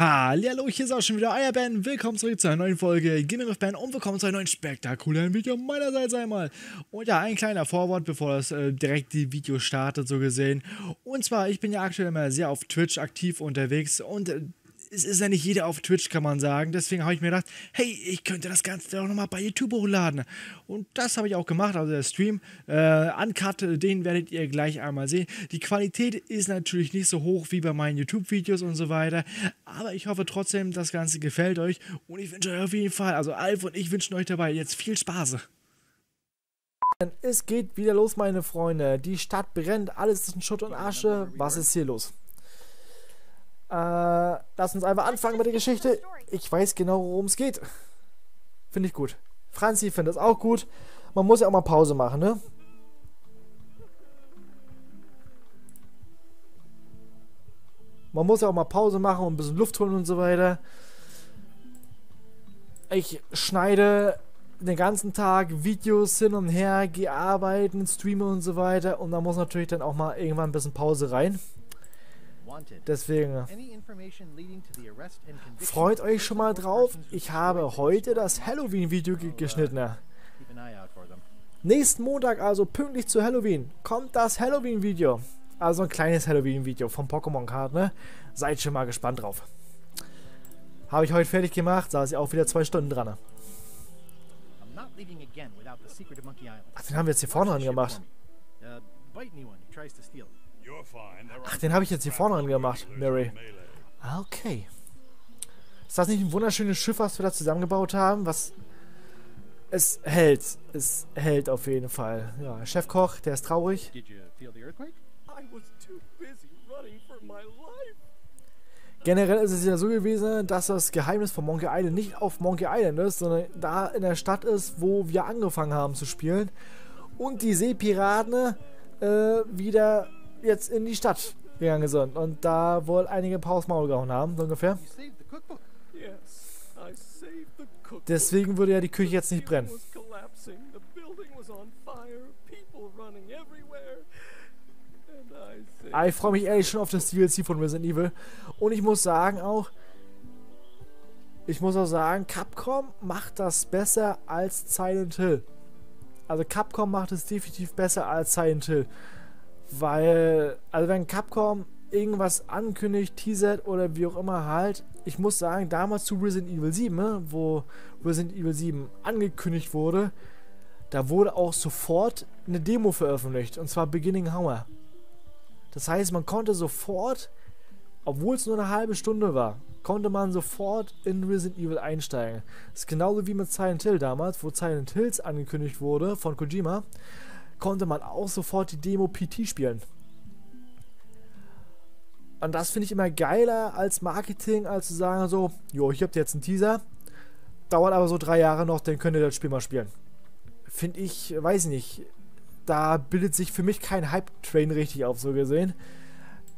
Hallo, hier ist auch schon wieder euer Ben. Willkommen zurück zu einer neuen Folge Gaming with Ben und willkommen zu einem neuen spektakulären Video meinerseits einmal. Und ja, ein kleiner Vorwort, bevor das äh, direkt die Video startet, so gesehen. Und zwar, ich bin ja aktuell immer sehr auf Twitch aktiv unterwegs und äh, es ist ja nicht jeder auf Twitch, kann man sagen. Deswegen habe ich mir gedacht, hey, ich könnte das Ganze doch nochmal bei YouTube hochladen. Und das habe ich auch gemacht. Also der Stream, äh, Uncut, den werdet ihr gleich einmal sehen. Die Qualität ist natürlich nicht so hoch wie bei meinen YouTube-Videos und so weiter. Aber ich hoffe trotzdem, das Ganze gefällt euch. Und ich wünsche euch auf jeden Fall, also Alf und ich wünschen euch dabei jetzt viel Spaß. Es geht wieder los, meine Freunde. Die Stadt brennt, alles ist in Schutt und Asche. Was ist hier los? Äh, lass uns einfach anfangen mit der Geschichte. Ich weiß genau, worum es geht. Finde ich gut. Franzi findet es auch gut. Man muss ja auch mal Pause machen, ne? Man muss ja auch mal Pause machen und ein bisschen Luft holen und so weiter. Ich schneide den ganzen Tag Videos hin und her, gehe arbeiten, streame und so weiter. Und da muss natürlich dann auch mal irgendwann ein bisschen Pause rein. Deswegen freut euch schon mal drauf. Ich habe heute das Halloween-Video uh, geschnitten. Nächsten Montag, also pünktlich zu Halloween, kommt das Halloween-Video. Also ein kleines Halloween-Video vom Pokémon-Card, ne? Seid schon mal gespannt drauf. Habe ich heute fertig gemacht, saß ich auch wieder zwei Stunden dran. Ach, den haben wir jetzt hier vorne angemacht. Uh, Ach, den habe ich jetzt hier vorne angemacht, Mary. Ah, okay. Ist das nicht ein wunderschönes Schiff, was wir da zusammengebaut haben? Was... Es hält. Es hält auf jeden Fall. Ja, Chefkoch, der ist traurig. Generell ist es ja so gewesen, dass das Geheimnis von Monkey Island nicht auf Monkey Island ist, sondern da in der Stadt ist, wo wir angefangen haben zu spielen. Und die Seepiraten äh, wieder jetzt in die Stadt gegangen sind und da wohl einige Paus Maul gehauen haben, so ungefähr. Deswegen würde ja die Küche jetzt nicht brennen. Ah, ich freue mich ehrlich schon auf das DLC von Resident Evil. Und ich muss sagen auch, ich muss auch sagen, Capcom macht das besser als Silent Hill. Also Capcom macht es definitiv besser als Silent Hill. Weil, also wenn Capcom irgendwas ankündigt, teasert oder wie auch immer halt, ich muss sagen, damals zu Resident Evil 7, ne, wo Resident Evil 7 angekündigt wurde, da wurde auch sofort eine Demo veröffentlicht, und zwar Beginning Hour. Das heißt, man konnte sofort, obwohl es nur eine halbe Stunde war, konnte man sofort in Resident Evil einsteigen. Das ist genauso wie mit Silent Hill damals, wo Silent Hills angekündigt wurde von Kojima konnte man auch sofort die Demo PT spielen. Und das finde ich immer geiler als Marketing, als zu sagen so, jo, ich habt jetzt einen Teaser, dauert aber so drei Jahre noch, dann könnt ihr das Spiel mal spielen. Finde ich, weiß ich nicht, da bildet sich für mich kein Hype-Train richtig auf, so gesehen.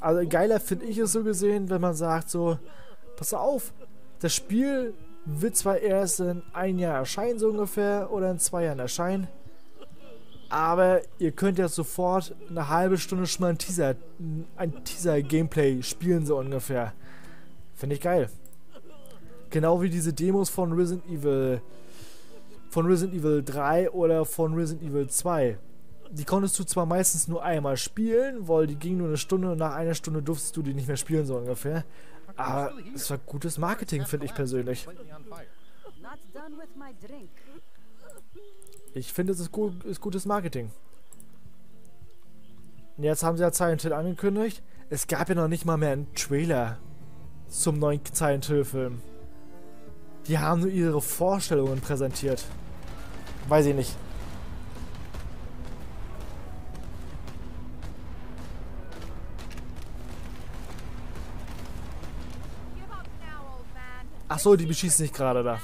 Also geiler finde ich es so gesehen, wenn man sagt so, pass auf, das Spiel wird zwar erst in ein Jahr erscheinen, so ungefähr, oder in zwei Jahren erscheinen, aber ihr könnt ja sofort eine halbe Stunde schon mal ein Teaser, ein Teaser-Gameplay spielen, so ungefähr. Finde ich geil. Genau wie diese Demos von Resident Evil, von Resident Evil 3 oder von Resident Evil 2. Die konntest du zwar meistens nur einmal spielen, weil die gingen nur eine Stunde und nach einer Stunde durftest du die nicht mehr spielen, so ungefähr. Aber es war gutes Marketing, finde ich persönlich. Not done with my drink. Ich finde, es ist, gut, ist gutes Marketing. Und jetzt haben sie ja Silent Hill angekündigt. Es gab ja noch nicht mal mehr einen Trailer zum neuen Silent Hill Film. Die haben nur ihre Vorstellungen präsentiert. Weiß ich nicht. Ach so, die beschießen sich gerade da.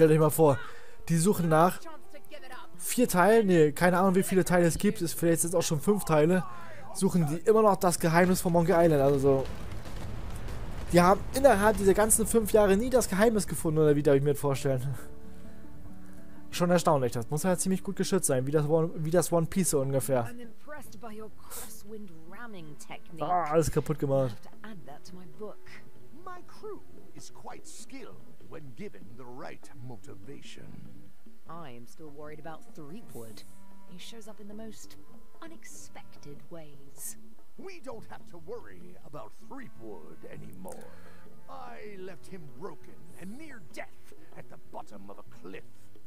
Stell dich mal vor, die suchen nach vier Teile, nee, keine Ahnung wie viele Teile es gibt, ist vielleicht jetzt auch schon fünf Teile, suchen die immer noch das Geheimnis von Monkey Island. Also so. Die haben innerhalb dieser ganzen fünf Jahre nie das Geheimnis gefunden, oder wie darf ich mir das vorstellen? Schon erstaunlich, das muss ja ziemlich gut geschützt sein, wie das One, wie das One Piece so ungefähr. Ah, alles kaputt gemacht. My crew is quite skilled when given the right motivation. I am still worried about Threepwood. He shows up in the most unexpected ways. We don't have to worry about Threepwood anymore. I left him broken and near death at the bottom of a cliff.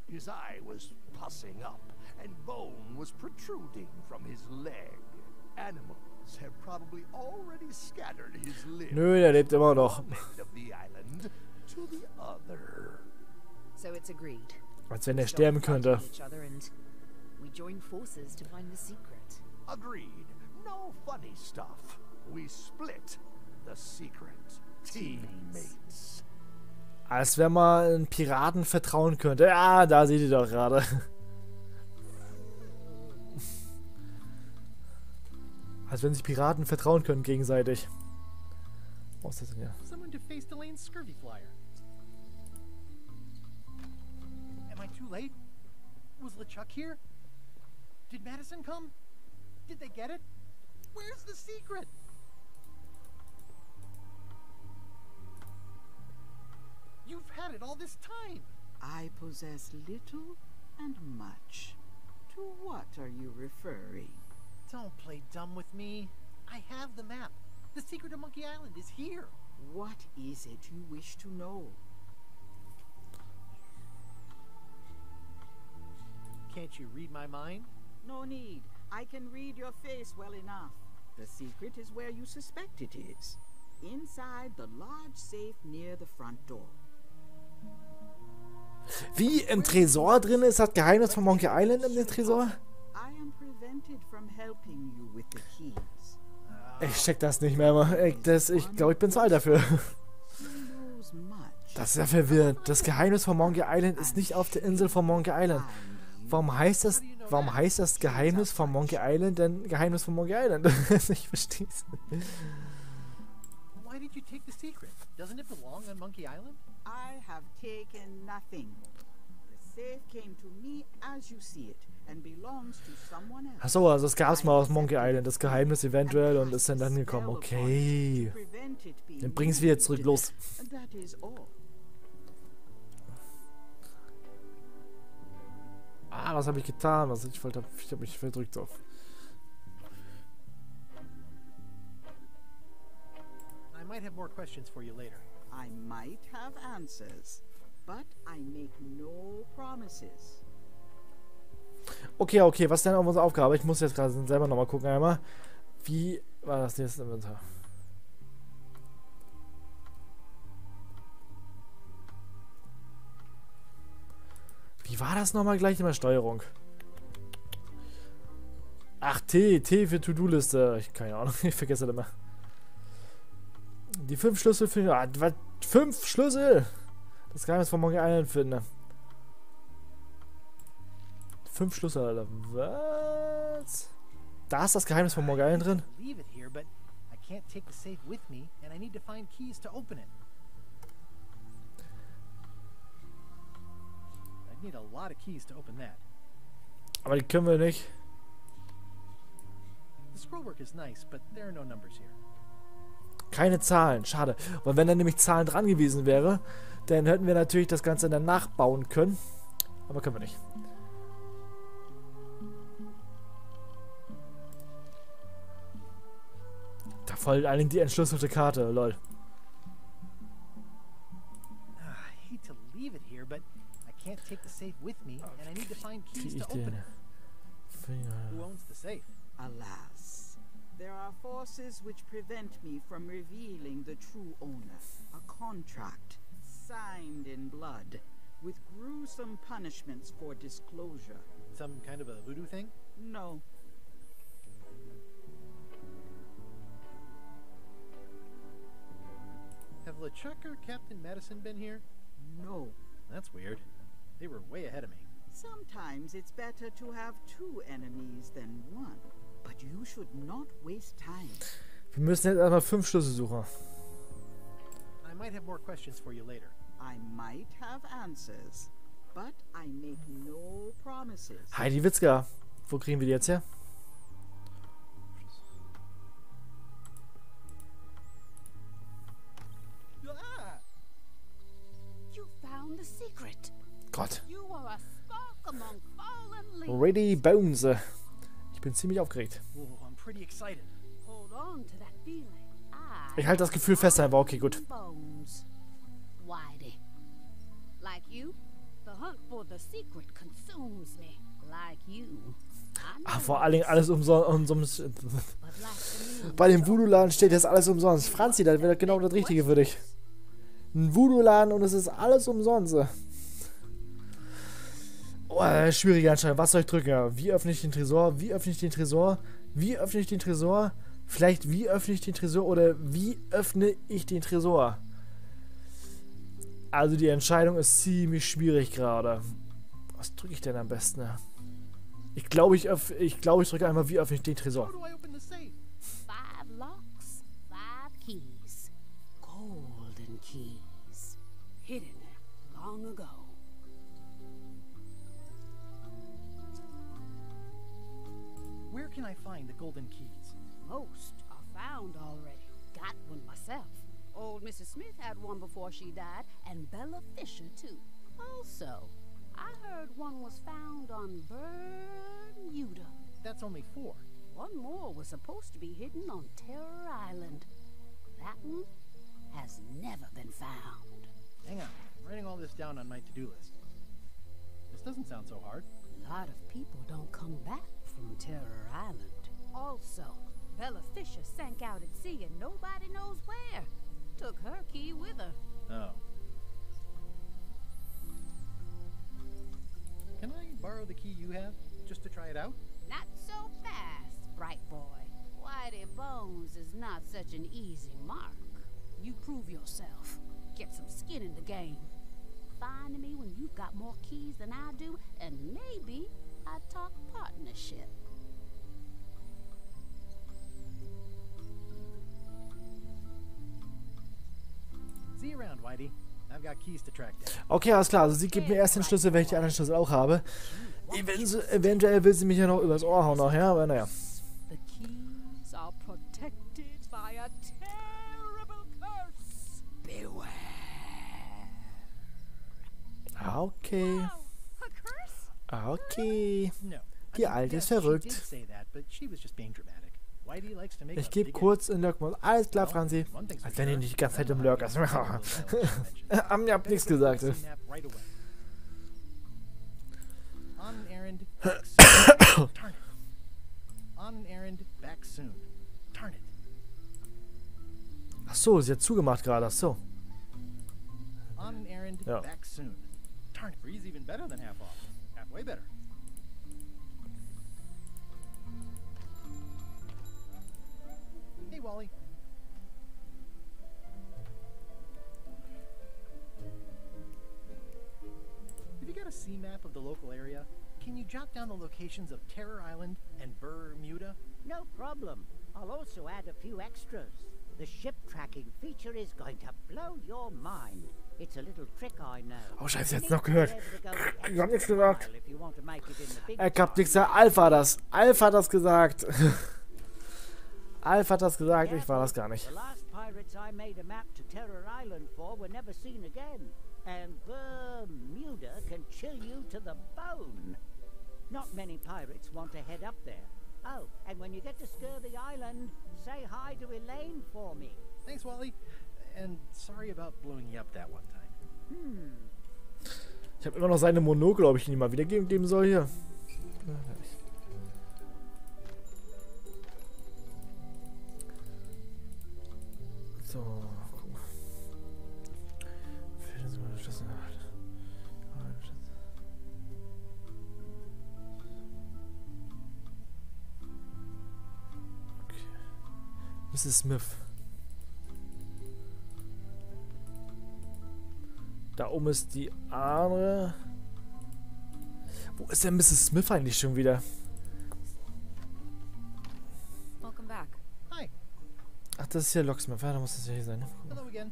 His eye was pussing up, and bone was protruding from his leg. Animals have probably already scattered his limbs Nö, der lebt immer noch. end of the island to the other. Als wenn er sterben könnte. each other and we join forces to find the secret. Agreed. No funny stuff. We split the secret. Teammates. Als wenn man einen Piraten vertrauen könnte. Ja, da seht ihr doch gerade. Als wenn sich Piraten vertrauen können gegenseitig. Was ist das denn hier? Someone defaced Elaine's scurvy flyer. Too late? Was LeChuck here? Did Madison come? Did they get it? Where's the secret? You've had it all this time. I possess little and much. To what are you referring? Don't play dumb with me. I have the map. The secret of Monkey Island is here. What is it you wish to know? Can't you read my mind? No need. I can read your face well enough. The secret is where you suspect it is. Inside the large safe near the front door. Wie im Tresor drin ist das Geheimnis von Monkey Island im Tresor? I am prevented from helping you with the keys. Ich check das nicht mehr. Mann. Ich, das- ich glaube, ich bin zu alt dafür. Das ist ja verwirrend. Das Geheimnis von Monkey Island ist nicht auf der Insel von Monkey Island. Warum heißt das, warum heißt das Geheimnis von Monkey Island denn Geheimnis von Monkey Island? ich versteh's. nicht. Why did you take the secret? Doesn't it belong on Monkey Island? I have taken nothing. The safe came to me as you see it and belongs to someone else. Achso, also es gab's mal aus Monkey Island, das Geheimnis eventuell und ist dann dann gekommen. Okay. Dann bring's wieder zurück, los. That is all. Ah, was habe ich getan? Was ich wollte, ich habe mich verdrückt auf. I might have more questions for you later. I might have answers, but I make no promises. Okay, okay, was ist denn unsere Aufgabe? Ich muss jetzt gerade selber nochmal gucken einmal. Wie war das nächste Inventar? Wie war das nochmal gleich in der Steuerung? Ach, T, T für To-Do-Liste. Ich keine Ahnung, ich vergesse das immer. Die fünf Schlüssel für. Ah, was? Fünf Schlüssel! Das Geheimnis von Monkey Island finden. Fünf Schlüssel, Alter. Was? Da ist das Geheimnis von Monkey Island drin? Aber die können wir nicht. The scrollwork is nice, but there are no numbers here. Keine Zahlen, schade. Weil wenn da nämlich Zahlen dran gewesen wäre, dann hätten wir natürlich das Ganze dann nachbauen können. Aber können wir nicht. Da folgt eigentlich die entschlüsselte Karte, lol. Can't take the safe with me, oh, and I need to find keys to open it. Who owns the safe? Alas, there are forces which prevent me from revealing the true owner. A contract signed in blood with gruesome punishments for disclosure. Some kind of a voodoo thing? No, Have LeChuck or Captain Madison been here? no. That's weird. They were way ahead of me. Sometimes it's better to have two enemies than one. But you should not waste time. Wir müssen jetzt erstmal fünf Schlüssel suchen. I might have more questions for you later. I might have answers, but I make no promises. Heidi Witzka. Wo kriegen wir die jetzt her? Ah! You found the secret. Gott. Ready Bones. Ich bin ziemlich aufgeregt. Oh, Ich halte das Gefühl fest, aber okay, gut. Ah, know vor allen Dingen alles umsonst. Bei dem Voodoo-Laden steht jetzt alles umsonst. Franzi, das wäre genau das Richtige für dich. Ein Voodoo-Laden und es ist alles umsonst. Oh, schwierige Entscheidung. Was soll ich drücken? Wie öffne ich den Tresor? Wie öffne ich den Tresor? Wie öffne ich den Tresor? Vielleicht wie öffne ich den Tresor oder wie öffne ich den Tresor? Also die Entscheidung ist ziemlich schwierig gerade. Was drücke ich denn am besten? Ich glaube, ich, öff- ich, glaube, ich drücke einmal, wie öffne ich den Tresor. Five locks, five keys. Golden keys. Hidden long ago. Can I find the golden keys? Most are found already. Got one myself. Old Mrs. Smith had one before she died, and Bella Fisher, too. Also, I heard one was found on Bermuda. That's only four. One more was supposed to be hidden on Terror Island. That one has never been found. Hang on. I'm writing all this down on my to-do list. This doesn't sound so hard. A lot of people don't come back from Terror Island. Also, Bella Fisher sank out at sea and nobody knows where. Took her key with her. Oh. Can I borrow the key you have just to try it out? Not so fast, bright boy. Whitey Bones is not such an easy mark. You prove yourself. Get some skin in the game. Find me when you've got more keys than I do, and maybe I talk partnership. See you around, Whitey. I've got keys to track down. Okay, alles klar. Also sie gibt mir erst den Schlüssel, wenn ich die anderen Schlüssel auch habe. Eventu eventuell will sie mich ja noch übers Ohr hauen nachher, aber naja. The Ah, Okay. Die Alte ist verrückt. Ich gebe kurz in Lurkmodus. Alles klar, Franzi. Als wenn sure, nicht die ganze Zeit im Lurk ist. mentions. Haben ja nichts gesagt. Ach so, sie hat zugemacht gerade. Ach so. Ja. Halfway better. Hey, Wally. Have you got a sea map of the local area? Can you jot down the locations of Terror Island and Bermuda? No problem. I'll also add a few extras. The ship tracking feature is going to blow your mind. It's a little trick I know. Oh, scheiße, jetzt noch gehört. Ich hab nichts gesagt. Er hat time. nichts gesagt. Alpha hat das. Alpha hat das gesagt. Alpha hat das gesagt. Ich war das gar nicht. Not many pirates want to head up there. Oh, and when you get to Scurvy Island, say hi to Elaine for me. Thanks, Wally. And sorry about blowing you up that one time. Ich habe immer noch seine Mono, glaube ich, die ich mal wiedergeben geben soll hier. So, Mrs. Smith. Da oben ist die andere. Wo ist denn Mrs. Smith eigentlich schon wieder? Welcome back. Hi. Ach, das ist hier Locksmith. Ja, da muss das ja hier sein. Ne? Hello again.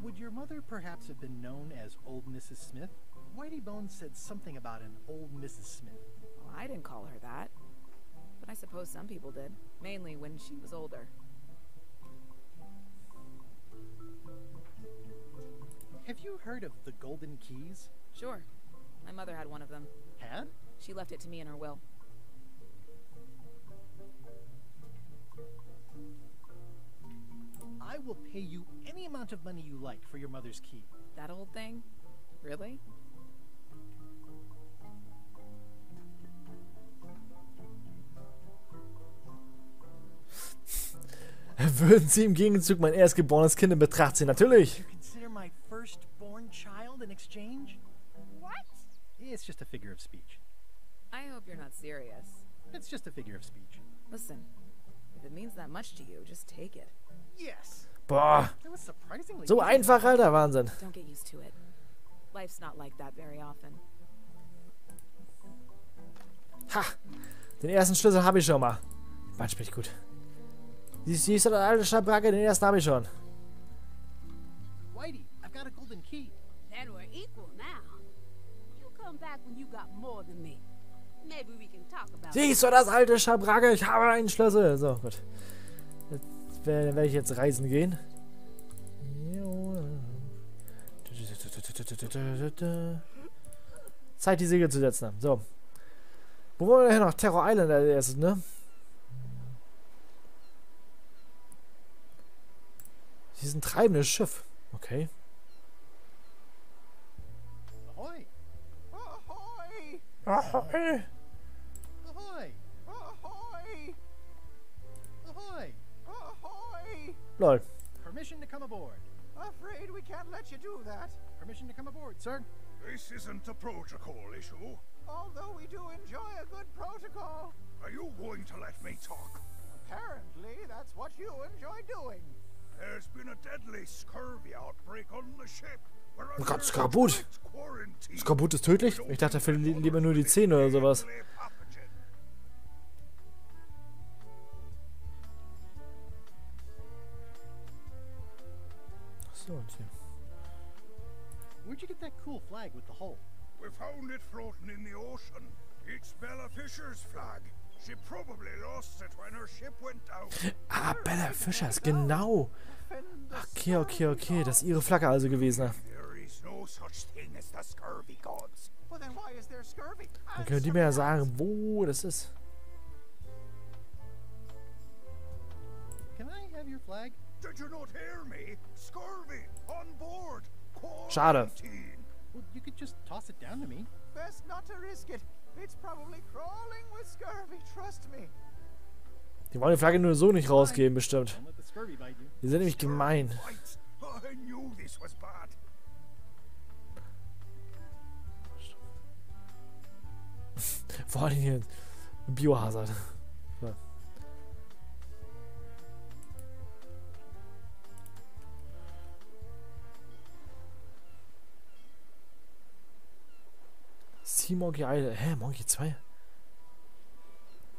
Would your mother perhaps have been known as Old Mrs. Smith? Whitey Bones said something about an old Mrs. Smith. Well, I didn't call her that. But I suppose some people did. Mainly when she was older. Have you heard of the Golden Keys? Sure. My mother had one of them. Had? She left it to me in her will. I will pay you any amount of money you like for your mother's key. That old thing? Really? Würden Sie im Gegenzug mein erstgeborenes Kind in Betracht ziehen? Natürlich. What? It's just a figure of speech. I hope you're not serious. It's just a figure of speech. Listen, if it means that much to you, just take it. Yes. Boah. That was surprisingly So easy. einfach, Alter. Wahnsinn. Don't get used to it. Life's not like that very often. Ha. Den ersten Schlüssel habe ich schon mal. Mann, spricht gut. Siehst du das alte Schabracke? Den ersten habe ich schon. Whitey, I've got a golden key. Then we're equal now. You come back when you got more than me. Maybe we can talk about Siehst du das alte Schabracke? Ich habe einen Schlüssel. So, gut. Jetzt werde werd ich jetzt reisen gehen. Zeit, die Segel zu setzen. So. Wo wollen wir denn noch? Terror Island als erstes, ne? Hier ist ein treibendes Schiff. Okay. Ahoy! Ahoy! Ahoy. Ahoy! Ahoy! Ahoy! Ahoy! Lol. Permission to come aboard. Afraid we can't let you do that. Permission to come aboard, sir. This isn't a protocol issue. Although we do enjoy a good protocol. Are you going to let me talk? Apparently, that's what you enjoy doing. There's been a deadly scurvy outbreak on the ship. Oh Gott, Skorbut. Skorbut ist tödlich? Ich dachte, er verliert lieber nur die Zähne oder sowas. So, und hier. Where'd you get that cool flag with the hole? We found it floating in the ocean. It's Bella Fisher's flag. She probably lost it when her ship went down. Ah, Bella Fischers, genau. Okay, okay, okay. Das ist ihre Flagge also gewesen. ne? There is no such thing as the scurvy gods. Well, then why is there scurvy? Dann können die mir ja sagen, wo das ist. Can I have your flag? Did you not hear me? Scurvy on board. Schade. Well, you could just toss it down to me. Best not to risk it. It's probably crawling with scurvy, trust me. Die wollen die Flagge nur so nicht rausgeben, bestimmt. Die sind nämlich gemein. Bad. Vor allem hier Biohazard. Sea Monkey Island. Hä, Monkey 2?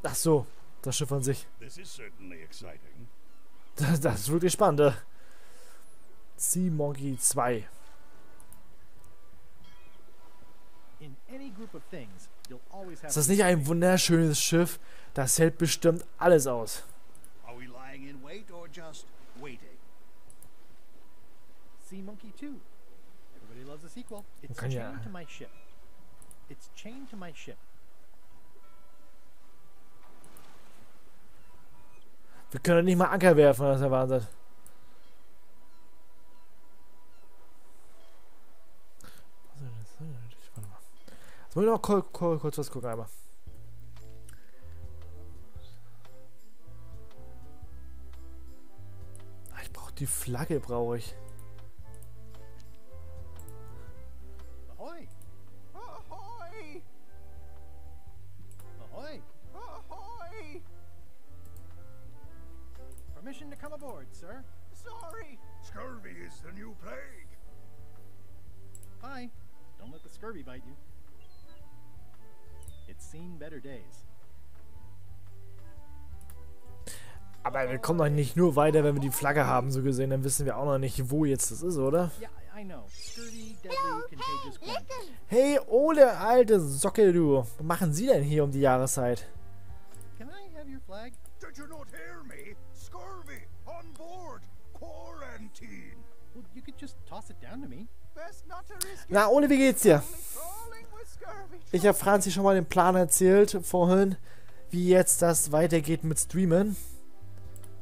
Ach so, das Schiff an sich. Das, das ist wirklich spannend. äh. Sea Monkey 2. In any group of things, you'll always have. Ist das nicht ein wunderschönes Schiff? Das hält bestimmt alles aus. Are we lying in wait or just waiting? Sea Monkey 2. Everybody loves a sequel. It's kann ja- chained to my ship. It's chained to my ship. Wir können nicht mal Anker werfen, das ist der Wahnsinn. Jetzt muss ich noch kurz, kurz, kurz was gucken einmal. Ah, Ich brauche die Flagge, brauche ich. Come aboard, sir. sorry. Scurvy is the new plague. Bye. Don't let the scurvy bite you. It's seen better days. Aber wir kommen doch nicht nur weiter, wenn wir die Flagge haben, so gesehen. Dann wissen wir auch noch nicht, wo jetzt das ist, oder? Hey, Ole, alte Socke, du. Was machen Sie denn hier um die Jahreszeit? Can I have your flag? Did you not hear Na, Ole, wie geht's dir? Ich habe Franzi schon mal den Plan erzählt vorhin, wie jetzt das weitergeht mit Streamen.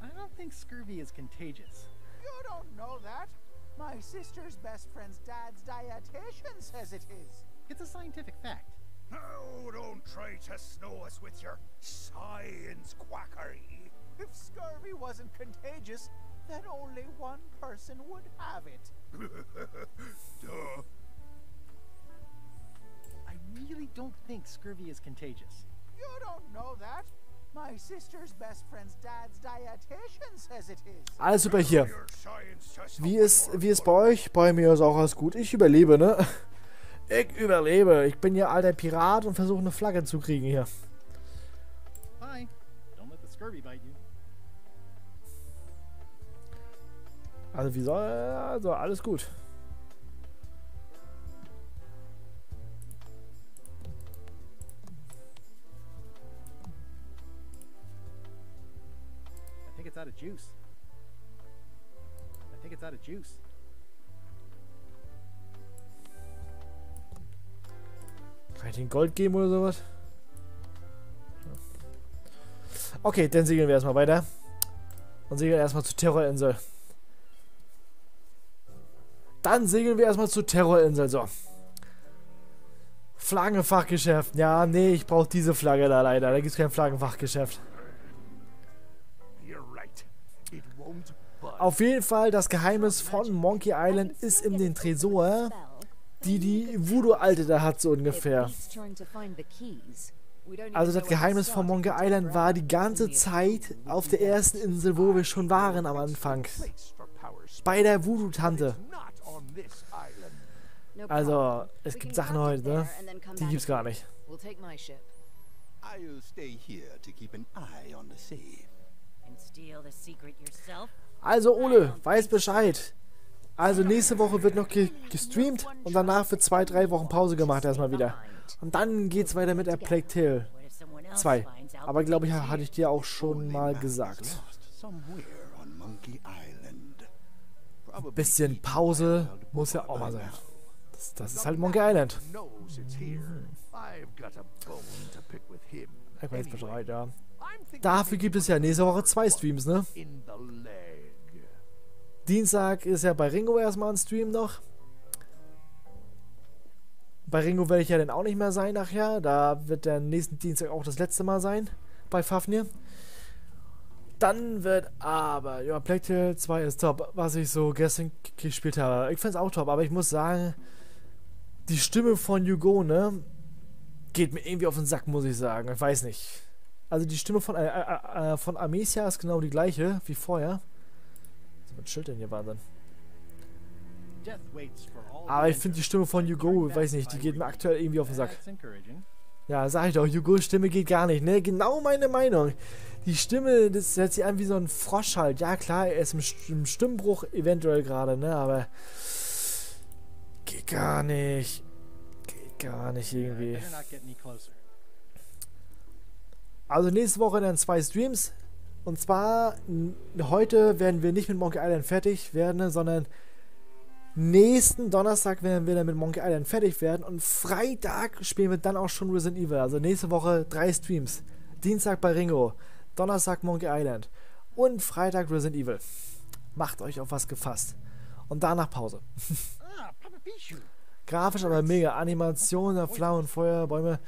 I don't think scurvy is contagious. You don't know that. My sister's best friend's dad's dietitian says it is. It's a scientific fact. Oh, don't try to snow us with your science quackery. If scurvy wasn't contagious, then only one person would have it. Duh. I really don't think scurvy is contagious. You don't know that. My sister's best friend's dad's dietitian says it is. Alles super hier. Wie ist, wie ist bei euch? Bei mir ist auch alles gut. Ich überlebe, ne? Ich überlebe. Ich bin ja alter Pirat und versuche eine Flagge zu kriegen hier. Bye. Don't let the scurvy bite you. Also wie soll... Also alles gut. I think it's out of juice. I think it's out of juice. Kann ich den Gold geben oder sowas? Okay, dann segeln wir erstmal weiter. Und segeln erstmal zur Terrorinsel. Dann segeln wir erstmal zur Terrorinsel. So. Flaggenfachgeschäft. Ja, nee, ich brauche diese Flagge da leider. Da gibt es kein Flaggenfachgeschäft. Auf jeden Fall, das Geheimnis von Monkey Island ist in den Tresor, die die Voodoo-Alte da hat, so ungefähr. Also das Geheimnis von Monkey Island war die ganze Zeit auf der ersten Insel, wo wir schon waren am Anfang. Bei der Voodoo-Tante. Also, es gibt Sachen heute, ne? Die gibt's gar nicht. Also, Ole, weiß Bescheid. Also, nächste Woche wird noch ge gestreamt und danach wird zwei, drei Wochen Pause gemacht erstmal wieder. Und dann geht's weiter mit der Plague Tale What if someone else 2. finds out Aber glaube ich, hatte ich dir auch schon mal gesagt. somewhere on Monkey Island. Bisschen Pause muss ja auch mal sein. Das, das ist halt Monkey Island. Ich weiß Bescheid, ja. Dafür gibt es ja nächste Woche zwei Streams, ne? Dienstag ist ja bei Ringo erstmal ein Stream noch. Bei Ringo werde ich ja dann auch nicht mehr sein nachher. Da wird der nächsten Dienstag auch das letzte Mal sein. Bei Fafnir. Dann wird aber, ja, Plague Tale 2 ist top, was ich so gestern gespielt habe. Ich finde es auch top, aber ich muss sagen, die Stimme von Hugo, ne, geht mir irgendwie auf den Sack, muss ich sagen. Ich weiß nicht. Also die Stimme von, äh, äh, äh, von Amicia ist genau die gleiche wie vorher. Was mit Schild denn hier Wahnsinn? Aber ich finde die. Stimme von Hugo, weiß nicht, die geht mir aktuell irgendwie auf den Sack. Ja, sag ich doch, Hugos Stimme geht gar nicht, ne? Genau meine Meinung. Die Stimme, das hört sich an wie so ein Frosch halt. Ja, klar, er ist im, im Stimmbruch eventuell gerade, ne? Aber geht gar nicht. Geht gar nicht irgendwie. Also nächste Woche dann zwei Streams. Und zwar heute werden wir nicht mit Monkey Island fertig werden, sondern nächsten Donnerstag werden wir dann mit Monkey Island fertig werden. Und Freitag spielen wir dann auch schon Resident Evil. Also nächste Woche drei Streams. Dienstag bei Ringo, Donnerstag Monkey Island und Freitag Resident Evil. Macht euch auf was gefasst. Und danach Pause. Ah. Grafisch aber mega. Animation, Flammen, Feuer, Bäume.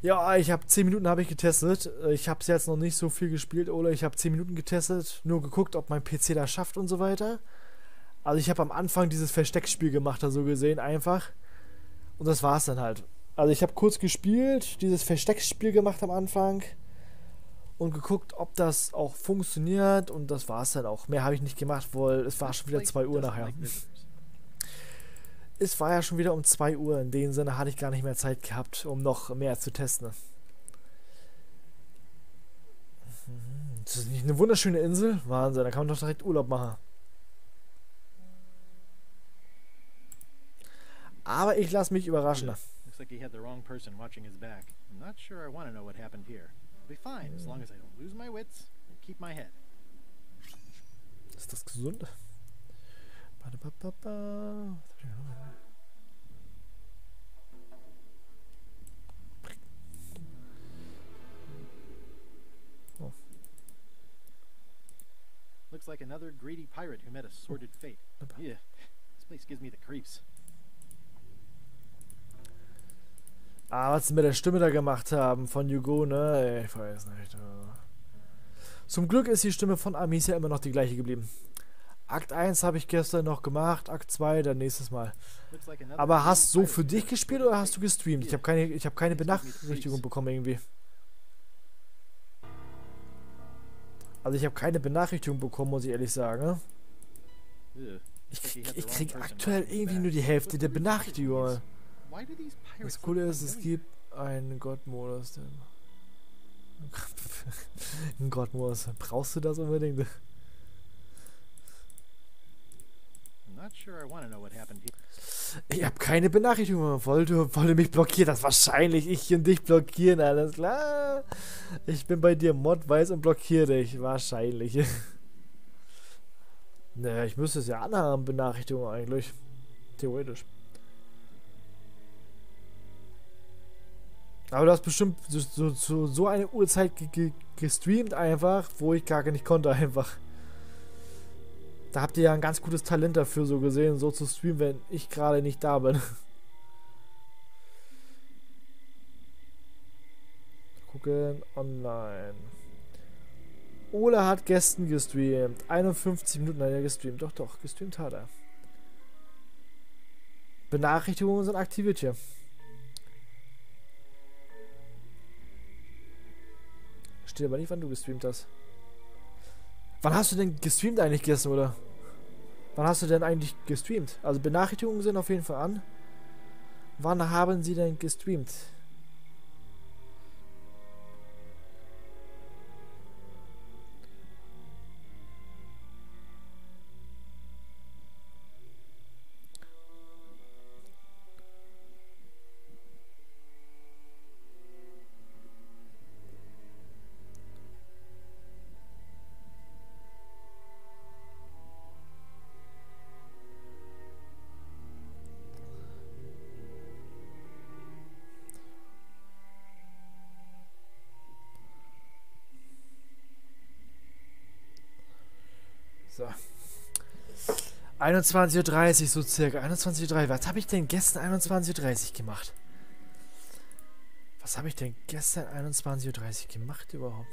Ja, ich habe 10 Minuten habe ich getestet. Ich habe es jetzt noch nicht so viel gespielt, oder? Ich habe 10 Minuten getestet, nur geguckt, ob mein PC das schafft und so weiter. Also ich habe am Anfang dieses Versteckspiel gemacht, da so gesehen einfach. Und das war's dann halt. Also ich habe kurz gespielt, dieses Versteckspiel gemacht am Anfang. und geguckt, ob das auch funktioniert und das war es dann auch. Mehr habe ich nicht gemacht, weil es war schon wieder 2 Uhr nachher. Es war ja schon wieder um 2 Uhr, in dem Sinne hatte ich gar nicht mehr Zeit gehabt, um noch mehr zu testen. Das ist nicht eine wunderschöne Insel? Wahnsinn, da kann man doch direkt Urlaub machen. Aber ich lasse mich überraschen. Looks like he had the wrong person watching his back. I'm not sure I want to know what happened here. I'll be fine as long as I don't lose my wits and keep my head. Ist das gesund? Oh. Looks like another greedy pirate who met a sordid fate. Yeah, this place gives me the creeps. Ah, was sie mit der Stimme da gemacht haben von Hugo, ne? Ich weiß nicht. Zum Glück ist die Stimme von Amicia immer noch die gleiche geblieben. Akt 1 habe ich gestern noch gemacht, Akt 2 dann nächstes Mal. Aber hast du so für dich gespielt oder hast du gestreamt? Ich habe keine, hab keine Benachrichtigung bekommen irgendwie. Also ich habe keine Benachrichtigung bekommen, muss ich ehrlich sagen. Ich krieg, ich krieg aktuell irgendwie nur die Hälfte der Benachrichtigungen. Das Coole ist, es gibt einen Gott-Modus. Ein Gott-Modus. Brauchst du das unbedingt? Ich habe keine Benachrichtigung. Wollte, wollte mich blockieren. Das wahrscheinlich ich und dich blockieren. Alles klar. Ich bin bei dir Mod weiß und blockiere dich. Wahrscheinlich. naja, ich müsste es ja anhaben, Benachrichtigungen eigentlich. Theoretisch. Aber du hast bestimmt so, so, so, eine Uhrzeit gestreamt einfach, wo ich gar nicht konnte einfach. Da habt ihr ja ein ganz gutes Talent dafür so gesehen, so zu streamen, wenn ich gerade nicht da bin. Gucken online. Ole hat gestern gestreamt. 51 Minuten hat er gestreamt. Doch, doch, gestreamt hat er. Benachrichtigungen sind aktiviert hier. Steht aber nicht, wann du gestreamt hast. Wann hast du denn gestreamt eigentlich gestern, oder? Wann hast du denn eigentlich gestreamt? Also Benachrichtigungen sind auf jeden Fall an. Wann haben sie denn gestreamt? 21.30 Uhr so circa. 21.30 Uhr. Was habe ich denn gestern 21.30 Uhr gemacht? Was habe ich denn gestern 21.30 Uhr gemacht überhaupt?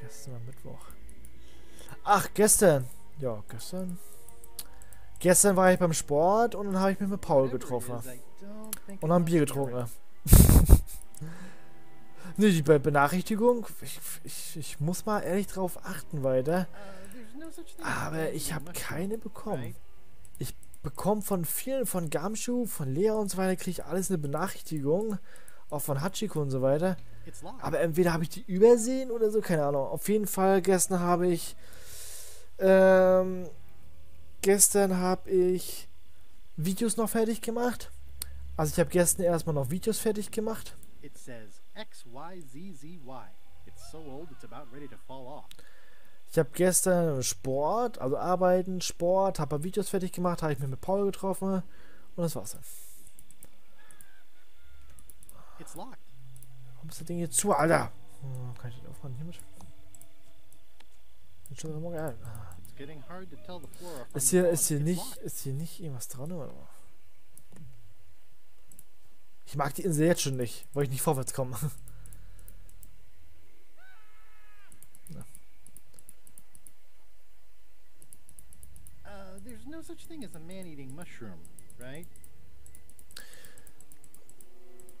Gestern war Mittwoch. Ach, gestern. Ja, gestern. Gestern war ich beim Sport und dann habe ich mich mit Paul getroffen. Und haben Bier getrunken. Ne, die Benachrichtigung, ich, ich, ich, muss mal ehrlich drauf achten weiter. Aber ich habe keine bekommen. Ich bekomme von vielen, von Gamshu, von Lea und so weiter, kriege ich alles eine Benachrichtigung. Auch von Hachiko und so weiter. Aber entweder habe ich die übersehen oder so, keine Ahnung. Auf jeden Fall, gestern habe ich. Ähm, gestern habe ich Videos noch fertig gemacht. Also ich habe gestern erstmal noch Videos fertig gemacht. It says XYZZY. It's so old it's about ready to fall off. Ich habe gestern Sport, also Arbeiten, Sport, habe Videos fertig gemacht, habe ich mich mit Paul getroffen und das war's dann. Warum ist das Ding jetzt zu, Alter? Hm, kann ich das aufmachen hiermit? Ist hier, ist hier nicht, ist hier nicht irgendwas dran oder? Ich mag die Insel jetzt schon nicht, weil ich nicht vorwärts komme. Uh, there's no such thing as a man-eating mushroom, right?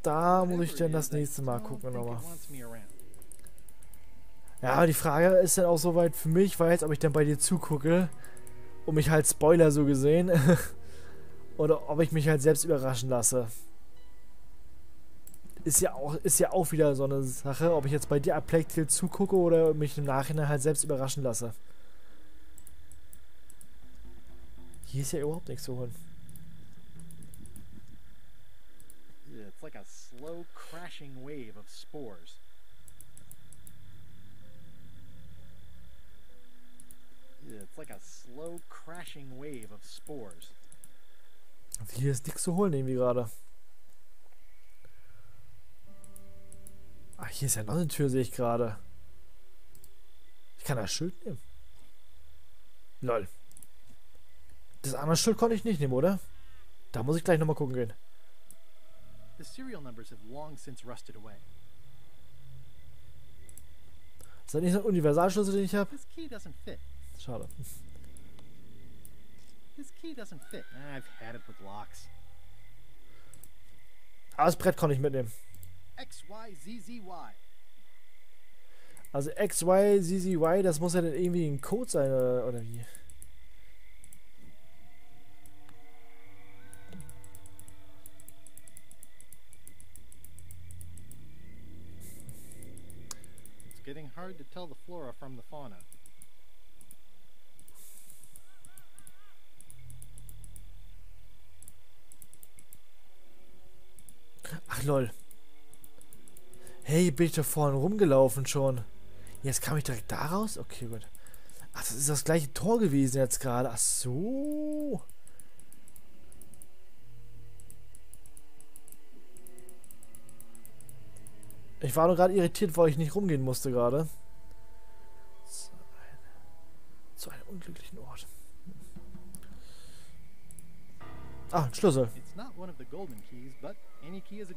Da muss ich dann das nächste Mal gucken nochmal. Ja, die Frage ist dann auch soweit für mich, war jetzt, ob ich dann bei dir zugucke, um mich halt Spoiler so gesehen, oder ob ich mich halt selbst überraschen lasse. Ist ja auch, ist ja auch wieder so eine Sache, ob ich jetzt bei dir A Plague Tale zugucke oder mich im Nachhinein halt selbst überraschen lasse. Hier ist ja überhaupt nichts zu holen. It's like a slow crashing wave of spores. Yeah, It's like a slow crashing wave of spores. Also hier ist nichts zu holen irgendwie gerade. Ah, hier ist ja noch eine Tür, sehe ich gerade. Ich kann das Schild nehmen. Lol. Das andere Schild konnte ich nicht nehmen, oder? Da muss ich gleich nochmal gucken gehen. The serial numbers have long since rusted away. Ist das nicht so ein Universalschlüssel, den ich habe? Schade. This key doesn't fit. I've had it with locks. Aber das Brett konnte ich mitnehmen. X, Y, Z, Z, Y. Also XY, ZZY, das muss ja dann irgendwie ein Code sein, oder, oder wie? Getting hard to tell the flora from the fauna. Ach lol. Hey, bin ich da vorne rumgelaufen schon. Jetzt kam ich direkt da raus? Okay, gut. Ach, das ist das gleiche Tor gewesen jetzt gerade. Ach so. Ich war nur gerade irritiert, weil ich nicht rumgehen musste gerade. Zu, ein, zu einem unglücklichen Ort. Ah, Schlüssel.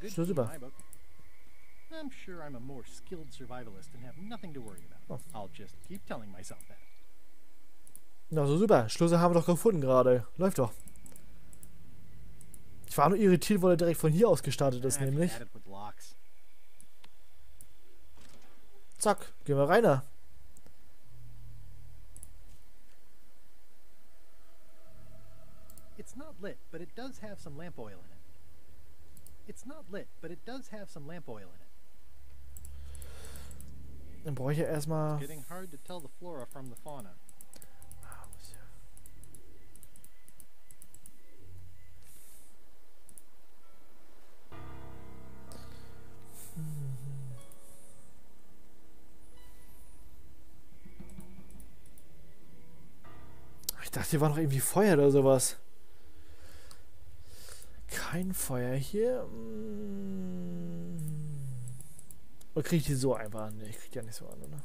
Schlüssel über. I'm sure I'm a more skilled survivalist and have nothing to worry about. Oh. I'll just keep telling myself that. Na so super. Schlüssel haben wir doch gefunden gerade. Läuft doch. Ich war nur irritiert, weil er direkt von hier aus gestartet ist, nämlich. Zack, gehen wir rein da. It's not lit, but it does have some lamp oil in it. It's not lit, but it does have some lamp oil in it. Dann brauche ich ja erstmal. Getting hard to tell the flora from the fauna. Ich dachte, hier war noch irgendwie Feuer oder sowas. Kein Feuer hier. Mm. Oder kriege ich die so einfach an? Nee, ich krieg die ja nicht so an, oder?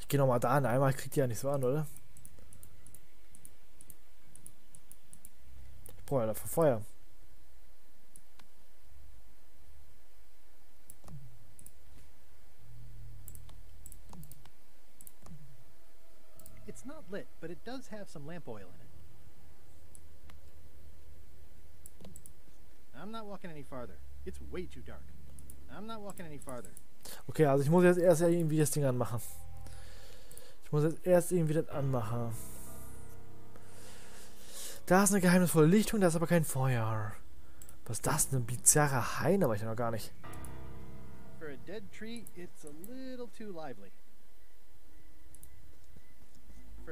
Ich gehe nochmal da an. Einmal ich die ja nicht so an, oder? Ich brauche ja dafür Feuer. It's not lit, but it does have some lamp oil in it. I'm not walking any farther. It's way too dark. I'm not walking any farther. Okay, also ich muss jetzt erst irgendwie das Ding anmachen. Ich muss jetzt erst irgendwie das anmachen. Da ist eine geheimnisvolle Lichtung, da ist aber kein Feuer. Was ist das? Eine bizarre Haine, aber ich noch gar nicht. For a dead tree, it's a little too lively.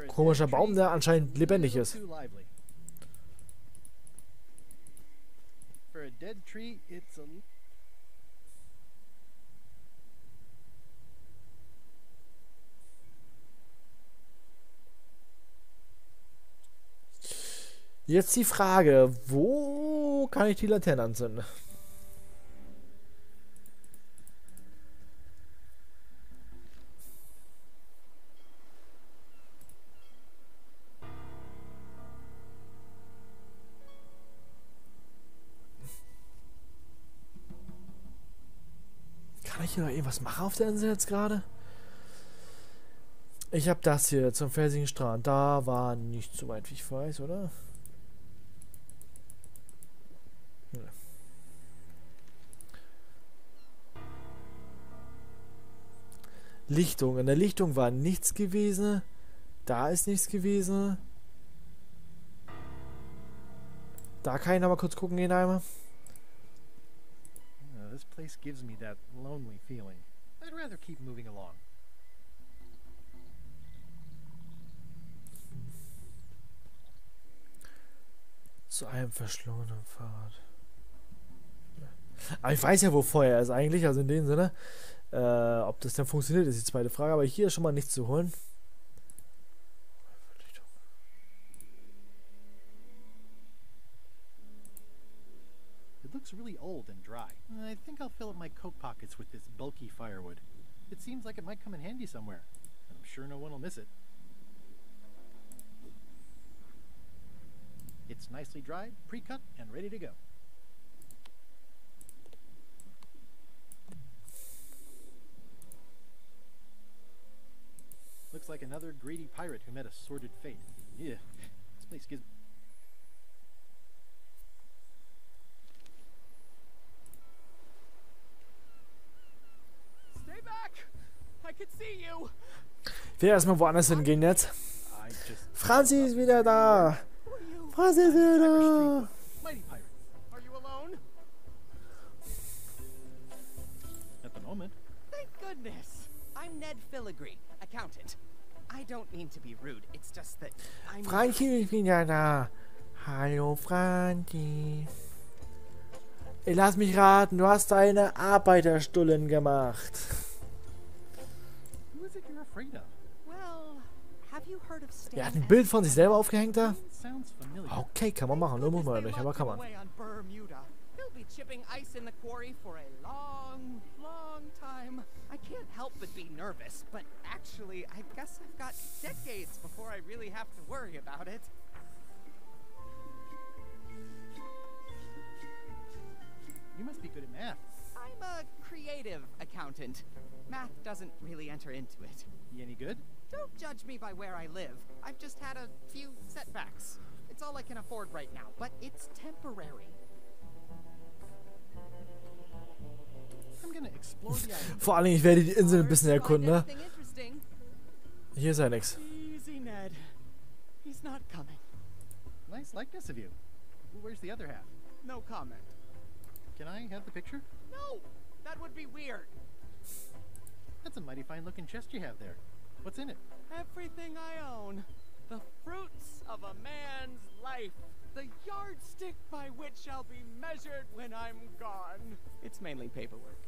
Komischer Baum, der anscheinend lebendig ist. Jetzt die Frage, wo kann ich die Laterne anzünden? Ich hier noch irgendwas machen auf der Insel jetzt gerade? Ich habe das hier zum felsigen Strand. Da war nicht so weit, wie ich weiß, oder? Lichtung. In der Lichtung war nichts gewesen. Da ist nichts gewesen. Da kann ich noch mal kurz gucken gehen einmal. Place gives me that lonely feeling. I'd rather keep moving along. Zu einem verschlungenen Pfad. Aber ich weiß ja, wo Feuer ist eigentlich, also in dem Sinne. Äh, ob das dann funktioniert, ist die zweite Frage. Aber hier ist schon mal nichts zu holen. It looks really old. I think I'll fill up my coat pockets with this bulky firewood. It seems like it might come in handy somewhere, and I'm sure no one will miss it. It's nicely dried, pre-cut, and ready to go. Looks like another greedy pirate who met a sordid fate. Yeah, this place gives Ich will erstmal woanders hingehen jetzt. Franzi ist wieder da. Franzi ist wieder da. mighty pirate. Are you alone? At the moment, Thank goodness! I'm Ned Filigree, accountant. I don't mean to be rude, it's just that I'm. Franzi ist wieder da. Hallo Franzi. Ey, lass mich raten, du hast deine Arbeiterstullen gemacht. Stan Er hat ein Bild von sich selber aufgehängt da. Sounds familiar. Okay, kann man machen, nur muss man nicht, aber kann man. On He'll be chipping ice in the quarry for a long, long time. I can't help but be nervous, but actually, I guess I've got decades before I really have to worry about it. You must be good at math. I'm a creative accountant. Math doesn't really enter into it. You any good? Don't judge me by where I live. I've just had a few setbacks. It's all I can afford right now, but it's temporary. I'm gonna explore the island. Vor allem, ich werde die Insel ein bisschen erkunden, ne? Hier ist ja nichts. Easy, Ned. He's not coming. Nice likeness of you. Where's the other half? No comment. Can I have the picture? No, that would be weird. That's a mighty fine looking chest you have there. What's in it? Everything I own. The fruits of a man's life. The yardstick by which I'll be measured when I'm gone. It's mainly paperwork.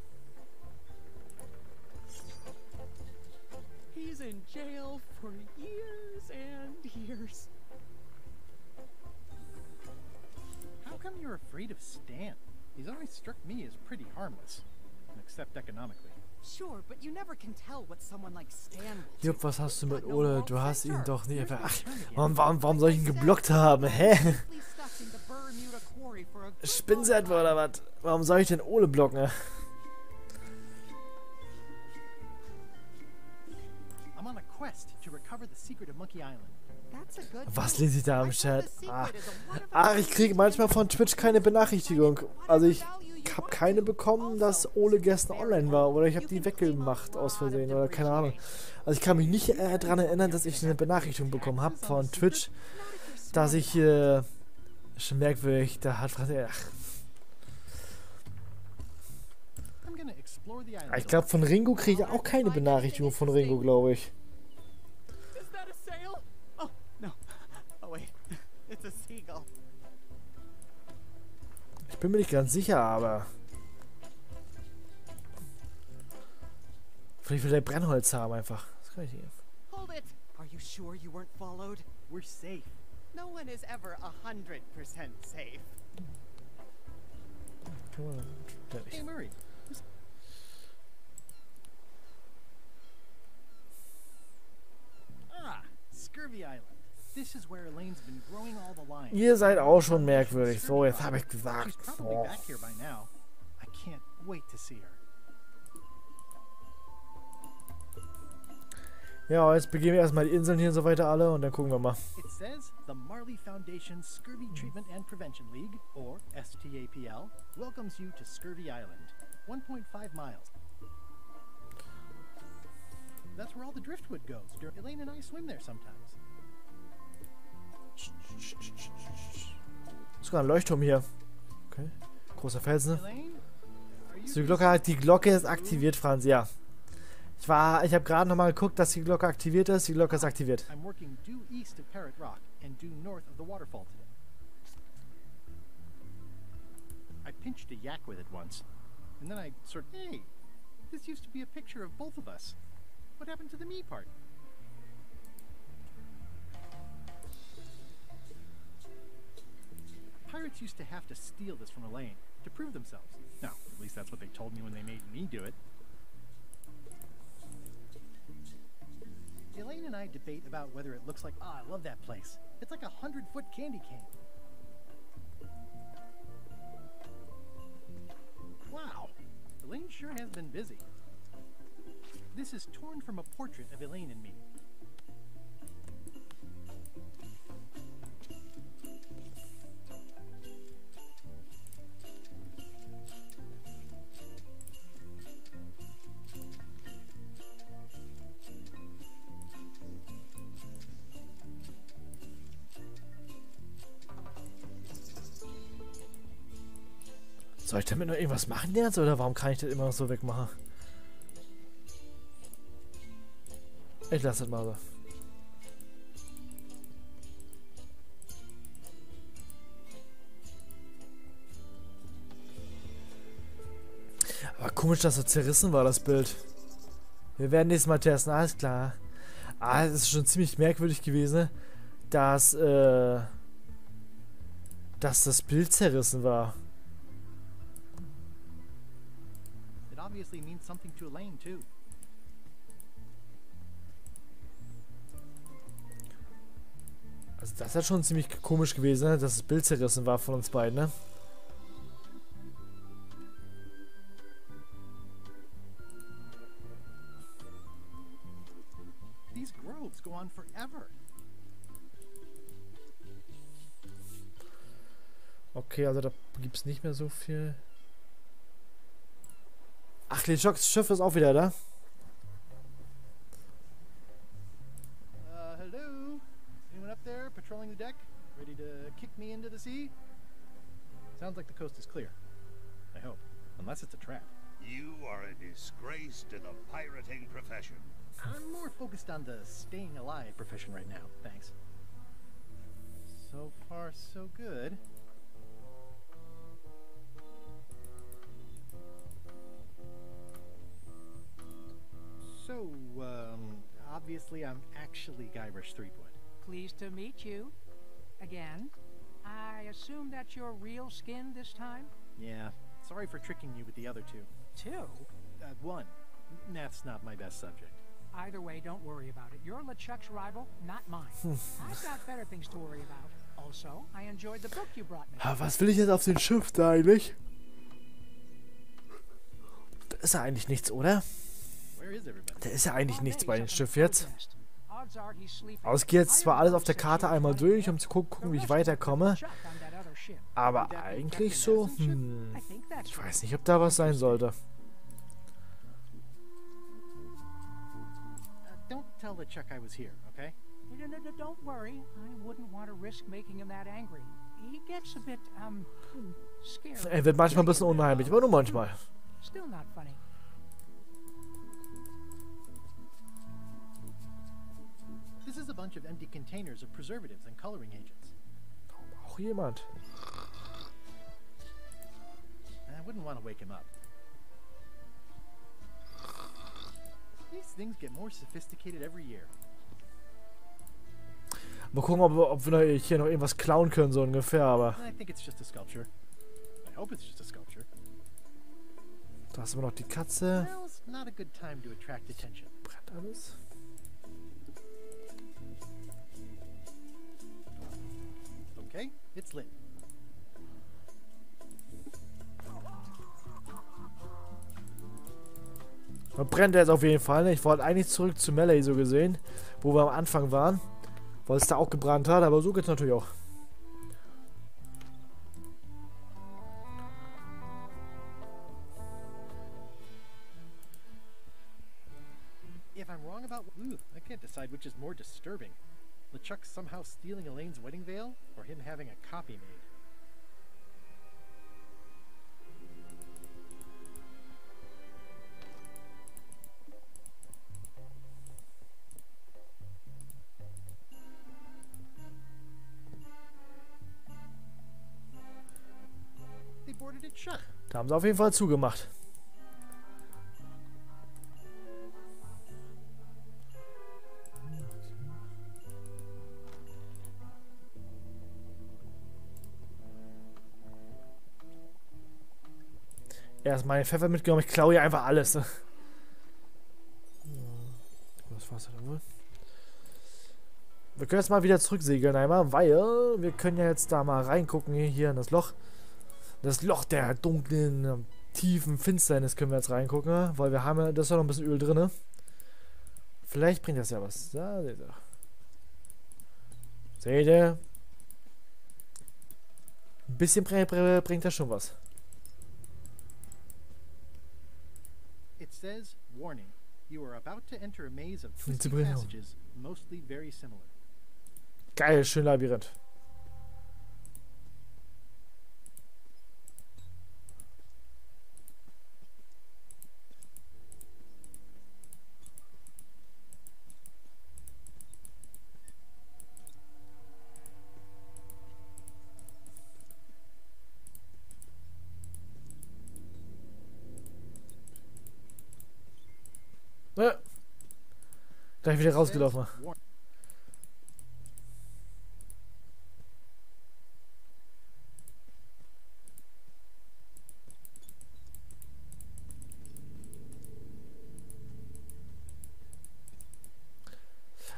He's in jail for years and years. How come you're afraid of Stan? He's always struck me as pretty harmless, except economically. Sure, but you never can tell what someone like Stan. Jupp, was hast du mit Ole? Du hast ihn doch nie einfach. Ach, warum, warum, warum soll ich ihn geblockt haben? Hä? Sie long etwa oder was? Warum soll ich denn Ole blocken? Was lese ich da I im Chat? Ah, secret is a wonderful Ach, ich kriege manchmal von Twitch keine Benachrichtigung. Also ich habe keine bekommen, dass Ole gestern online war. Oder ich habe die weggemacht aus Versehen. Oder keine Ahnung. Also ich kann mich nicht äh, daran erinnern, dass ich eine Benachrichtigung bekommen habe von Twitch, dass ich äh, schon merkwürdig, da hat ach, ich glaube von Ringo kriege ich auch keine Benachrichtigung von Ringo, glaube ich. Bin mir nicht ganz sicher, aber vielleicht will der Brennholz haben einfach. Das kann ich nicht. Hold it. Are you sure you weren't followed? We're safe. No one is ever a hundred percent safe. Hey Murray, Ah, Scurvy Island. This is where Elaine's been growing all the lines. Ihr seid auch schon merkwürdig. So, jetzt habe ich gesagt. She's probably Oh. back here by now. I can't wait to see her. Ja, jetzt begehen wir erstmal die Inseln hier und so weiter alle und dann gucken wir mal. It says the Marley Foundation Scurvy Treatment and Prevention League, or STAPL, welcomes you to Scurvy Island. 1.5 miles. That's where all the driftwood goes. Elaine and I swim there sometimes. Sogar ein Leuchtturm hier. Okay. Großer Felsen. So, die Glocke, die Glocke ist aktiviert, Franz, ja. Ich war, ich habe gerade nochmal geguckt, dass die Glocke aktiviert ist. Die Glocke ist aktiviert. Of of. I pinched a yak with it once, and then I sort hey, this used to be a picture of both of us. What happened to the me part? Pirates used to have to steal this from Elaine to prove themselves. No, at least that's what they told me when they made me do it. Elaine and I debate about whether it looks like. Ah, I love that place. It's like a hundred foot candy cane. Wow, Elaine sure has been busy. This is torn from a portrait of Elaine and me. Soll ich damit noch irgendwas machen jetzt? Oder warum kann ich das immer noch so wegmachen? Ich lasse das mal so. Aber komisch, dass so zerrissen war, das Bild. Wir werden nächstes Mal testen, alles klar. Ah, es ist schon ziemlich merkwürdig gewesen, dass, äh, dass das Bild zerrissen war. Obviously means something to Elaine, too. Also das ist schon ziemlich komisch gewesen, ne? dass das Bild zerrissen war von uns beiden, ne? These groves go on forever. Okay, also da gibt es nicht mehr so viel. Ach, Lechocks Schiff ist auch wieder da. Uh, hello? Anyone up there patrolling the deck? Ready to kick me into the sea? Sounds like the coast is clear. I hope. Unless it's a trap. You are a disgrace to the pirating profession. I'm more focused on the staying alive profession right now, thanks. So far, so good. So, um, obviously I'm actually Guybrush Threepwood. Pleased to meet you. Again. I assume that's your real skin this time? Yeah, sorry for tricking you with the other two. Two? Uh, one, math's not my best subject. Either way, don't worry about it. You're LeChuck's rival, not mine. I've got better things to worry about. Also, I enjoyed the book you brought me. Ha, was will ich jetzt auf den Schiff da eigentlich? Da ist ja eigentlich nichts, oder? Da ist ja eigentlich nichts bei dem Schiff jetzt. Aber ich gehe jetzt zwar alles auf der Karte einmal durch, um zu gucken, wie ich weiterkomme. Aber eigentlich so, hm, that's ich weiß nicht, ob da was sein sollte. Don't tell LeChuck I was here, okay? No, no, no, don't worry. I wouldn't want to risk making him that angry. He gets a bit, um, scared. Er wird manchmal ein bisschen unheimlich, aber nur manchmal. Still not funny. This is a bunch of empty containers of preservatives and coloring agents. Auch jemand. I wouldn't want to wake him up. These things get more sophisticated every year. Mal gucken, ob, ob wir hier noch irgendwas klauen können, so ungefähr, aber. I think it's just a sculpture. I hope it's just a sculpture. Da hast du noch die Katze. Now's not a good time to attract attention. Brennt alles. Okay, it's lit. Man brennt jetzt auf jeden Fall. Ne? Ich wollte eigentlich zurück zu Melee so gesehen, wo wir am Anfang waren. Weil es da auch gebrannt hat, aber so geht's natürlich auch. If I'm wrong about... Ooh, I can't decide which is more disturbing. LeChuck somehow stealing Elaine's wedding veil, or him having a copy made. They boarded it shut. Da haben sie auf jeden Fall zugemacht. Erstmal den Pfeffer mitgenommen. Ich klaue hier einfach alles. Was war's denn wohl? Wir können jetzt mal wieder zurücksegeln einmal, weil wir können ja jetzt da mal reingucken hier, in das Loch. Das Loch der dunklen, tiefen Finsternis können wir jetzt reingucken, weil wir haben ja, das ist ja noch ein bisschen Öl drin. Vielleicht bringt das ja was. Da seht ihr. Seht ihr? Ein bisschen br br bringt das schon was. Says, warning, you are about to enter a maze of bringen- passages, mostly very similar. Geil, schön Labyrinth. Äh. Gleich wieder rausgelaufen.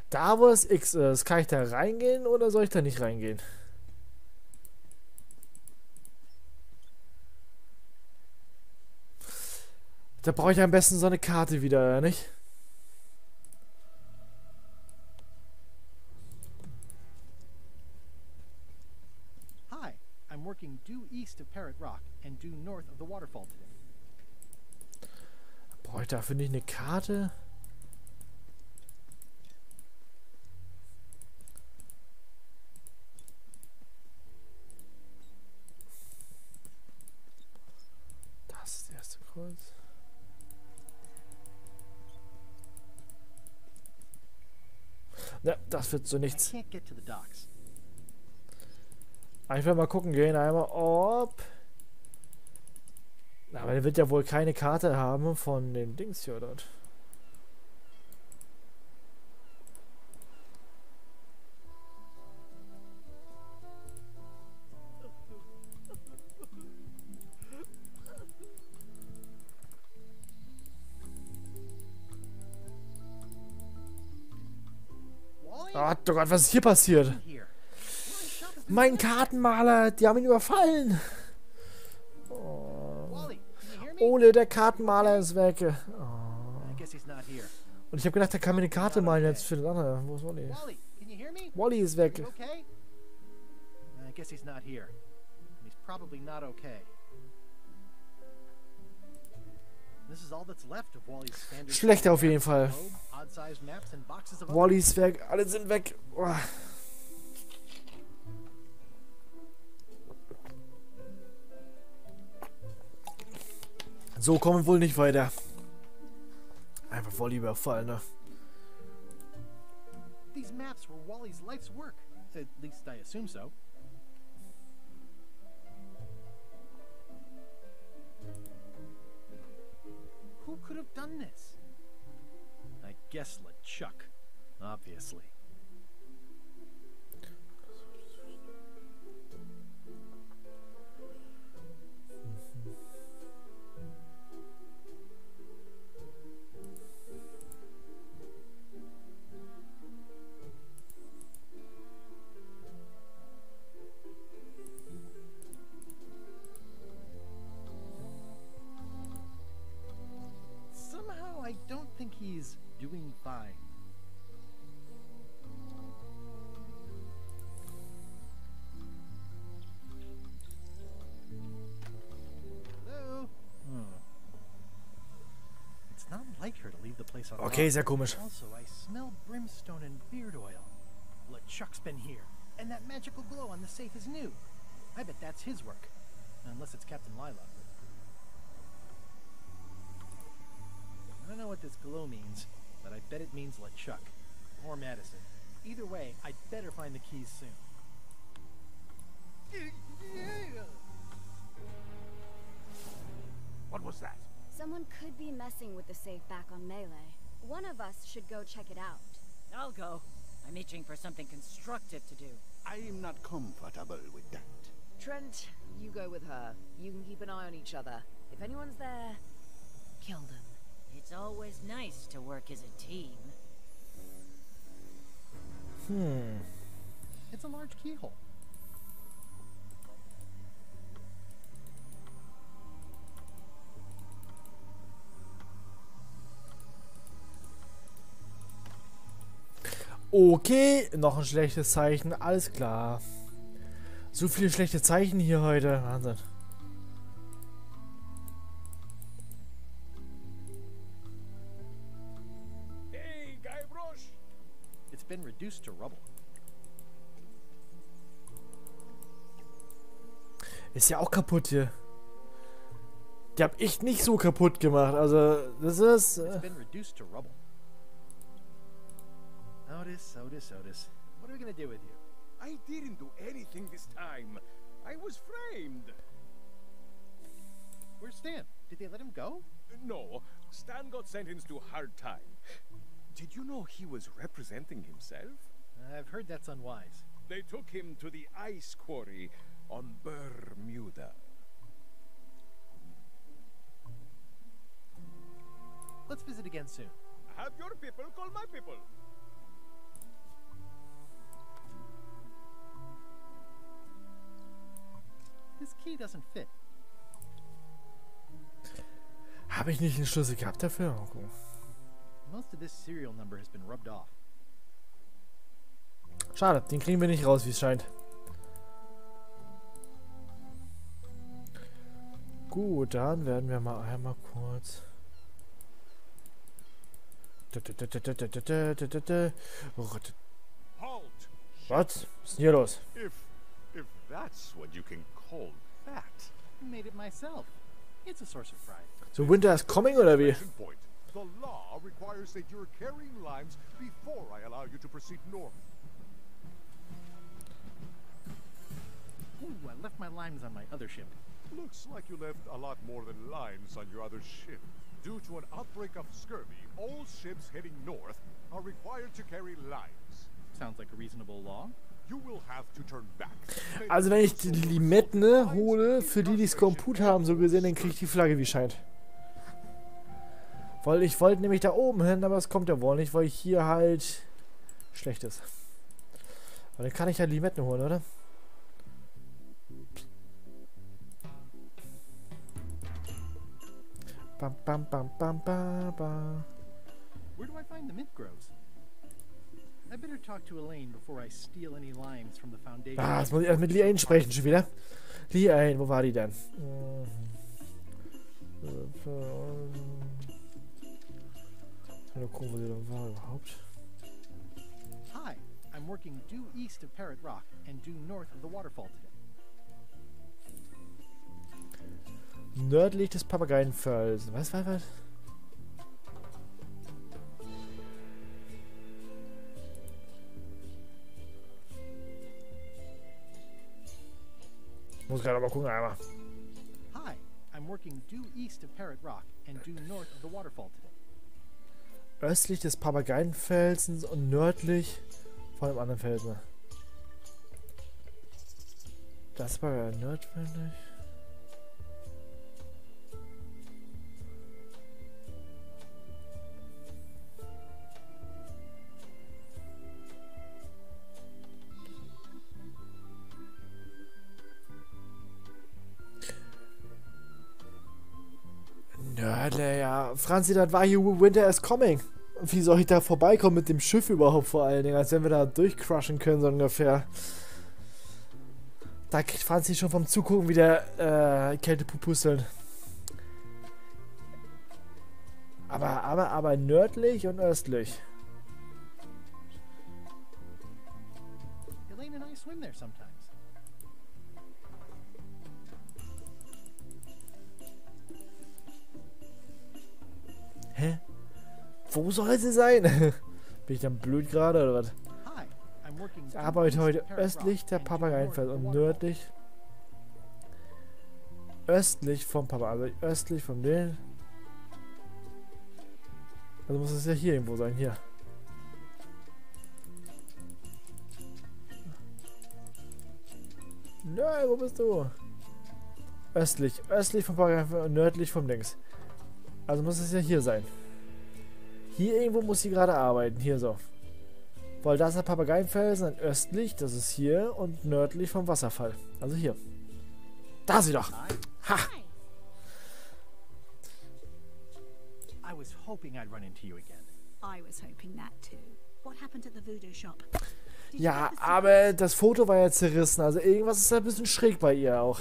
Da, wo das X ist, kann ich da reingehen oder soll ich da nicht reingehen? Da brauche ich am besten so eine Karte wieder, nicht? Hi, I'm working due east of Parrot Rock and due north of the waterfall today. Brauche ich dafür nicht eine Karte? Das ist das erste Kreuz. Ja, das wird so I nichts. can't get to the docks. Einfach mal gucken gehen, einmal ob. Aber er wird ja wohl keine Karte haben von dem Dings hier dort. Oh Gott, was ist hier passiert? Mein Kartenmaler, die haben ihn überfallen. Oh. Ole, der Kartenmaler ist weg. Oh. Und ich habe gedacht, er kann mir eine Karte malen jetzt für den anderen. Wo ist Wally? Wally, ist weg. You okay? I guess he's not here. He's probably not okay. This is all that's left of Wally's standard. Schlecht auf jeden Fall. Wally ist weg. Alle sind weg. Oh. So kommen wir wohl nicht weiter. Einfach Wally überfallen, ne? These maps were Wally's life's work. At least I assume so. Who could have done this? I guess LeChuck, obviously. Okay, sehr komisch. Also, I smell brimstone and beard oil. LeChuck's been here, and that magical glow on the safe is new. I bet that's his work. Unless it's Captain Lila. I don't know what this glow means, but I bet it means LeChuck. Or Madison. Either way, I'd better find the keys soon. What was that? Someone could be messing with the safe back on Melee. One of us should go check it out. I'll go. I'm itching for something constructive to do. I am not comfortable with that. Trent, you go with her. You can keep an eye on each other. If anyone's there, kill them. It's always nice to work as a team. Hmm. It's a large keyhole. Okay, noch ein schlechtes Zeichen, alles klar. So viele schlechte Zeichen hier heute, Wahnsinn. Hey, Guybrush! It's been reduced to rubble. Ist ja auch kaputt hier. Die hab ich nicht so kaputt gemacht, also das ist... It's Äh, Otis, Otis, Otis. What are we gonna do with you? I didn't do anything this time. I was framed. Where's Stan? Did they let him go? No, Stan got sentenced to hard time. Did you know he was representing himself? I've heard that's unwise. They took him to the ice quarry on Bermuda. Let's visit again soon. Have your people call my people. This key doesn't fit. Habe ich nicht einen Schlüssel gehabt dafür? Okay. Most of this serial number has been rubbed off. Schade, den kriegen wir nicht raus, wie es scheint. Gut, dann werden wir mal einmal kurz. Halt! Was? Was ist denn hier los? If if that's what you can call that. Made it myself. It's a source of pride. So Winter is coming oder wie? Point. The law requires that you're carrying limes before I allow you to proceed north. Ooh, I left my limes on my other ship. Looks like you left a lot more than limes on your other ship. Due to an outbreak of scurvy, all ships heading north are required to carry limes. Sounds like a reasonable law. Also wenn ich die Limetten hole, für die, die es Komput haben, so gesehen, dann kriege ich die Flagge, wie scheint. Weil ich wollte nämlich da oben hin, aber es kommt ja wohl nicht, weil hier halt schlecht ist. Aber dann kann ich ja Limetten holen, oder? Bam, bam, bam, bam, bam, bam. Where do I find the mint groves? Ah, jetzt muss ich erst mit Liane sprechen schon wieder. Liane, wo war die denn? Mal gucken, wo sie denn war überhaupt. Hi, I'm working due east of Parrot Rock and due north of the waterfall today. Nördlich des Papageienfelsen. Was, was, was? Muss gerade mal gucken, einmal. Hi, I'm working due east of Parrot Rock and due north of the waterfall today. Östlich des Papageienfelsens und nördlich von dem anderen Felsen. Das war ja notwendig. Ja. Franzi, das war hier Winter is Coming. Wie soll ich da vorbeikommen mit dem Schiff überhaupt vor allen Dingen? Als wenn wir da durchcrushen können, so ungefähr. Da kriegt Franzi schon vom Zugucken wieder äh, Kältepupusseln. Aber, aber, aber nördlich und östlich. Elaine and I swim there sometimes. Hä? Wo soll sie sein? Bin ich dann blöd gerade oder was? Ich arbeite heute östlich der Papageienfeld und nördlich. Östlich vom Papa, also östlich von den. Also muss es ja hier irgendwo sein, hier. Nein, wo bist du? Östlich, östlich vom Papageienfeld und nördlich vom Links. Also muss es ja hier sein. Hier irgendwo muss sie gerade arbeiten, hier so. Weil das ist der Papageienfelsen, dann östlich, das ist hier und nördlich vom Wasserfall. Also hier. Da ist sie doch. Ha! I was hoping I'd run into you again. I was hoping that too. What happened at the voodoo shop? Ja, aber das Foto war ja zerrissen. Also irgendwas ist da ein bisschen schräg bei ihr auch.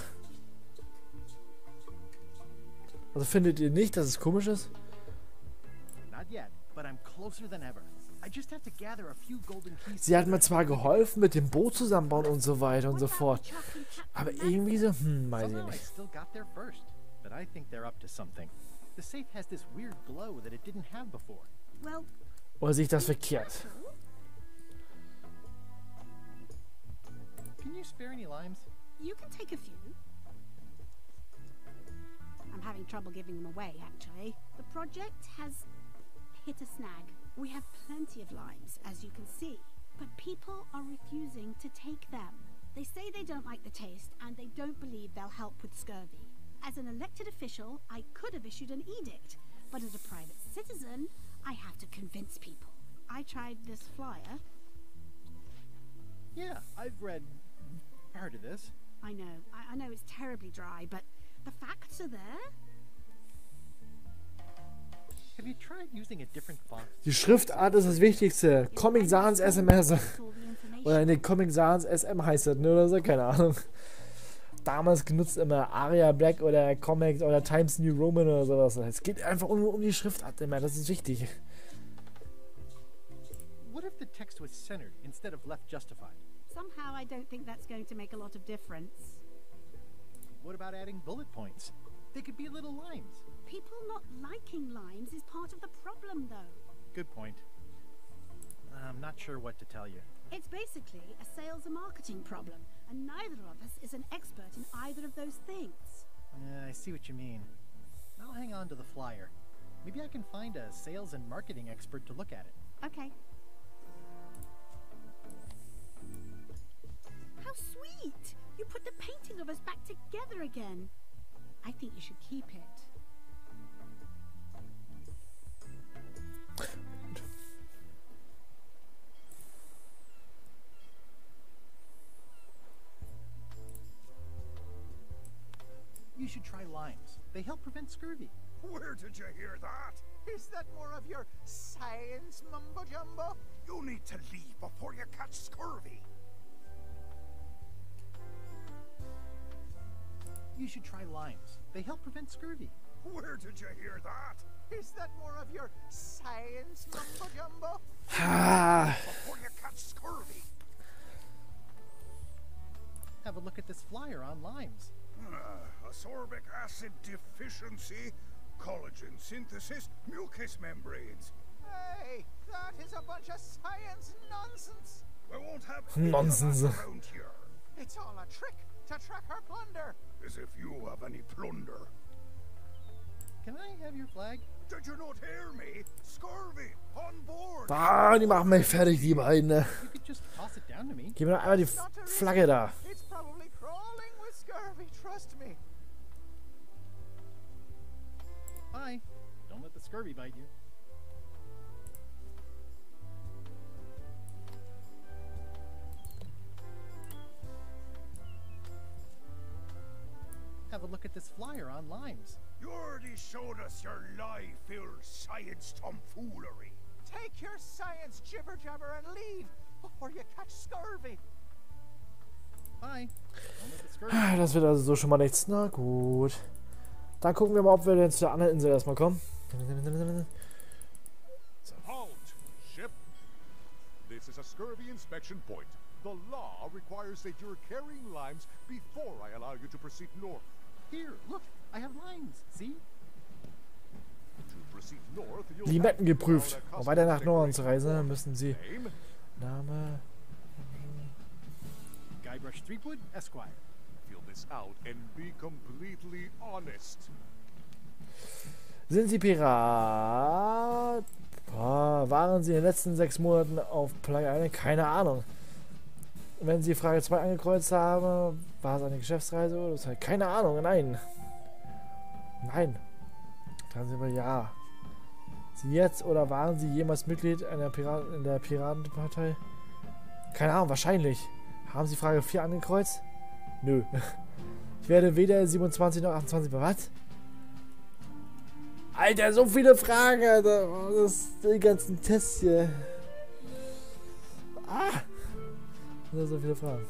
Also findet ihr nicht, dass es komisch ist? Not yet, but I'm closer than ever. I just have to gather a few golden keys. Sie hat mir zwar geholfen mit dem Boot zusammenbauen und so weiter und so fort. Aber irgendwie so, hm, weiß ich nicht. still got there first, but I think they're up to something. The safe has this weird glow that it didn't have before. Well, Oder sehe ich das verkehrt? Can you spare any limes? you can take a few. Having trouble giving them away, actually. The project has hit a snag. We have plenty of limes, as you can see, but people are refusing to take them. They say they don't like the taste and they don't believe they'll help with scurvy. As an elected official, I could have issued an edict, but as a private citizen, I have to convince people. I tried this flyer. Yeah, I've read part of this. I know, I, I know it's terribly dry, but the facts are there. Die Schriftart ist das Wichtigste. Comic Sans SMS. Oder ne, Comic Sans SM heißt das, ne? Oder so, keine Ahnung. Damals genutzt immer Aria Black oder Comics oder Times New Roman oder sowas. Es geht einfach nur um die Schriftart immer, das ist wichtig. What if the text was centered instead of left justified? Somehow, I don't think that's going to make a lot of difference. What about adding bullet points? They could be little limes. People not liking limes is part of the problem, though. Good point. I'm not sure what to tell you. It's basically a sales and marketing problem, and neither of us is an expert in either of those things. Yeah, I see what you mean. I'll hang on to the flyer. Maybe I can find a sales and marketing expert to look at it. Okay. How sweet! You put the painting of us back together again. I think you should keep it. You should try limes. They help prevent scurvy. Where did you hear that? Is that more of your science mumbo jumbo? You need to leave before you catch scurvy. You should try limes. They help prevent scurvy. Where did you hear that? Is that more of your science mumbo jumbo? Ah. Before you catch scurvy. Have a look at this flyer on limes. Ah, ascorbic acid deficiency, collagen synthesis, mucous membranes. Hey, that is a bunch of science nonsense. We won't have Nonsense. any of that around here. It's all a trick to track our plunder. As if you have any plunder. Can I have your flag? Did you not hear me? Scurvy, on board. Ah, die machen mich fertig, die beiden. Ne? You could just toss it down to me. Gib mir doch einmal die Flagge da. It's probably crawling with scurvy, trust me. Bye. Don't let the scurvy bite you. Have a look at this flyer on limes. You already showed us your lie-filled science tomfoolery. Take your science jibber jabber and leave before you catch scurvy. Bye. Don't let the scurvy Ah, Das wird also so schon mal nichts. Na gut. Dann gucken wir mal, ob wir denn zu der anderen Insel erstmal kommen. Halt, ship. This is a scurvy inspection point. The law requires that you're carrying limes before I allow you to proceed north. You'll Limetten geprüft. Um weiter nach Norden zu reisen, müssen sie. Name? Guybrush Threepwood, Esquire. Feel this out and be completely honest. Sind Sie Pirat? Waren Sie in den letzten sechs Monaten auf Playa Island? Keine Ahnung. Wenn Sie Frage 2 angekreuzt haben, war es eine Geschäftsreise oder so? Keine Ahnung, nein. Nein. Dann sind wir ja. Sie jetzt oder waren Sie jemals Mitglied einer Pirat in der Piratenpartei? Keine Ahnung, wahrscheinlich. Haben Sie Frage 4 angekreuzt? Nö. Ich werde weder 27 noch 28 was? Alter, so viele Fragen, Das die ganzen Tests hier. Ah! Sind so viele Fragen.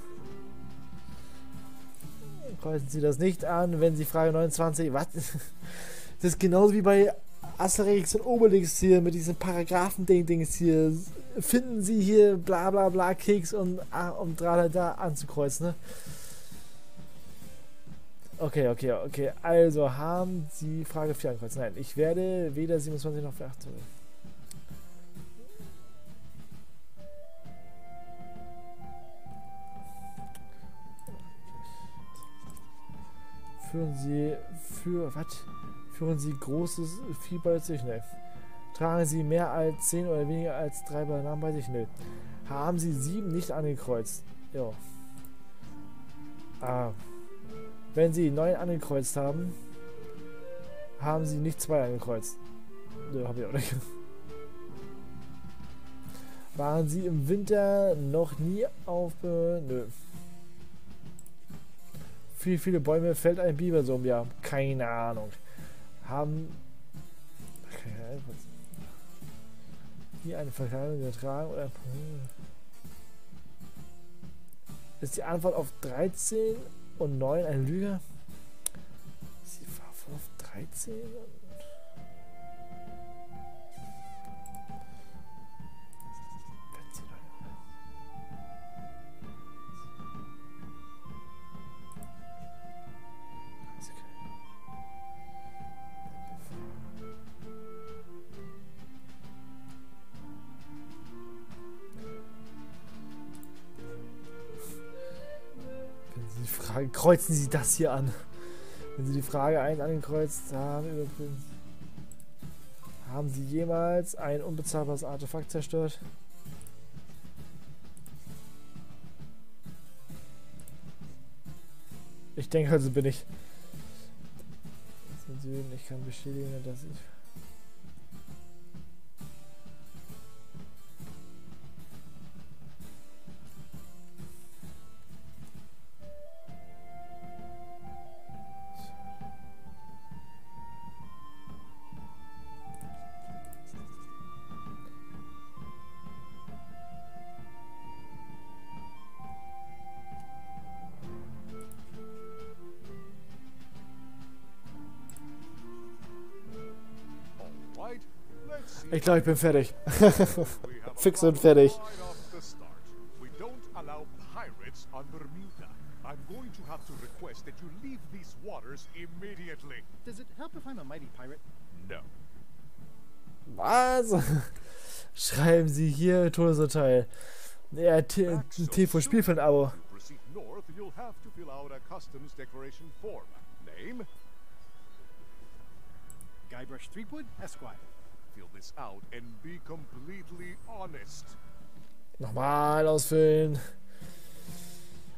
Kreuzen Sie das nicht an, wenn Sie Frage 29. Was? Das ist genauso wie bei Asterix und Obelix hier mit diesen Paragraphen-Ding-Dings hier. Finden Sie hier bla bla bla Keks und ah, um gerade da anzukreuzen, ne? Okay, okay, okay. Also haben Sie Frage 4 ankreuzen. Nein, ich werde weder 27 noch 8. Führen Sie für was? Führen Sie großes Vieh bei sich? Ne. Tragen Sie mehr als 10 oder weniger als 3 Bananen bei sich? Ne. Haben Sie 7 nicht angekreuzt? Ja. Ah. Wenn Sie 9 angekreuzt haben, haben Sie nicht 2 angekreuzt. Nö, hab ich auch nicht. Waren Sie im Winter noch nie auf... Äh, nö. Wie viele Bäume fällt ein Biber so im Jahr? Keine Ahnung. Haben... Hier eine Verkleidung getragen oder... Ist die Antwort auf 13 und 9 eine Lüge? Sie war auf 13 Frage, kreuzen Sie das hier an. Wenn Sie die Frage 1 angekreuzt haben, überprüfen. Haben Sie jemals ein unbezahlbares Artefakt zerstört? Ich denke, also bin ich. Ich kann bestätigen, dass ich. Ich glaube, ich bin fertig. Fix und fertig. right off the start. We don't allow pirates on Bermuda. I'm going to have to request that you leave these waters immediately. Does it help if I'm a mighty pirate? No. Was? Schreiben Sie hier Todesurteil. Ja, T-. To proceed north, you'll have to fill out a customs declaration form. Name? Guybrush Threepwood, Esquire. This out and be completely honest. Nochmal ausfüllen.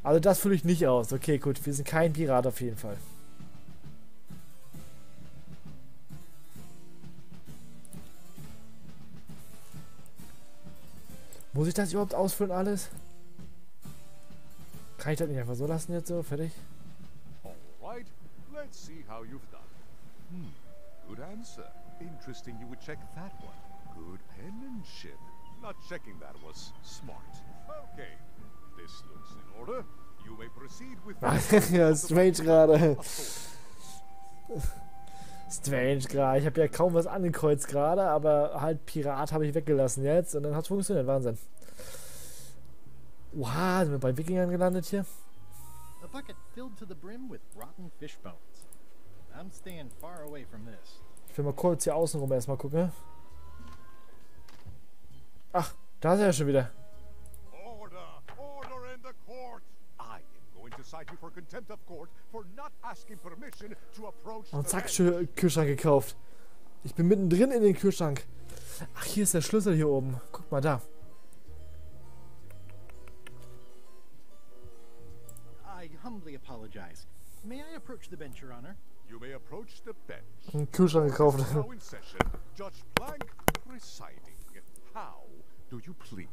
Also das fülle ich nicht aus. Okay, gut. Wir sind kein Pirat auf jeden Fall. Muss ich das überhaupt ausfüllen alles? Kann ich das nicht einfach so lassen jetzt so? Fertig? Alright, let's see how you've done. Hmm, good answer. Interesting you would check that one. Good penmanship. Not checking that was smart. Okay, this looks in order. You may proceed with ja, strange gerade. Strange gerade. Ich habe ja kaum was angekreuzt gerade, aber halt Pirat habe ich weggelassen jetzt und dann hat es funktioniert. Wahnsinn. Wow, sind wir bei Wikingern gelandet hier? A bucket filled to the brim with rotten fish bones. I'm staying far away from this. Ich will mal kurz hier außenrum erstmal gucken. Ach, da ist er ja schon wieder. Order! Order in the court! I am going to cite you for contempt of court for not asking permission to approach Und the zack, Kühlschrank gekauft. Ich bin mittendrin in den Kühlschrank. Ach, hier ist der Schlüssel hier oben. Guck mal da. I humbly apologize. May I approach the bench, Your Honor? You may approach the bench. Einen Kühlschrank gekauft.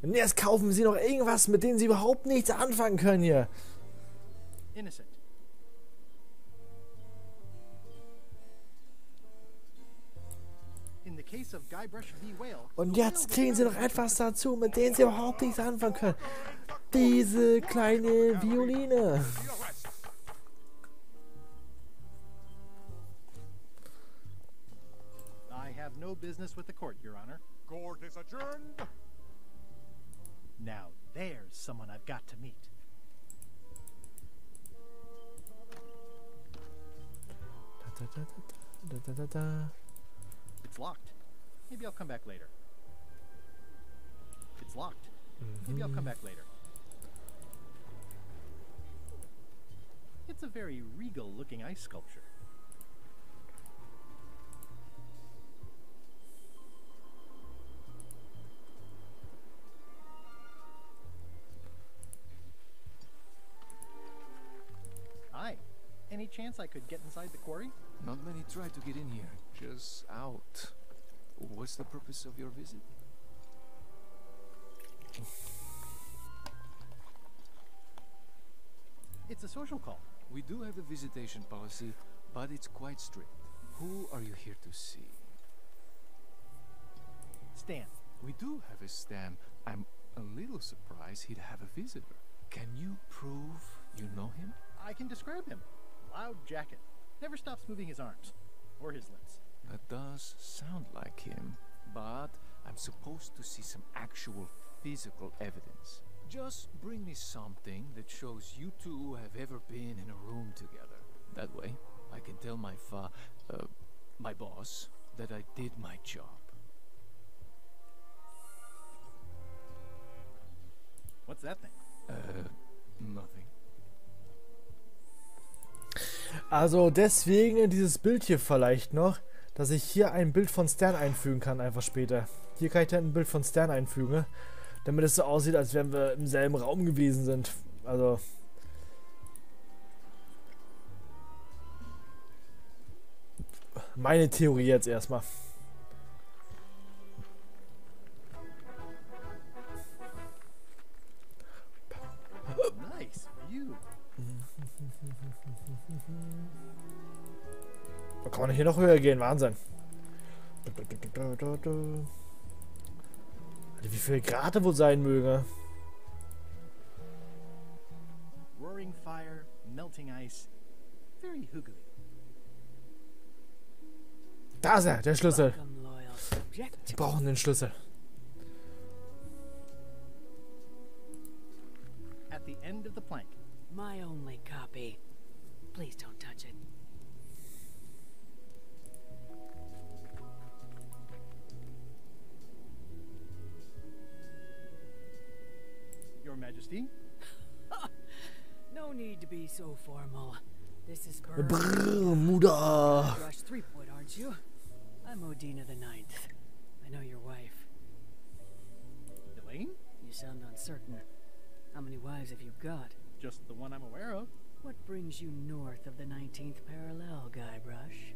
Und jetzt kaufen sie noch irgendwas, mit denen sie überhaupt nichts anfangen können hier. Innocent. In the case of Guybrush v. Whale, Und jetzt kriegen sie noch etwas dazu, mit denen sie überhaupt nichts anfangen können. Diese kleine Violine. No business with the court, Your Honor. Court is adjourned. Now there's someone I've got to meet. Da, da, da, da, da, da. It's locked. Maybe I'll come back later. It's locked. Mm-hmm. Maybe I'll come back later. It's a very regal looking ice sculpture. Hi. Any chance I could get inside the quarry? Not many try to get in here, just out. What's the purpose of your visit? It's a social call. We do have a visitation policy, but it's quite strict. Who are you here to see? Stan. We do have a Stan. I'm a little surprised he'd have a visitor. Can you prove you know him? I can describe him. Loud jacket. Never stops moving his arms. Or his lips. That does sound like him, but I'm supposed to see some actual physical evidence. Just bring me something that shows you two have ever been in a room together. That way, I can tell my fa, uh, my boss, that I did my job. What's that thing? Uh, nothing. Also deswegen dieses Bild hier vielleicht noch, dass ich hier ein Bild von Stern einfügen kann, einfach später. Hier kann ich dann ein Bild von Stern einfügen, damit es so aussieht, als wenn wir im selben Raum gewesen sind. Also. Meine Theorie jetzt erstmal. Kann man hier noch höher gehen, Wahnsinn. Alter, Wie viel Grad da wohl sein möge. Roaring fire, melting ice. Very hoogly. Da ist er, der Schlüssel. Wir brauchen den Schlüssel. At the end of the plank. My only copy. Please don't Majesty. No need to be so formal. This is Brr, Burr. Muda. Rush Threepwood, aren't you? I'm Odina the Ninth. I know your wife. Elaine? You sound uncertain. How many wives have you got? Just the one I'm aware of. What brings you north of the 19th parallel, Guybrush?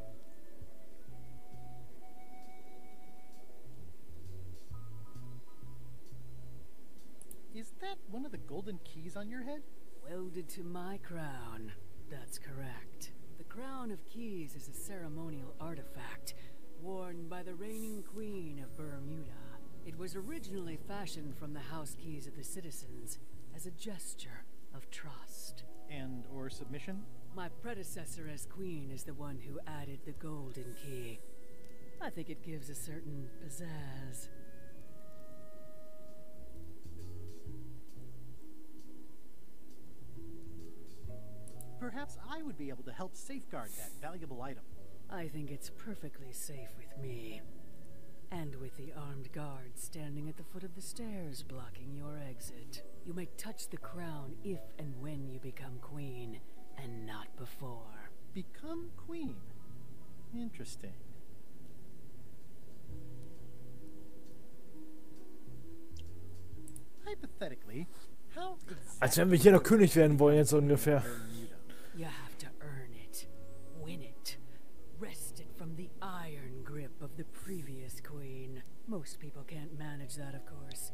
Is that one of the golden keys on your head? Welded to my crown. That's correct. The Crown of Keys is a ceremonial artifact worn by the reigning queen of Bermuda. It was originally fashioned from the house keys of the citizens as a gesture of trust. And or submission? My predecessor as queen is the one who added the golden key. I think it gives a certain pizzazz. Perhaps I would be able to help safeguard that valuable item. I think it's perfectly safe with me. And with the armed guards standing at the foot of the stairs blocking your exit. You may touch the crown if and when you become queen, and not before. Become queen? Interesting. Hypothetically, how Als wenn wir hier noch König werden wollen, jetzt so ungefähr. You have to earn it, win it, wrest it from the iron grip of the previous queen. Most people can't manage that, of course.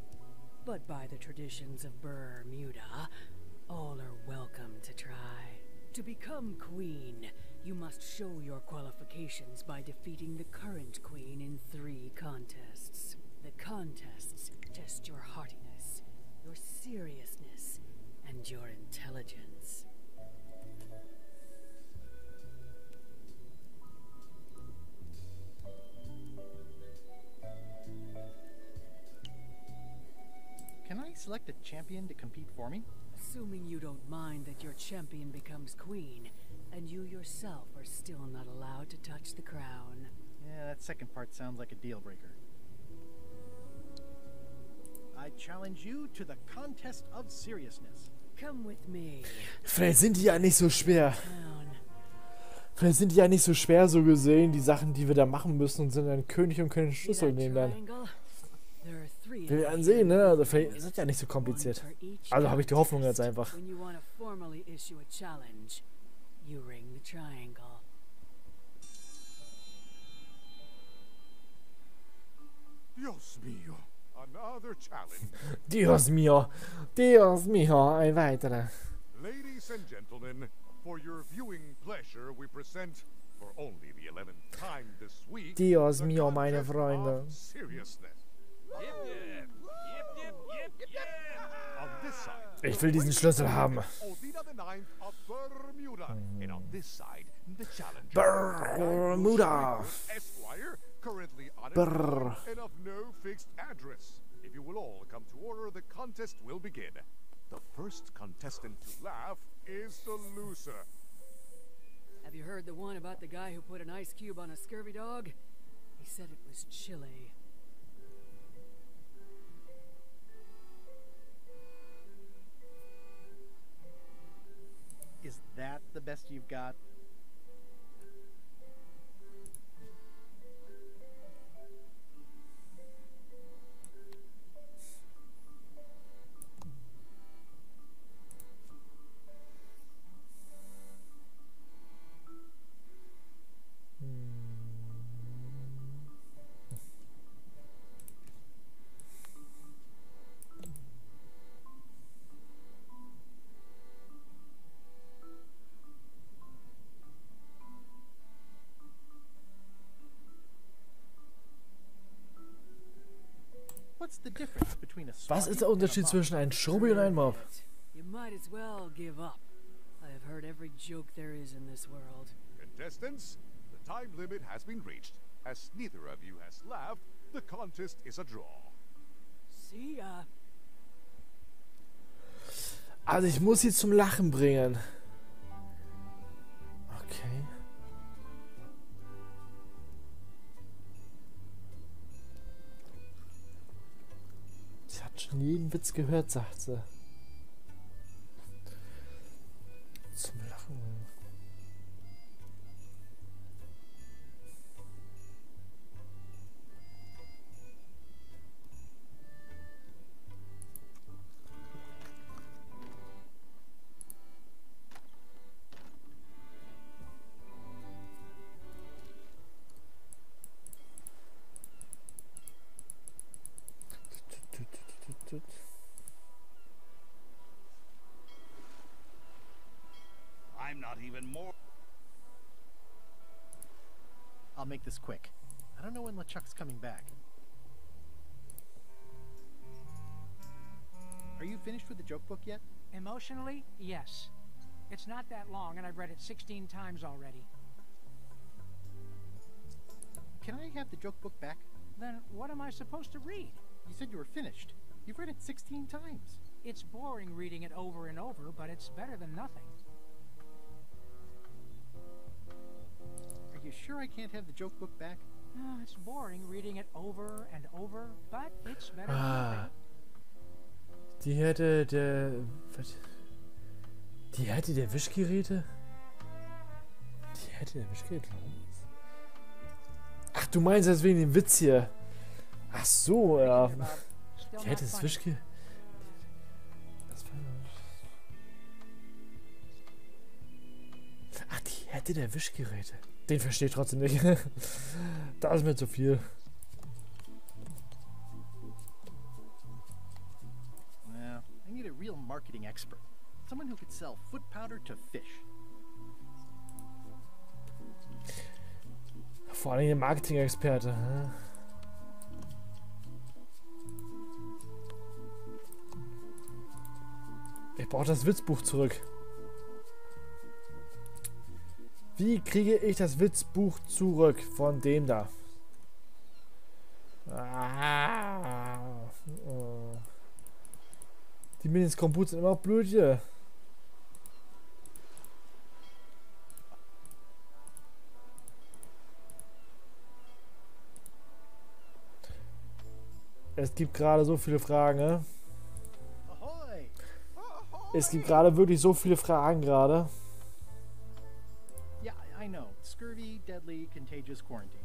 But by the traditions of Bermuda, all are welcome to try. To become queen, you must show your qualifications by defeating the current queen in three contests. The contests test your heartiness, your seriousness, and your intelligence. Can I select a champion to compete for me? Assuming you don't mind that your champion becomes queen, and you yourself are still not allowed to touch the crown. Yeah, that second part sounds like a deal breaker. I challenge you to the contest of seriousness. Come with me. Vielleicht sind die ja nicht so schwer. Vielleicht sind die ja nicht so schwer, so gesehen, die Sachen, die wir da machen müssen und sind dann König und können Schlüssel nehmen dann. Wir werden sehen, ne? Also vielleicht ist das ja nicht so kompliziert. Also habe ich die Hoffnung jetzt einfach. When you want to formally issue a challenge, you ring the triangle. Dios mio, another challenge. Dios mio. Dios mio. Ein weiterer. Ladies and gentlemen, for your viewing pleasure, we present, for only the 11th time this week, Dios mio, meine Freunde. seriousness. On this side, Ich will diesen Schlüssel haben. Odina the Bermuda, and on this side, the challenger, Bermuda. Esquire, currently Brr. unemployed and of no fixed address. If you will all come to order, the contest will begin. The first contestant to laugh is the loser. Have you heard the one about the guy who put an ice cube on a scurvy dog? He said it was chilly. Is that the best you've got? Was ist der Unterschied zwischen einem Schrubbi und einem Mob? You might as well give up. I have heard every joke there is in this world. Contestants, the time limit has been reached. As neither of you has laughed, the contest is a draw. See ya. Also ich muss sie zum Lachen bringen. Okay. Schon jeden Witz gehört, sagt sie. Coming back. Are you finished with the joke book yet? Emotionally, yes. It's not that long, and I've read it 16 times already. Can I have the joke book back? Then what am I supposed to read? You said you were finished. You've read it 16 times. It's boring reading it over and over, but it's better than nothing. Are you sure I can't have the joke book back? Ah, it's boring reading it over and over, but it's better than Ah. Die hätte der. Was? Die hätte der Wischgeräte? Die hätte der Wischgeräte? Ach, du meinst das wegen dem Witz hier. Ach so, ja. Die hätte das Wischgeräte. Das war. Ach, die hätte der Wischgeräte. Den verstehe ich trotzdem nicht. da ist mir zu viel. Well, I need a real marketing expert. Someone who could sell foot powder to fish. Vor allem der Marketing-Experte. hä? Ich brauche das Witzbuch zurück. Wie kriege ich das Witzbuch zurück von dem da? Ah, oh. Die Minions Komput sind immer noch blöd hier. Es gibt gerade so viele Fragen, ne? Es gibt gerade wirklich so viele Fragen gerade. Scurvy, deadly, contagious quarantine.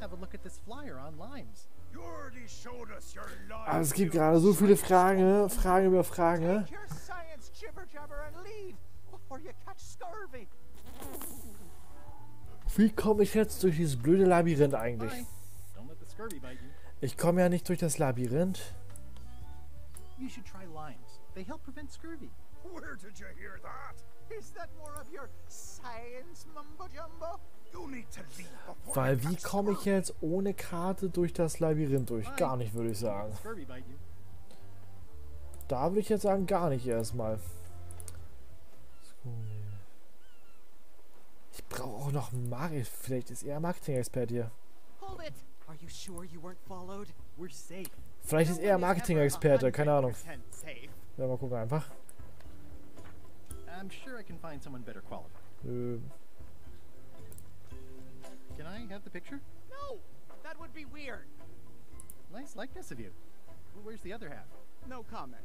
Have a look at this flyer on limes. You already showed us your Aber es gibt gerade so viele Fragen? Fragen über Fragen? Take your science jibber jabber and leave before you catch scurvy. Wie komme ich jetzt durch dieses blöde Labyrinth eigentlich? Ich komme ja nicht durch das Labyrinth. You should try limes. They help prevent scurvy. Where did you hear that? Weil wie komme ich jetzt ohne Karte durch das Labyrinth durch? Gar nicht, würde ich sagen. Da würde ich jetzt sagen, gar nicht erstmal. Ich brauche auch noch einen Market. Vielleicht ist er ein Marketing-Experte hier. Vielleicht ist er ein Marketing-Experte, keine Ahnung. 100% safe. Ja, mal gucken einfach. I'm sure I can find someone better qualified. Äh, Can I have the picture? No, that would be weird. Nice likeness of you. Where's the other half? No comment.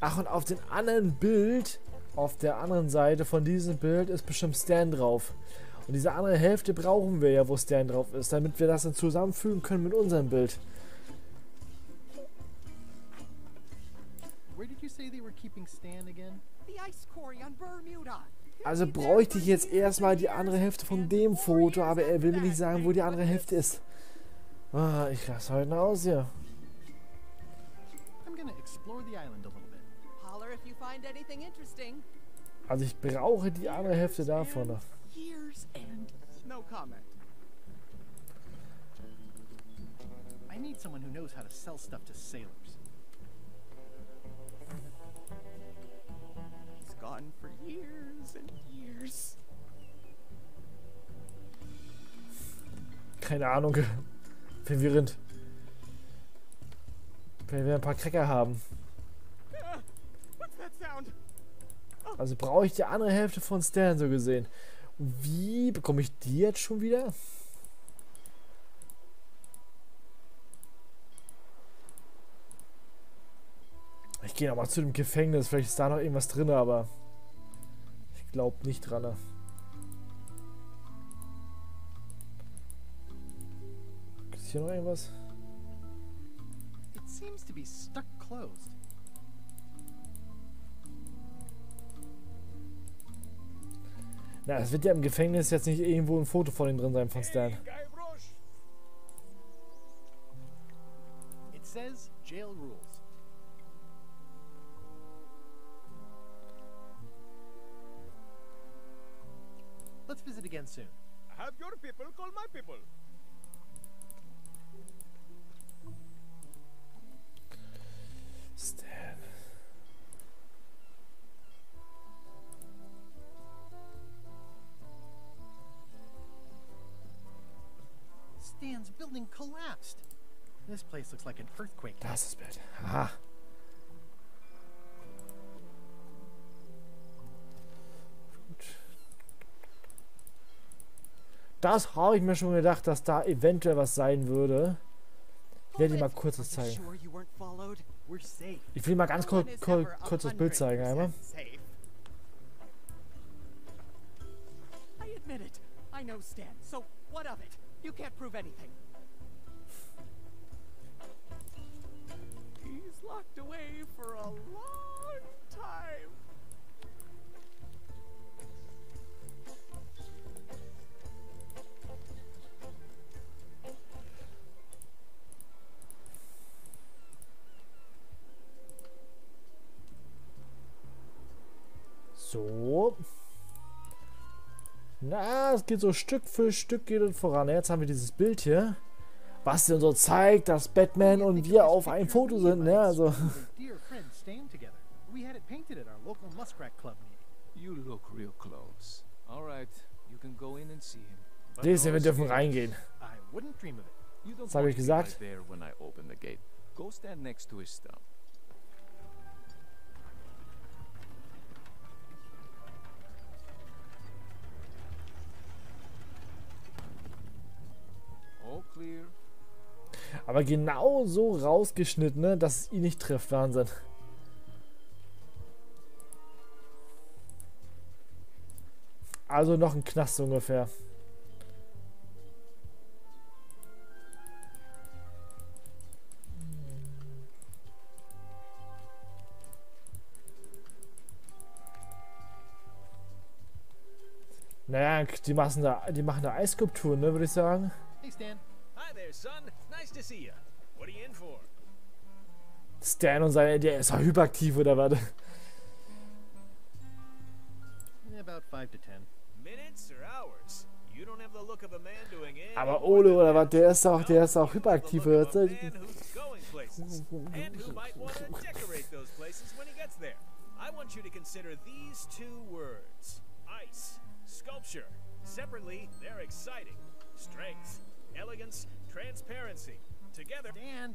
Ach, und auf dem anderen Bild, auf der anderen Seite von diesem Bild, ist bestimmt Stan drauf. Und diese andere Hälfte brauchen wir ja, wo Stan drauf ist, damit wir das dann zusammenfügen können mit unserem Bild. Where did you say they were keeping Stan again? The ice quarry on Bermuda. Also bräuchte ich jetzt erstmal die andere Hälfte von dem Foto, aber er will mir nicht sagen, wo die andere Hälfte ist. Ah, ich raste heute noch aus hier. I'm gonna explore the island a little bit. Holler if you find anything interesting. Also ich brauche die andere Hälfte davon noch. I need someone who knows how to sell stuff to sailors. Keine Ahnung. Verwirrend. Wenn wir ein paar Cracker haben. Also brauche ich die andere Hälfte von Stan so gesehen. Wie bekomme ich die jetzt schon wieder? Ich gehe nochmal zu dem Gefängnis. Vielleicht ist da noch irgendwas drin, aber ich glaube nicht dran. ne? Hier noch irgendwas? It seems to be stuck closed. Na, es wird ja im Gefängnis jetzt nicht irgendwo ein Foto von ihm drin sein von Stan. It says jail rules. Let's visit again soon. Have your people call my people. Stan's building collapsed. This place looks like an earthquake. Das ist Bild. Aha. Gut. Das habe ich mir schon gedacht, dass da eventuell was sein würde. Ich werde dir mal kurz das zeigen. Ich will mal ganz kurz, kurz, kurz das Bild zeigen einmal. 100% safe. I admit it. I know Stan. So what of it? You can't prove anything. He's locked away Na, es geht so Stück für Stück geht es voran. Jetzt haben wir dieses Bild hier, was dir so zeigt, dass Batman und wir auf einem Foto sind. Ne? Also, lesen, wir dürfen reingehen. Das habe ich gesagt. Go stand next to his stump. Aber genau so rausgeschnitten, ne, dass es ihn nicht trifft. Wahnsinn. Also noch ein Knast ungefähr. Naja, die machen da, die machen da Eisskulpturen, ne, würde ich sagen. Hey Stan. Hi there, son. Nice to see you. What are you in for? Stan und seine, der ist hyperaktiv oder was? About five to ten. Minutes or hours? You don't have the look of a man doing it. Aber Ole oder was, der ist auch, der ist auch hyperaktiv. oder was? Man who's going places, and who might want to decorate those places when he gets there. I want you to consider these two words: ice, sculpture. Separately, they're exciting. Strength, elegance, transparency. Together, Dan,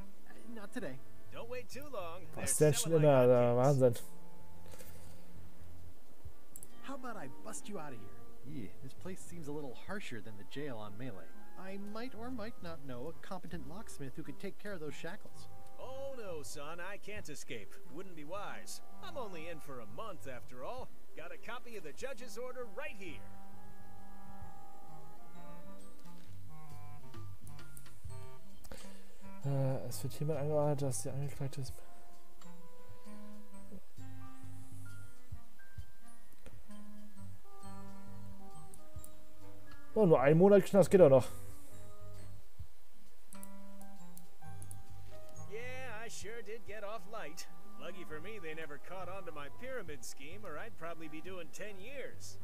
not today. don't wait too long. They're Was denn schon selling like Wahnsinn. How about I bust you out of here? Yeah, this place seems a little harsher than the jail on Melee. I might or might not know a competent locksmith who could take care of those shackles. Oh no, son, I can't escape. Wouldn't be wise. I'm only in for a month after all. Got a copy of the judge's order right here. Äh, es wird hiermit angeordnet, dass die Angeklagte ist. Oh, nur ein Monat Knast geht auch noch. Yeah, I sure did get off light. Lucky for me, they never caught on to my pyramid scheme, or I'd probably be doing 10 years.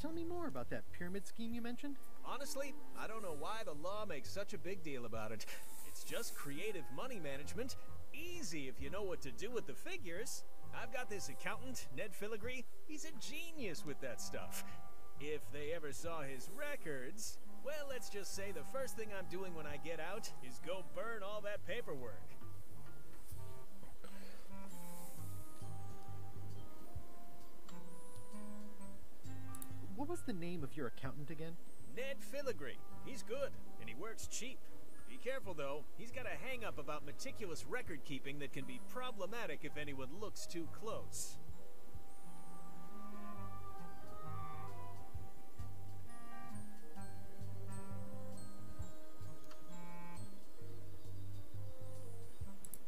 Tell me more about that pyramid scheme you mentioned. Honestly, I don't know why the law makes such a big deal about it. It's just creative money management. Easy if you know what to do with the figures. I've got this accountant, Ned Filigree. He's a genius with that stuff. If they ever saw his records, well, let's just say the first thing I'm doing when I get out is go burn all that paperwork. What was the name of your accountant again? Ned Filigree. He's good, and he works cheap. Be careful, though. He's got a hang up about meticulous record keeping that can be problematic if anyone looks too close.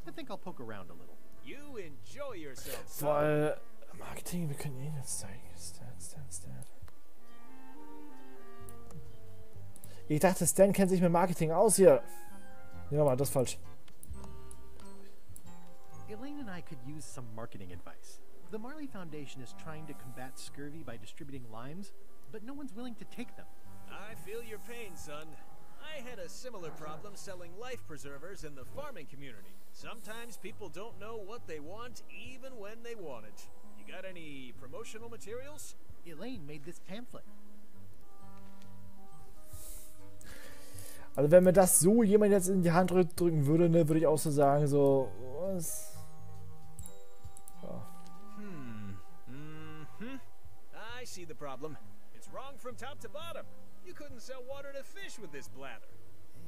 I think I'll poke around a little. You enjoy yourself, son. Weil Marketing, wir können ihn jetzt zeigen. Stan, Ich dachte, Stan kennt sich mit Marketing aus hier. Ja, mal, das ist falsch. Elaine and I could use some marketing advice. The Marley Foundation is trying to combat scurvy by distributing limes, but no one's willing to take them. I feel your pain, son. I had a similar problem selling life preservers in the farming community. Sometimes people don't know what they want even when they want it. You got any promotional materials? Elaine made this pamphlet. Also wenn mir das so jemand jetzt in die Hand drück- drücken würde, ne, würde ich auch so sagen, so, was? Ja. Hmm. Mm-hmm. I see the problem. It's wrong from top to bottom. You couldn't sell water to fish with this blather.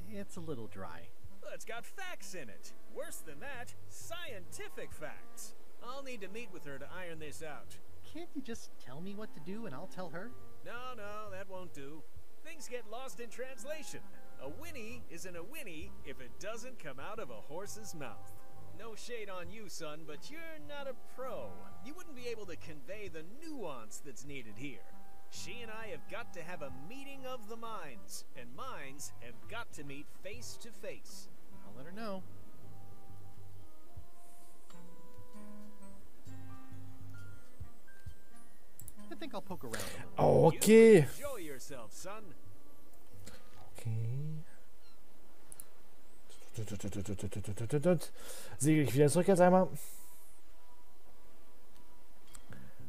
It's a little dry. Well, it's got facts in it. Worse than that, scientific facts. I'll need to meet with her to iron this out. Can't you just tell me what to do and I'll tell her? No, no, that won't do. Things get lost in translation. A whinny isn't a whinny if it doesn't come out of a horse's mouth. No shade on you, son, but you're not a pro. You wouldn't be able to convey the nuance that's needed here. She and I have got to have a meeting of the minds, and minds have got to meet face to face. I'll let her know. I think I'll poke around. a little. Okay. Enjoy yourself, son. Okay. Segel ich wieder zurück jetzt einmal.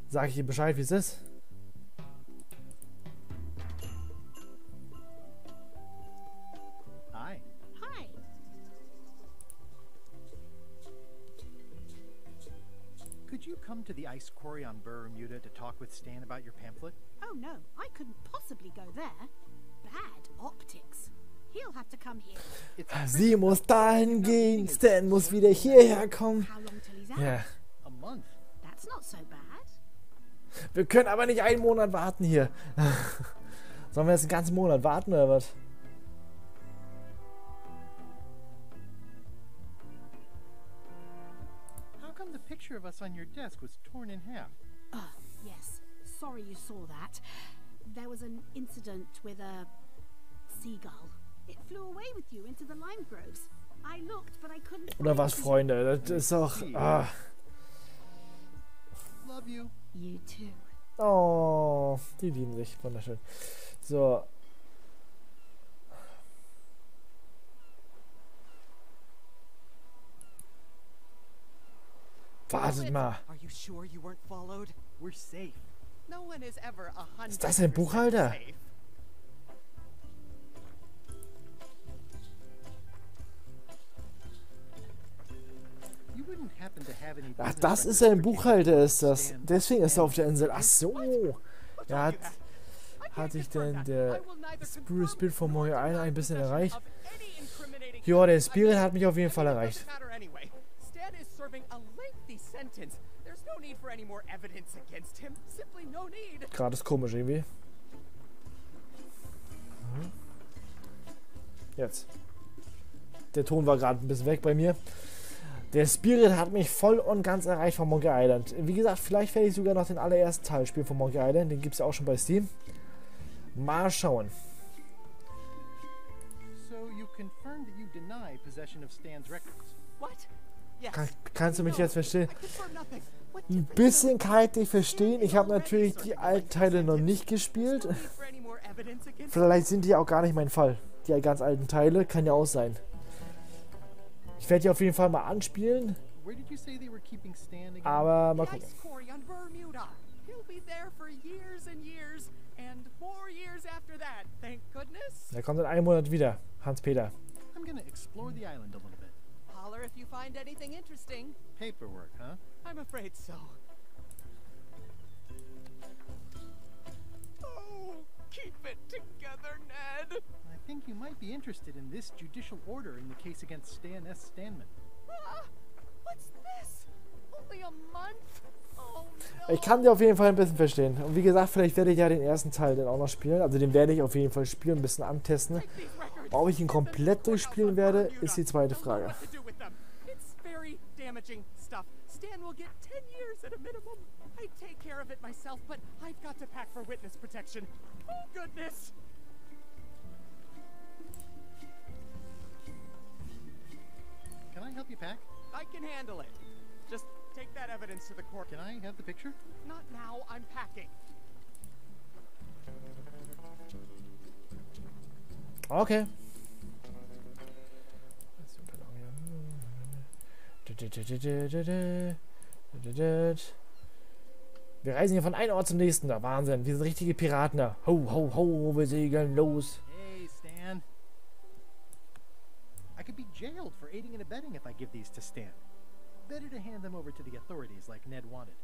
Sag ich ihr Bescheid, wie es ist. Hi. Hi. Could you come to the ice quarry on Bermuda to talk with Stan about your pamphlet? Oh no, I couldn't possibly go there. Bad optics. He'll have to come here. Sie muss dahin gehen. Stan muss wieder hierher kommen. Ja. A month. That's not so bad. Wir können aber nicht einen Monat warten hier. Sollen wir jetzt einen ganzen Monat warten oder was? How come the picture of us on your desk was torn in half? Oh, yes. Sorry you saw that. There was an incident with a seagull. It flew away with you into the lime groves. I looked, but I couldn't. Oder was. Freunde? Das ist doch. Ah. Love you. You too. Oh, die lieben sich. Wunderschön. So. Wartet mal. Are you sure you weren't followed? We're safe. No one is ever a hundred. Ist das ein Buchhalter? Ach, das ist ein Buchhalter, ist das. Deswegen ist er auf der Insel. Ach so. Ja, hat, hat sich denn der Spirit Spirit von Mojo ein ein bisschen erreicht? Ja, der Spirit hat mich auf jeden Fall erreicht. Matter anyway. Stan is serving a lengthy sentence. There's no need for any more evidence against him. Simply no need. Gerade ist komisch irgendwie. Mhm. Jetzt. Der Ton war gerade ein bisschen weg bei mir. Der Spirit hat mich voll und ganz erreicht von Monkey Island. Wie gesagt, vielleicht werde ich sogar noch den allerersten Teil spielen von Monkey Island. Den gibt es ja auch schon bei Steam. Mal schauen. So you confirm that you deny possession of Stan's records. What? Yes. Kann, kannst du mich jetzt verstehen? Ein bisschen kann ich dich verstehen. Ich habe natürlich die alten Teile noch nicht gespielt. Vielleicht sind die auch gar nicht mein Fall. Die ganz alten Teile. Kann ja auch sein. Ich werde die auf jeden Fall mal anspielen. Where did you say they were keeping Stan again? Aber mal gucken. ice quarry on Bermuda. He'll be there for years and years and more years after that. Thank goodness. Der kommt in einem Monat wieder. Hans-Peter. I'm gonna explore the island a little bit. Holler if you find anything interesting. Paperwork, huh? I'm afraid so. Oh, keep it together, think you might be interested in this judicial order in the case against Stan S. Stanman. Ah, what's this? Only a month? Oh no. Ich kann die auf jeden Fall ein bisschen verstehen. Und wie gesagt, vielleicht werde ich ja den ersten Teil dann auch noch spielen. Also den werde ich auf jeden Fall spielen, ein bisschen antesten. Ob ich ihn komplett durchspielen werde, ist die zweite Frage. Stan will get 10 years at a minimum. I'd take care of it myself, but I've got to pack for witness protection. Oh, goodness. I help you pack? I can handle it. Just Take that evidence to the court. Can I have the picture? Not now. I'm packing. Okay. Wir reisen hier von einem Ort zum nächsten. Da Wahnsinn. Wir sind richtige Piraten da. Ho, ho, ho, wir segeln los. Hey, Stan. I could be jailed for aiding and abetting if I give these to Stan. Better to hand them over to the authorities like Ned wanted.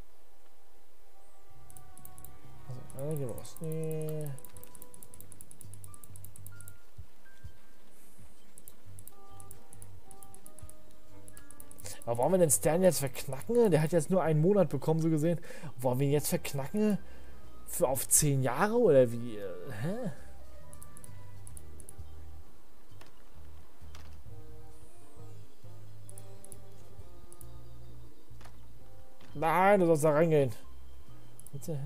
Also, wir los. Nee. Aber wollen wir den Stan jetzt verknacken? Der hat jetzt nur einen Monat bekommen, so gesehen. Wollen wir ihn jetzt verknacken? Für auf zehn Jahre oder wie? Äh, Hä? Nein, du sollst da reingehen. Bitte.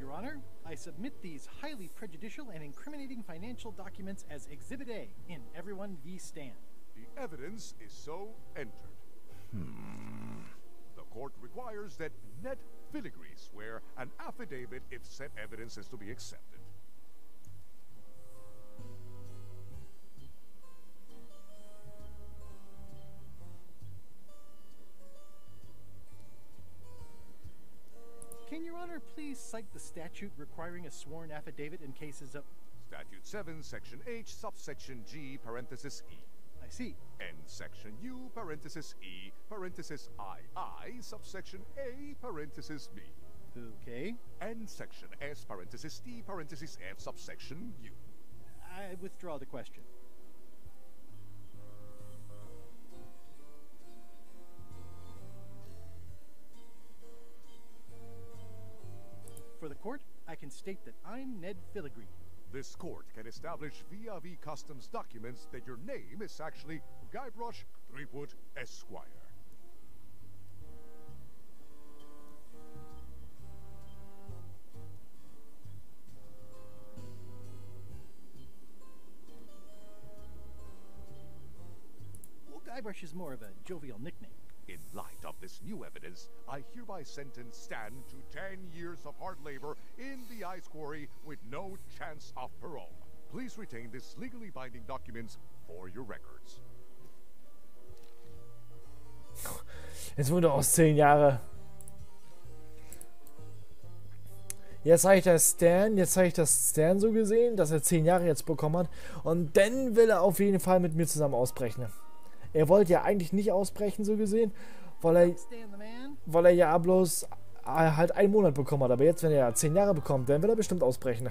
Your Honor, I submit these highly prejudicial and incriminating financial documents as Exhibit A in Everyone v. Stan. The evidence is so entered. Hmm. The court requires that Ned Filigree swear an affidavit if said evidence is to be accepted. Can Your Honor please cite the statute requiring a sworn affidavit in cases of. Statute 7, Section H, subsection G, parenthesis E. I see. And Section U, parenthesis E, parenthesis II, subsection A, parenthesis B. Okay. And Section S, parenthesis T, parenthesis F, subsection U. I withdraw the question. For the court, I can state that I'm Ned Filigree. This court can establish via v customs documents that your name is actually Guybrush Threepwood Esquire. Well, Guybrush is more of a jovial nickname. In light of this new evidence, I hereby sentence Stan to 10 years of hard labor in the ice quarry with no chance of parole. Please retain this legally binding documents for your records. Jetzt wurde aus zehn Jahre. Jetzt zeige ich das Stan, jetzt zeige ich das Stan so gesehen, dass er zehn Jahre jetzt bekommen hat. Und dann will er auf jeden Fall mit mir zusammen ausbrechen. Er wollte ja eigentlich nicht ausbrechen, so gesehen, weil er, weil er ja bloß äh, halt einen Monat bekommen hat. Aber jetzt, wenn er ja zehn Jahre bekommt, dann will er bestimmt ausbrechen. Uh,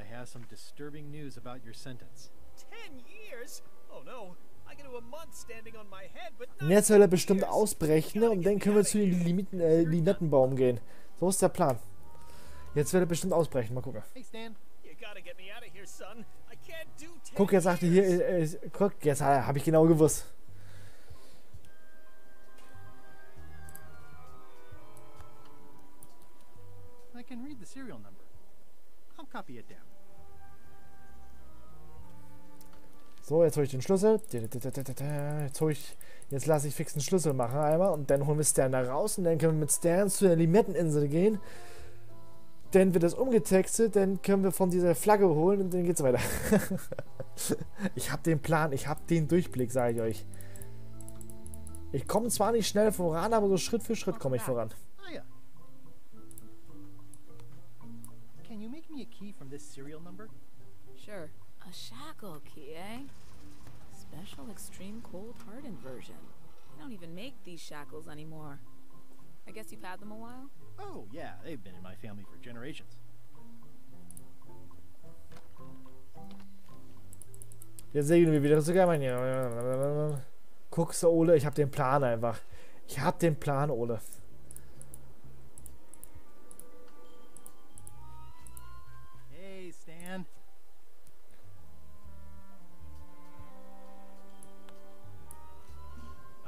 I have some disturbing news about your sentence. Ten years? Oh no. I get to a month standing on my head, but Und jetzt will er bestimmt ausbrechen und dann können wir zu den Limiten, äh, Limettenbaum gehen. So ist der Plan. Jetzt will er bestimmt ausbrechen. Mal gucken. Hey, Stan. you gotta get me out of here, son. Guck, er sagte hier, äh, äh, guck, jetzt habe ich genau gewusst. I can read the serial number. I'll copy it down. So, jetzt hole ich den Schlüssel. Jetzt hole ich, jetzt lasse ich fix einen Schlüssel machen einmal und dann holen wir Stan da raus und dann können wir mit Stan zu der Limetteninsel gehen. Dann wird das umgetextet, dann können wir von dieser Flagge holen und dann geht's weiter. ich habe den Plan, ich habe den Durchblick, sage ich euch. Ich komme zwar nicht schnell voran, aber so Schritt für Schritt komme ich voran. Ah. Can you make me a key from this serial number? Sure. A shackle key, eh? Special extreme cold hardened version. They don't even make these shackles anymore. I guess you've had them a while? Oh, yeah, they've been in my family for generations. Jetzt segeln wir wieder zurück. Mein Guckst du, Ole, ich habe den Plan einfach. Ich habe den Plan, Ole. Hey, Stan.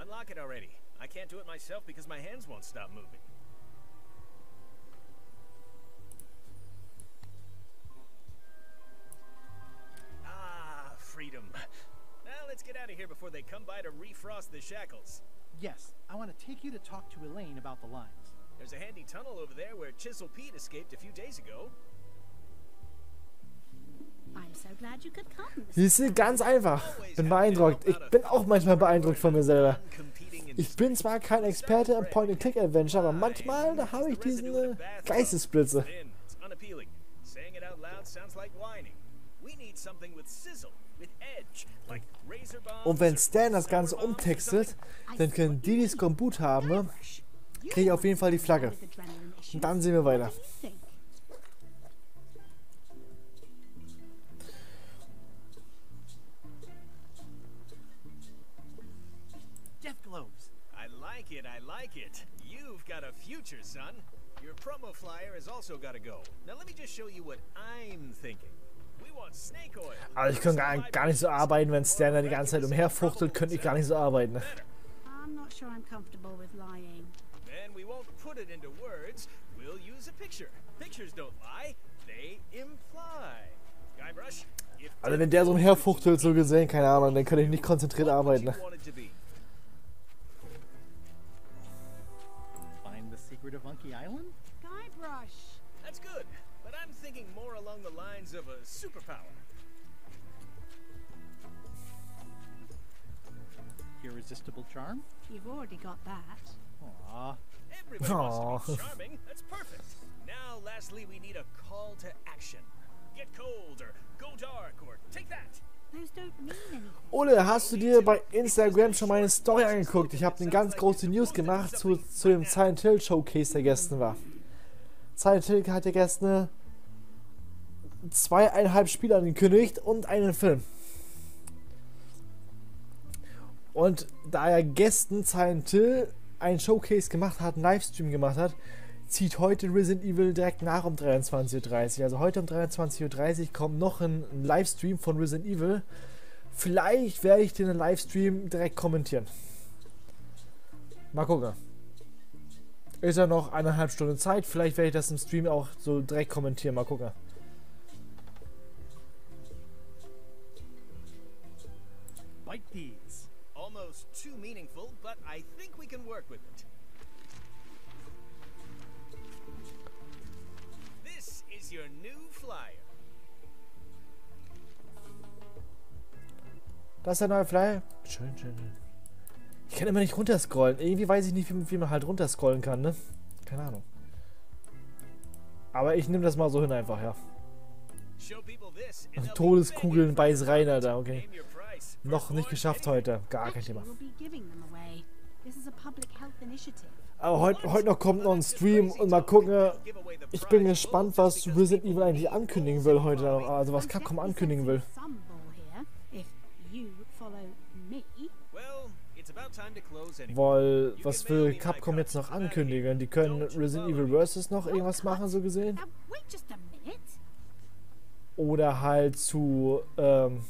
Unlock it already. I can't do it myself because my hands won't stop moving. Freedom. get out of here before they come by to refrost the shackles. Yes, I want to take you to talk to Elaine about the lines. There's a handy tunnel over there where Chisel Pete escaped a few days ago. I'm so glad you could come. Siehst du, ganz einfach. Bin beeindruckt. Ich bin auch manchmal beeindruckt von mir selber. Ich bin zwar kein Experte im Point-and-Click-Adventure, aber manchmal da habe ich diesen äh, Geistesblitze. Und wenn Stan das Ganze umtextet, dann können die, die es Kombut haben, kriege ich auf jeden Fall die Flagge. Und dann sehen wir weiter. Death globes. I like it, I like it. You've got a future, son. Your promo flyer has also got to go. Now let me just show you what I'm thinking. Aber ich kann gar, gar nicht so arbeiten, wenn Stan da die ganze Zeit umherfuchtelt, könnte ich gar nicht so arbeiten. I'm not sure I'm comfortable with lying. Then we won't put it into words. We'll use a picture. Pictures don't lie, they imply. Guybrush, if Also wenn der so umherfuchtelt, so gesehen, keine Ahnung, dann kann ich nicht konzentriert arbeiten. ne? Find the secret of Monkey Island? Irresistible charm? You've already got that. Aw. Everybody wants to be charming. That's perfect. Now, lastly, we need a call to action. Get cold, or go dark, or take that. Those don't mean anything. Ole, hast du dir bei Instagram schon meine Story angeguckt? Ich habe eine ganz große News gemacht zu, zu dem Silent Hill Showcase, der gestern war. Silent Hill hat ja gestern zweieinhalb Spiele angekündigt und einen Film. Und da er gestern Silent Hill ein Showcase gemacht hat, einen Livestream gemacht hat, zieht heute Resident Evil direkt nach um 23.30 Uhr. Also heute um 23.30 Uhr kommt noch ein, ein Livestream von Resident Evil. Vielleicht werde ich den Livestream direkt kommentieren. Mal gucken. Ist ja noch eineinhalb Stunden Zeit. Vielleicht werde ich das im Stream auch so direkt kommentieren. Mal gucken. Bite Das ist der neue Flyer. Schön, schön, schön. Ich kann immer nicht runterscrollen. Irgendwie weiß ich nicht, wie, wie man halt runterscrollen kann, ne? Keine Ahnung. Aber ich nehme das mal so hin einfach, ja. Todeskugeln Beißreien, Alter, okay. Noch nicht geschafft heute. Gar kein Thema. Aber heute heut noch kommt noch ein Stream und mal gucken. Ich bin gespannt, was Resident Evil eigentlich ankündigen will heute. noch. Also was Capcom ankündigen will. Weil, was will Capcom jetzt noch ankündigen? Die können Resident Evil Vs. noch irgendwas machen, so gesehen. Oder halt zu, ähm,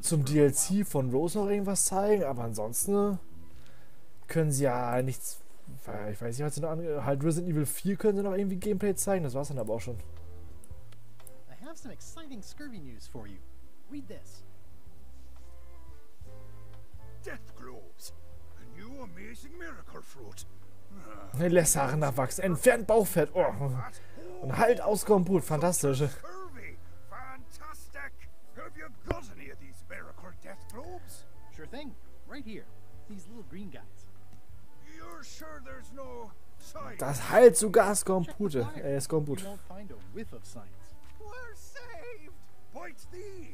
zum. DLC von Rose noch irgendwas zeigen. Aber ansonsten können sie ja nichts. Ich weiß nicht, was sie noch an. Halt Resident Evil 4 können sie noch irgendwie Gameplay zeigen. Das war's dann aber auch schon. I have some exciting scurvy news for you. Read this. Death globes. A new amazing miracle fruit. Lässt Haare nachwachsen. Entfernt Bauchfett. Oh. Und halt aus Komput. Fantastisch. Curvy. Fantastic. Have you got any of these miracle death globes? Sure thing. Right here. These little green guys. You're sure there's no sign? Das heilt sogar Skompute. Äh, Skomput. You won't find a whiff of science. We're saved. Bite these and welcome aboard.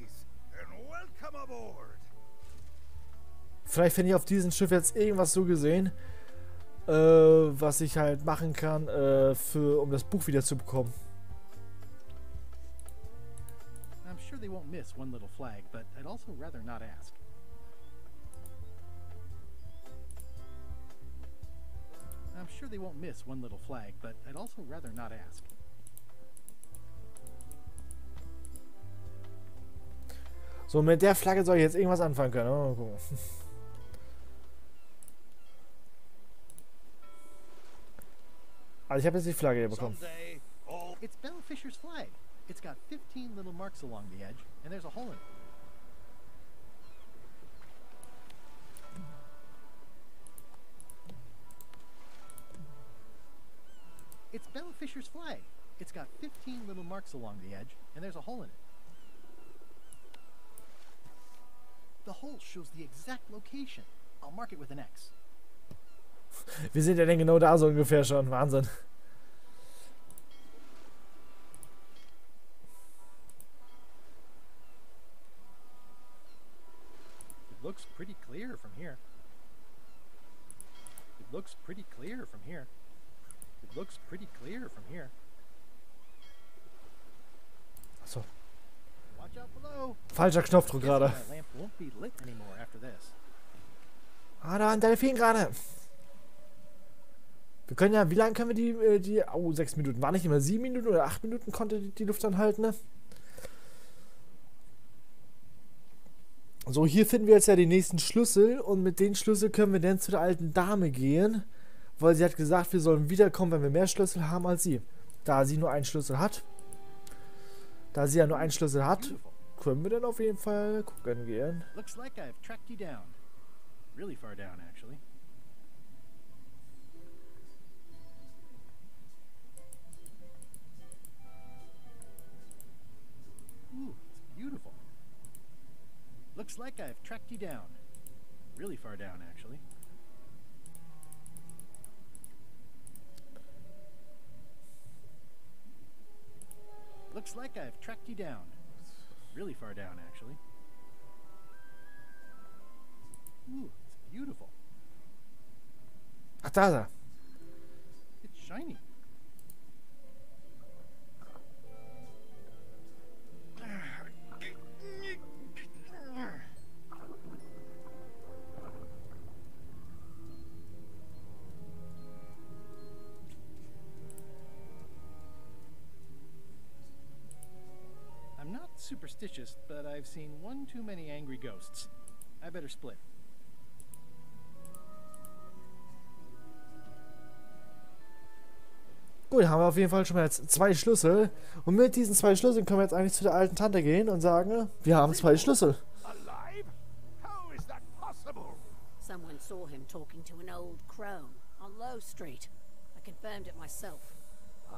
Vielleicht finde ich auf diesem Schiff jetzt irgendwas so gesehen, äh, was ich halt machen kann, äh, für, um das Buch wieder zu bekommen. I'm sure they won't miss one little flag, but I'd also rather not ask. I'm sure they won't miss one little flag, but I'd also rather not ask. So, mit der Flagge soll ich jetzt irgendwas anfangen können. Oh, mal gucken. Also ich habe jetzt die Flagge hier bekommen. It's Belle Fisher's flag. It's got 15 little marks along the edge, and there's a hole in it. It's Belle Fisher's flag. It's got 15 little marks along the edge, and there's a hole in it. The hole shows the exact location. I'll mark it with an X. Wir sind ja denn genau da so ungefähr schon. Wahnsinn. It looks pretty clear from here. It looks pretty clear from here. It looks pretty clear from here. Achso. Falscher Knopfdruck gerade. Ah, da ein Delfin gerade. Wir können ja, wie lange können wir die, äh, die, oh, sechs Minuten. War nicht immer sieben Minuten oder acht Minuten konnte die, die Luft anhalten, ne? So, hier finden wir jetzt ja die nächsten Schlüssel und mit den Schlüssel können wir dann zu der alten Dame gehen, weil sie hat gesagt, wir sollen wiederkommen, wenn wir mehr Schlüssel haben als sie. Da sie nur einen Schlüssel hat, da sie ja nur einen Schlüssel hat, können wir dann auf jeden Fall gucken gehen. Looks like I've tracked you down. Really far down, actually. Ooh, it's beautiful. Looks like I've tracked you down. Really far down, actually. Looks like I've tracked you down. Really far down, actually. Ooh, it's beautiful. Ach, da ist er. It's shiny. I'm not superstitious, but I've seen one too many angry ghosts. I better split. Gut, haben wir auf jeden Fall schon mal jetzt zwei Schlüssel. Und mit diesen zwei Schlüsseln können wir jetzt eigentlich zu der alten Tante gehen und sagen, wir haben zwei Schlüssel. Someone saw him talking to an old crone on Low Street. I confirmed it myself.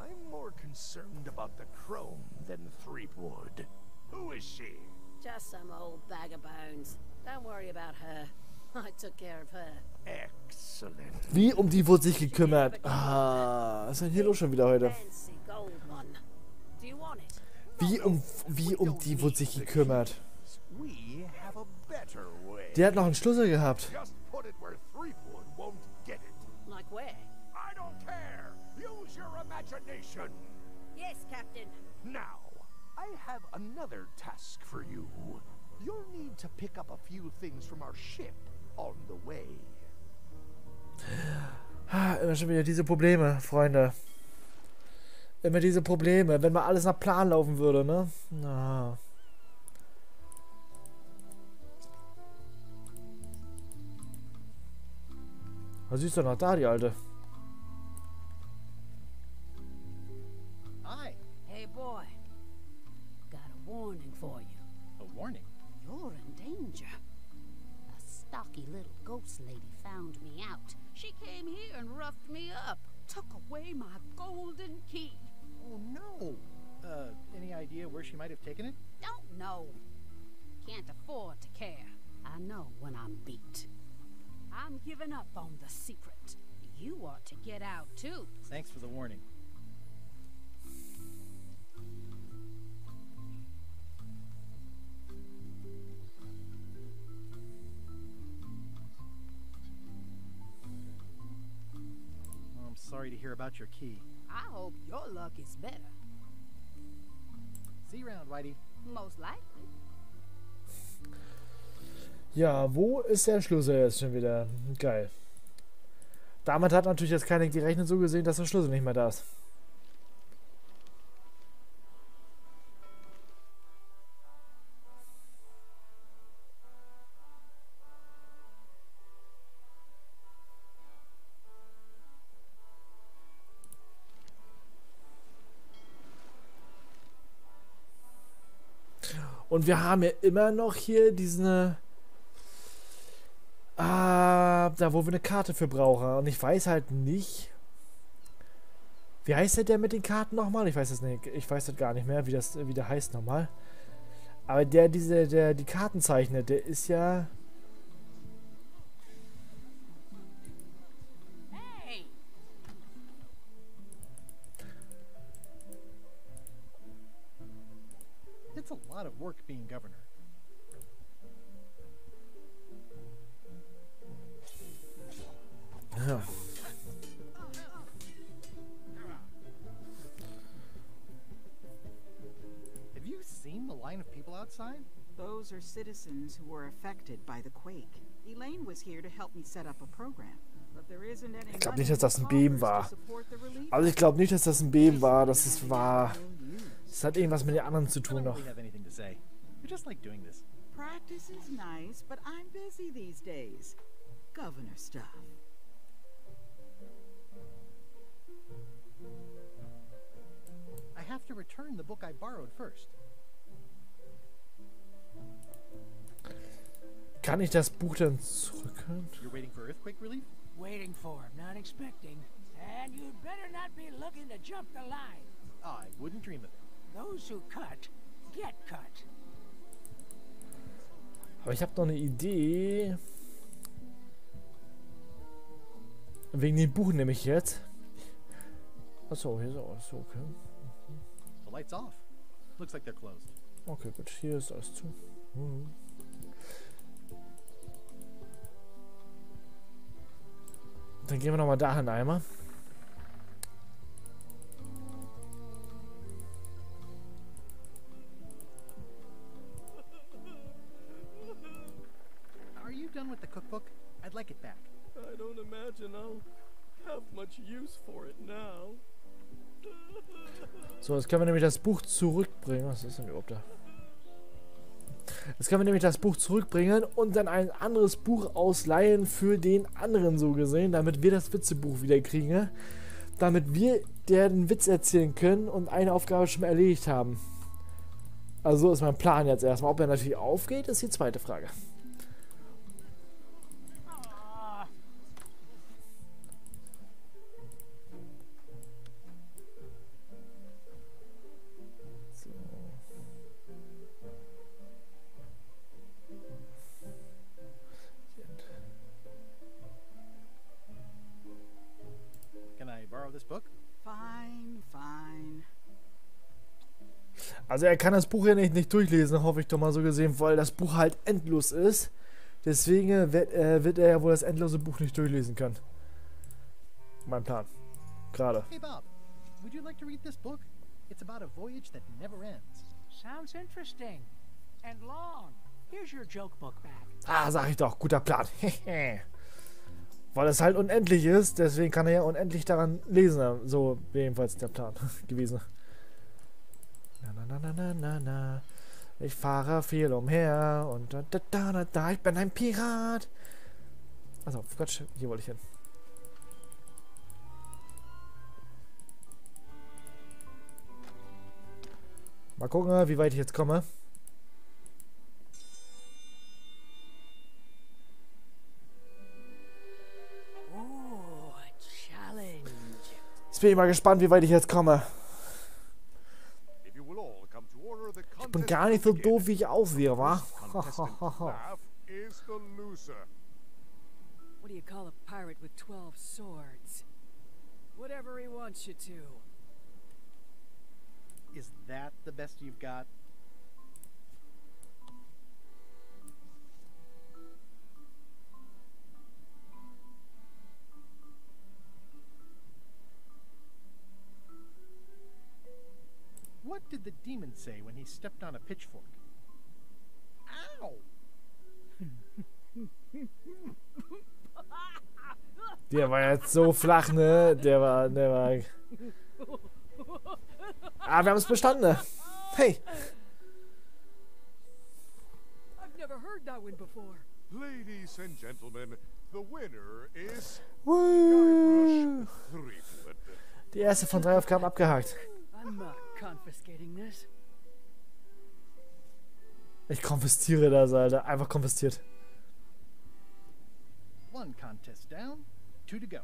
I'm more concerned about the chrome than Threepwood. Who is she? Just some old bag of bones. Don't worry about her. I took care of her. Excellent. Wie um die wurde sich gekümmert. Ah, was ist denn hier los schon wieder heute? Fancy gold one. Do you want it? Wie um, wie um die wurde sich gekümmert. Der hat noch einen Schlüssel gehabt. To pick up a few things from our ship on the way. Ah, immer schon wieder diese Probleme, Freunde. Immer diese Probleme. Wenn mal alles nach Plan laufen würde, ne? Na. Was ist doch noch da, die Alte? Away my golden key. Oh no. Uh, any idea where she might have taken it? Don't know. Can't afford to care. I know when I'm beat. I'm giving up on the secret. You ought to get out too. Thanks for the warning. Hear about your key. I hope your luck is better. See you around, Whitey. Most likely. Ja, wo ist der Schlüssel jetzt schon wieder? Geil. Damit hat natürlich jetzt keiner gerechnet so gesehen, dass der Schlüssel nicht mehr da ist. Und wir haben ja immer noch hier diese. Ah, da wo wir eine Karte für brauchen. Und ich weiß halt nicht. Wie heißt der, der mit den Karten nochmal? Ich weiß es nicht. Ich weiß das gar nicht mehr, wie das wie der heißt nochmal. Aber der, diese, der die Karten zeichnet, der ist ja. Governor. Ja. Have you seen the line of people outside? Those are citizens who were affected by the quake. Elaine was here to help me set up a program. But there isn't any Ich glaube money nicht, dass das ein in Beben war. to support the relief Also ich glaube nicht, dass das ein Beben war. Das ist war. Das hat irgendwas mit den anderen zu tun noch. Really have anything to say. I just like doing this. Practice is nice, but I'm busy these days. Governor stuff. I have to return the book I borrowed first. Kann ich das Buch dann zurückhören? You're waiting for earthquake relief? Waiting for him, not expecting. And you'd better not be looking to jump the line. I wouldn't dream of it. Those who cut, get cut. Aber ich habe noch eine Idee. Wegen dem Buch nehme ich jetzt. Achso, hier ist alles so, okay. The light's off. Looks like they're closed. Okay, gut, hier ist alles zu. Mhm. Dann gehen wir nochmal dahin einmal. Done with the cookbook? I'd like it back. I don't imagine I'll have much use for it now. So, jetzt können wir nämlich das Buch zurückbringen. Was ist denn überhaupt da? Jetzt können wir nämlich das Buch zurückbringen und dann ein anderes Buch ausleihen für den anderen so gesehen, damit wir das Witzebuch wieder kriegen. Damit wir den Witz erzählen können und eine Aufgabe schon mal erledigt haben. Also so ist mein Plan jetzt erstmal. Ob er natürlich aufgeht, ist die zweite Frage. Also er kann das Buch ja nicht, nicht durchlesen, hoffe ich doch mal so gesehen, weil das Buch halt endlos ist. Deswegen äh, wird, äh, wird er ja wohl das endlose Buch nicht durchlesen können. Mein Plan. Gerade. Hey Bob, would you like to read this book? It's about a voyage that never ends. Sounds interesting. And long. Here's your joke book back. Ah, sag ich doch, guter Plan. Weil es halt unendlich ist, deswegen kann er ja unendlich daran lesen. So jedenfalls der Plan gewesen. Na, na, na, na, na, na. Ich fahre viel umher und da, da, da, da, da, ich bin ein Pirat. Also, Quatsch, hier wollte ich hin. Mal gucken, wie weit ich jetzt komme. Jetzt bin ich mal gespannt, wie weit ich jetzt komme. Ich bin gar nicht so doof, wie ich aussehe, wa? contestant Laugh is the loser. What do you call a pirate with 12 swords? Whatever he wants you to. Is that the best you've got? What did the demon say when he stepped on a pitchfork? Ow! Der war jetzt so flach, ne? Der war, der war. Ah, wir haben es bestanden. ne? Hey. I've never heard that one before. Ladies and gentlemen, the winner is Woo. Die erste von drei Aufgaben abgehakt. Ich konfisziere das, Alter. Einfach konfisziert. One contest down, two to go.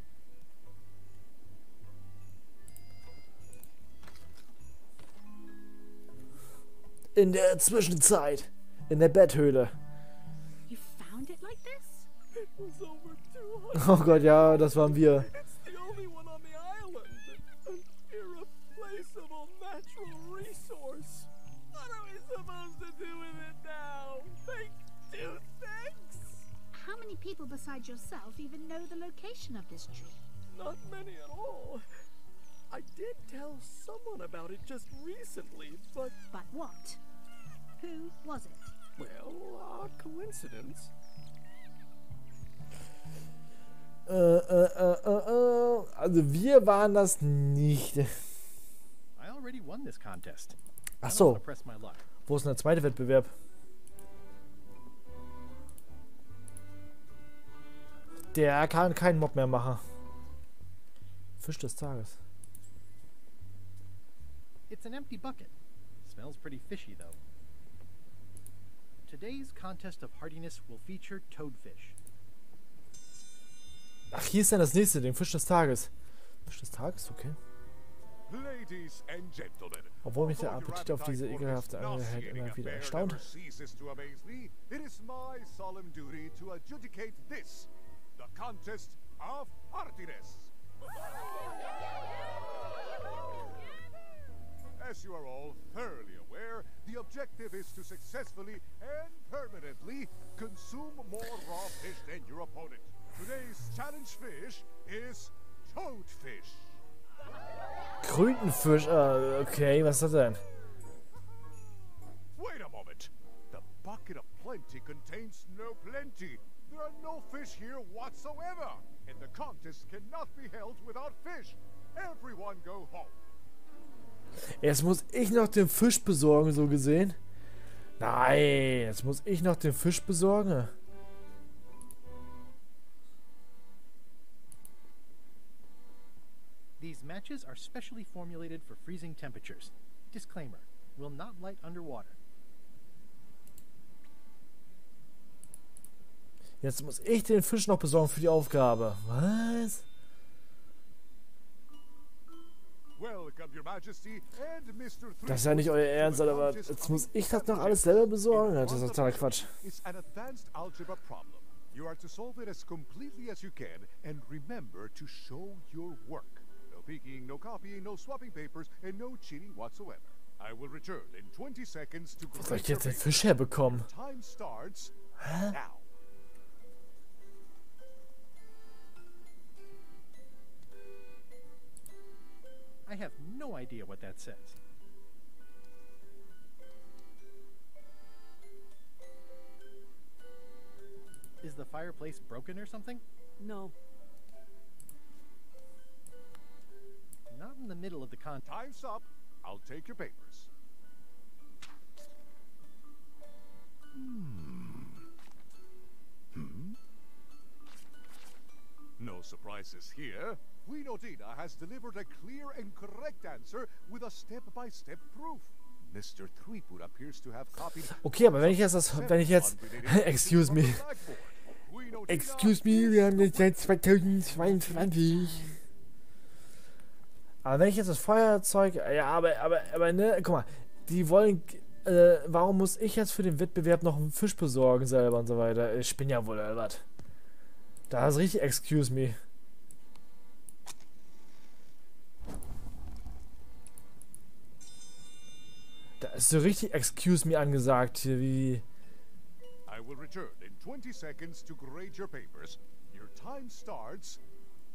In der Zwischenzeit, in der Betthöhle. Oh Gott, ja, das waren wir. People besides yourself even know the location of this tree? Not many at all. I did tell someone about it just recently, but. But what? Who was it? Well, a coincidence. Äh, äh, äh, äh, äh. Also wir waren das nicht. I already won this contest. Ach so. wanna press my. Wo ist denn der zweite Wettbewerb? Der kann keinen Mob mehr machen. Fisch des Tages. It's an empty bucket. Smells pretty fishy, though. Today's contest of hardiness will feature toadfish. Ach, hier ist dann das nächste Ding. Fisch des Tages. Fisch des Tages? Okay. Ladies and gentlemen, Obwohl mich der Appetit auf diese ekelhafte Angelegenheit immer wieder erstaunt. The contest of hardiness. As you are all thoroughly aware, the objective is to successfully and permanently consume more raw fish than your opponent. Today's challenge fish is toadfish. Krütenfisch. Äh, okay, was ist das denn? Wait a moment. The bucket of plenty contains no plenty. There are no fish here whatsoever. And the contest cannot be held without fish. Everyone go home. Jetzt muss ich noch den Fisch besorgen, so gesehen. Nein, jetzt muss ich noch den Fisch besorgen. These matches are specially formulated for freezing temperatures. Disclaimer will not light underwater. Jetzt muss ich den Fisch noch besorgen für die Aufgabe. Was? Das ist ja nicht euer Ernst, was? Jetzt muss ich das noch alles selber besorgen? Das ist totaler Quatsch. You are to solve it as completely as you can, and remember to show your work. No peeking, no copying, no swapping papers, and no cheating whatsoever. I will return in 20 seconds to Wo soll ich jetzt den Fisch herbekommen? Time starts now. I have no idea what that says. Is the fireplace broken or something? No. Not in the middle of the con. Time's up. I'll take your papers. Hmm. Hmm? No surprises here. Queen Odina has delivered a clear and correct answer with a step-by-step proof. Mr. Threepwood appears to have copied Okay, aber wenn ich jetzt das, wenn ich jetzt, excuse me, excuse me, wir haben jetzt seit 2022. Aber wenn ich jetzt das Feuerzeug, ja, aber, aber, aber, ne, guck mal, die wollen, äh, warum muss ich jetzt für den Wettbewerb noch einen Fisch besorgen selber und so weiter? Ich bin ja wohl, was? Da ist richtig, excuse me. Da ist so richtig excuse me angesagt, hier wie... I will return in 20 seconds to grade your papers. Your time starts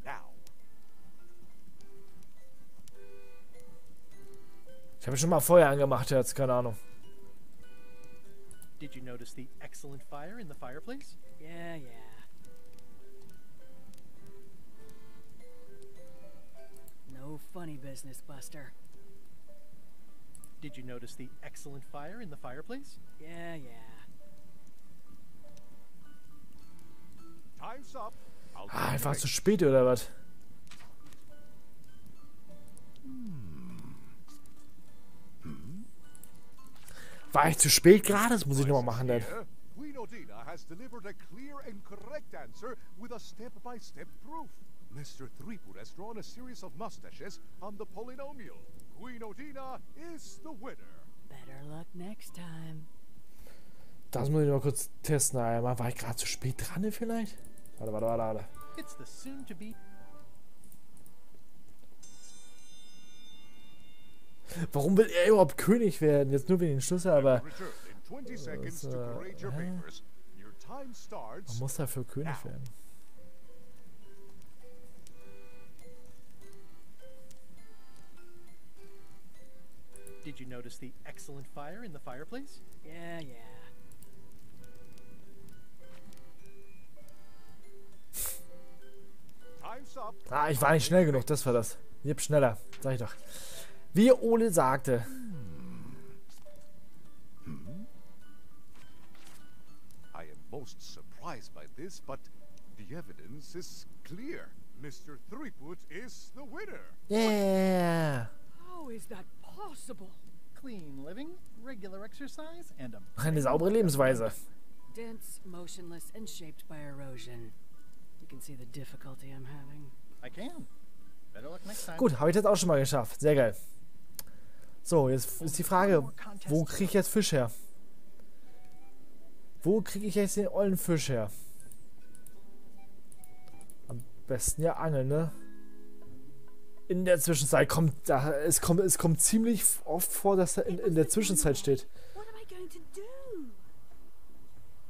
now. Ich habe schon mal Feuer angemacht jetzt, keine Ahnung. Did you notice the excellent fire in the fireplace? Yeah, yeah. No funny business, Buster. Did you notice the excellent fire in the fireplace? Yeah, yeah. Time's up. Ah, einfach zu spät oder was? War ich zu spät gerade? Das muss ich nochmal machen dann. Queen Odina has delivered a clear and correct answer with a step-by-step proof. Mr. Threepwood has drawn a series of mustaches on the polynomial. Queen Odina is the winner. Better luck next time. Das muss ich noch kurz testen einmal. War ich gerade zu spät dran vielleicht? Warte, warte, warte, warte. It's the soon to be Warum will er überhaupt König werden? Jetzt nur wegen den Schlüssel, aber. Return in 20 seconds Das, to äh. Man muss dafür König now. werden. Did you notice the excellent fire in the fireplace? Yeah, yeah. Time's up. Ah, ich war nicht schnell genug, das war das. Jip schneller, sag ich doch. Wie Ole sagte. I am most surprised by this, but the evidence is clear. Mr. Threepwood is the winner. Yeah! How is that possible? Clean living, regular exercise, and a Eine saubere Lebensweise. Dense, motionless, and shaped by erosion. You can see the difficulty I'm having. I can. Better luck next time. Gut, habe ich das auch schon mal geschafft. Sehr geil. So, jetzt ist die Frage, wo kriege ich jetzt Fisch her? Wo kriege ich jetzt den ollen Fisch her? Am besten ja angeln, ne? In der Zwischenzeit kommt, da, es kommt, es kommt ziemlich oft vor, dass er in, in der Zwischenzeit steht. What am I going to do?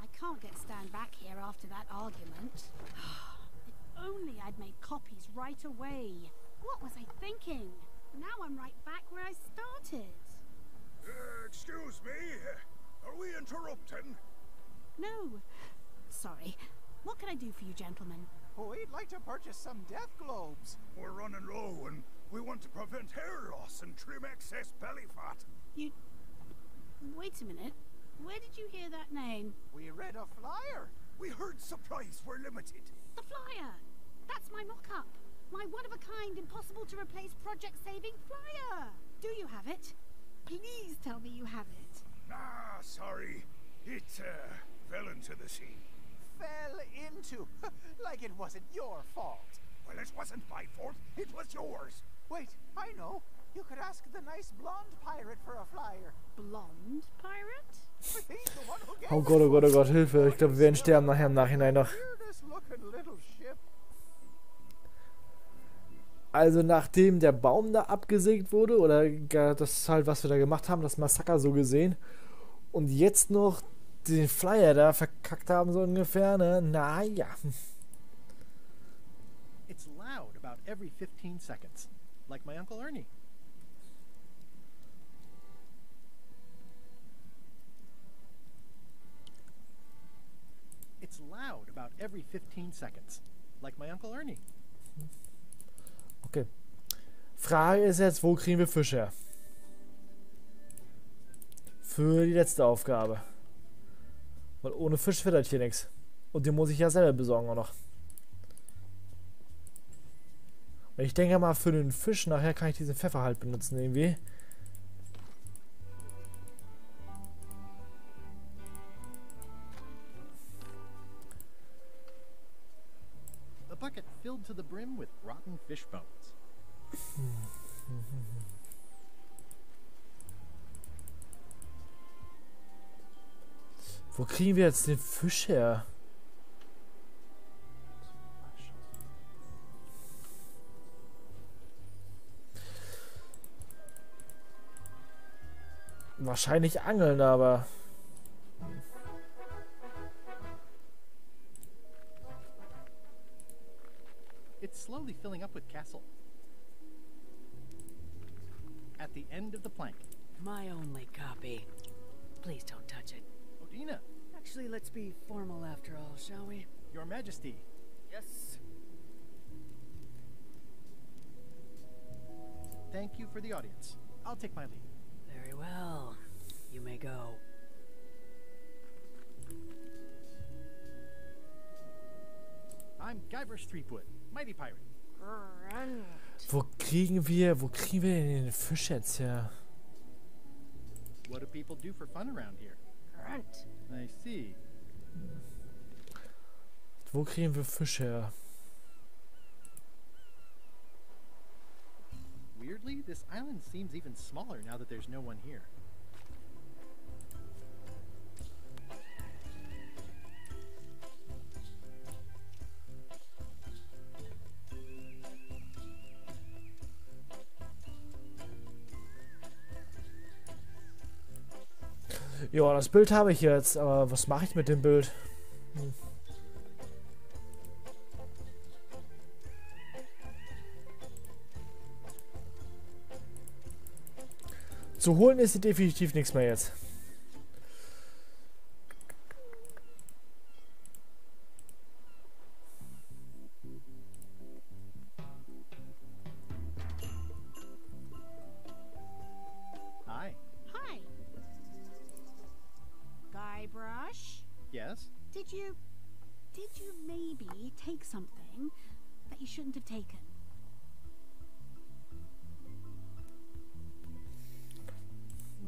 I can't get stand back here after that argument. if only I'd made copies right away. What was I thinking? Now I'm right back where I started. Uh, excuse me. Are we interrupting? No. Sorry. What can I do for you, gentlemen? We'd like to purchase some death globes. We're running low and we want to prevent hair loss and trim excess belly fat. You. Wait a minute. Where did you hear that name? We read a flyer. We heard supplies were limited. The flyer! That's my mock up. My one of a kind, impossible to replace project saving flyer. Do you have it? Please tell me you have it. Ah, sorry. It, uh, fell into the sea. Fell into. like it wasn't your fault. Well, it wasn't my fault. It was yours. Wait, I know. You could ask the nice blonde pirate for a flyer. Blonde pirate? Oh Gott, oh Gott, oh Gott, Hilfe. Ich glaube, wir werden sterben nachher im Nachhinein noch. Also nachdem der Baum da abgesägt wurde, oder gar das halt, was wir da gemacht haben, das Massaker so gesehen, und jetzt noch den Flyer da verkackt haben, so ungefähr, ne? Naja. It's loud about every 15 seconds, like my Uncle Ernie. It's loud about every 15 seconds, like my Uncle Ernie. Okay. Frage ist jetzt, wo kriegen wir Fisch her? Für die letzte Aufgabe. Weil ohne Fisch wird halt hier nichts. Und den muss ich ja selber besorgen auch noch. Und ich denke mal, für den Fisch nachher kann ich diesen Pfeffer halt benutzen irgendwie. A bucket filled to the brim with rotten fish bones. Wo kriegen wir jetzt den Fisch her? Wahrscheinlich angeln, aber. It's slowly filling up with castle. At the end of the plank. My only copy. Please don't touch it. Odina, Actually, let's be formal after all, shall we? Your Majesty. Yes. Thank you for the audience. I'll take my leave. Very well. You may go. I'm Guyver Threepwood, mighty pirate. Wo kriegen wir, wo kriegen wir denn den Fisch jetzt her? What do people do for fun around here? Grunt. I see. Wo kriegen wir Fisch her? Weirdly, this island seems even smaller now that there's no one here. Ja, das Bild habe ich jetzt, aber was mache ich mit dem Bild? Hm. Zu holen ist definitiv nichts mehr jetzt. Shouldn't have taken?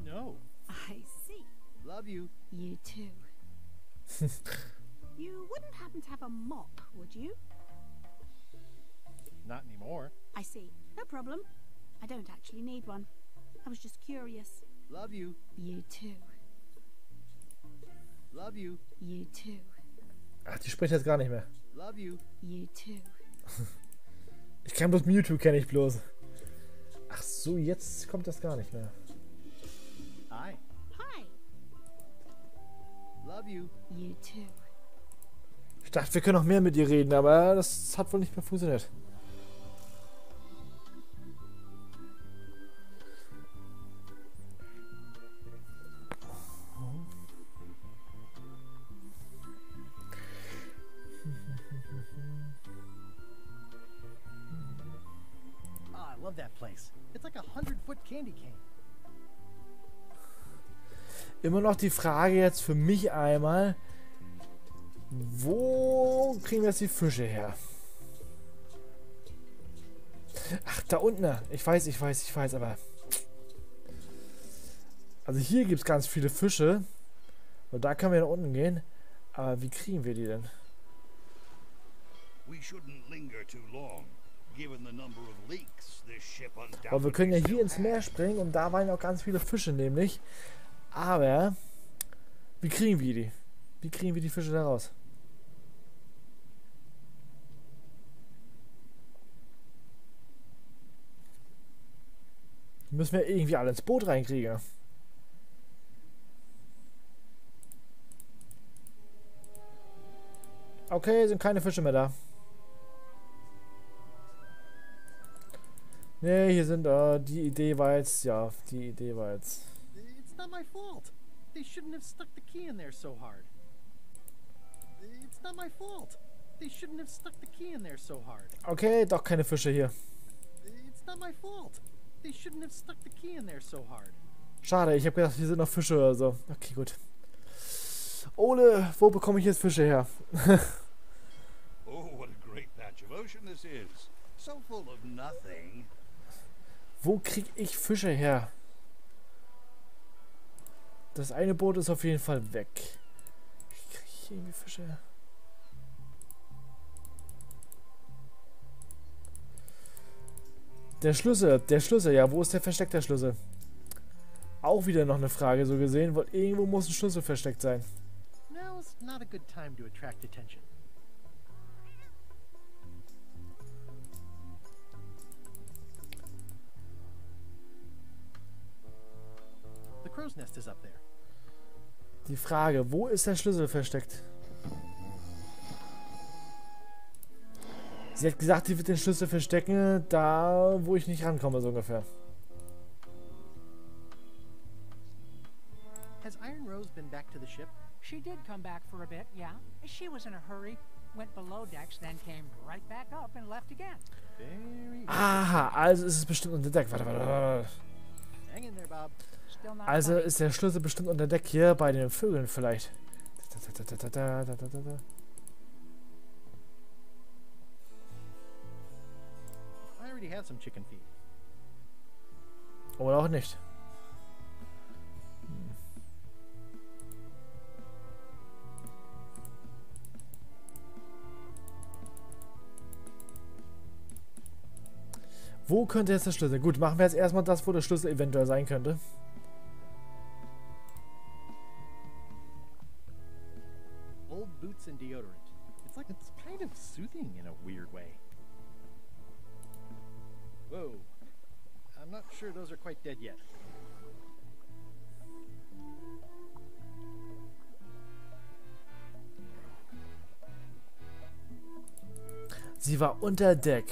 No. I see. Love you. You too. you wouldn't happen to have a mop, would you? Not anymore. I see. No problem. I don't actually need one. I was just curious. Love you. You too. Love you. You too. Ach, die spricht jetzt gar nicht mehr. Love you. You too. Ich kann bloß Mewtwo, kenne ich bloß. Ach so, jetzt kommt das gar nicht mehr. Hi. Hi. Love you. You too. Ich dachte, wir können noch mehr mit ihr reden, aber das hat wohl nicht mehr funktioniert. Immer noch die Frage jetzt für mich einmal, wo kriegen wir jetzt die Fische her? Ach, da unten. Ich weiß, ich weiß, ich weiß, aber... Also hier gibt es ganz viele Fische. Und da können wir nach unten gehen. Aber wie kriegen wir die denn? Aber wir können ja hier ins Meer springen und da waren auch ganz viele Fische nämlich. Aber wie kriegen wir die? Wie kriegen wir die Fische da raus? Müssen wir irgendwie alle ins Boot reinkriegen. Okay, sind keine Fische mehr da. Nee, hier sind, äh, die Idee war jetzt, ja, die Idee war jetzt. It's not my fault. They shouldn't have stuck the key in there so hard. It's not my fault. They shouldn't have stuck the key in there so hard. Okay, doch keine Fische hier. It's not my fault. They shouldn't have stuck the key in there so hard. Schade, ich habe gedacht, hier sind noch Fische oder so. Okay, gut. Ole, wo bekomme ich jetzt Fische her? Oh, what a great patch of ocean this is. So full of nothing. wo krieg ich Fische her? Das eine Boot ist auf jeden Fall weg. Wie krieg ich irgendwie Fische? Der Schlüssel, der Schlüssel, ja, wo ist der versteckte Schlüssel? Auch wieder noch eine Frage so gesehen, weil irgendwo muss ein Schlüssel versteckt sein. Now's not a good time to attract attention. Crow's nest is up there. Die Frage, wo ist der Schlüssel versteckt? Sie hat gesagt, sie wird den Schlüssel verstecken, da wo ich nicht rankomme, so ungefähr. Has Iron Rose been back to the ship? She did come back for a bit, yeah. She was in a hurry, went below decks, then came right back up and left again. Aha, also ist es bestimmt unter Deck. Warte, warte, warte. Hang in there, Bob. Also ist der Schlüssel bestimmt unter Deck hier bei den Vögeln vielleicht. Oder auch nicht. Wo könnte jetzt der Schlüssel? Gut, machen wir jetzt erstmal das, wo der Schlüssel eventuell sein könnte. boots and deodorant. It's like it's kind of soothing in a weird way. Whoa. I'm not sure those are quite dead yet. Sie war unter Deck.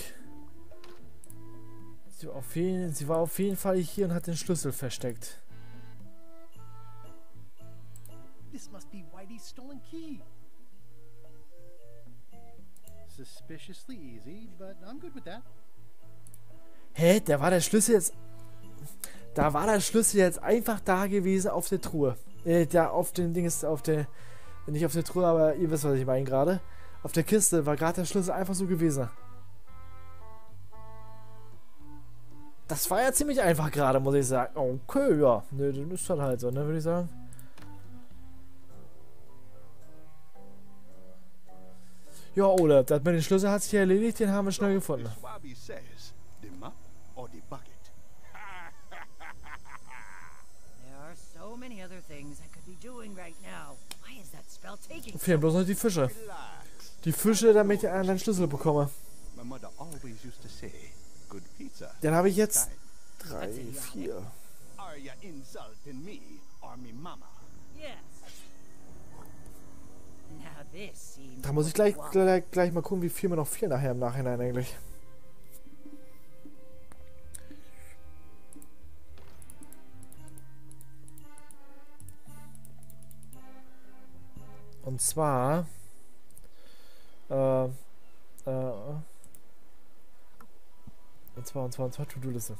Sie war, auf jeden, sie war auf jeden Fall hier und hat den Schlüssel versteckt. This must be Whitey's stolen key. Suspiciously easy, but I'm good with that. Hä? Da war der Schlüssel jetzt. Da war der Schlüssel jetzt einfach da gewesen auf der Truhe. Äh, da auf dem Ding ist auf der. Nicht auf der Truhe, aber ihr wisst, was ich meine gerade. Auf der Kiste war gerade der Schlüssel einfach so gewesen. Das war ja ziemlich einfach gerade, muss ich sagen. Okay, ja. Ne, dann ist das halt so, ne, würde ich sagen. Ja, Ole, das mit dem Schlüssel hat sich erledigt, den haben wir schnell gefunden. Fehlen bloß noch die Fische. Die Fische, damit ich einen Schlüssel bekomme. My mother always used to say, good pizza. Dann habe ich jetzt drei, vier. Are you insulting me or me mama? Yes. Now this Da muss ich gleich, gleich, gleich mal gucken, wie viel mir noch fehlen nachher im Nachhinein eigentlich. Und zwar äh, äh, und zwar, und zwar, und zwar To-Do-Liste.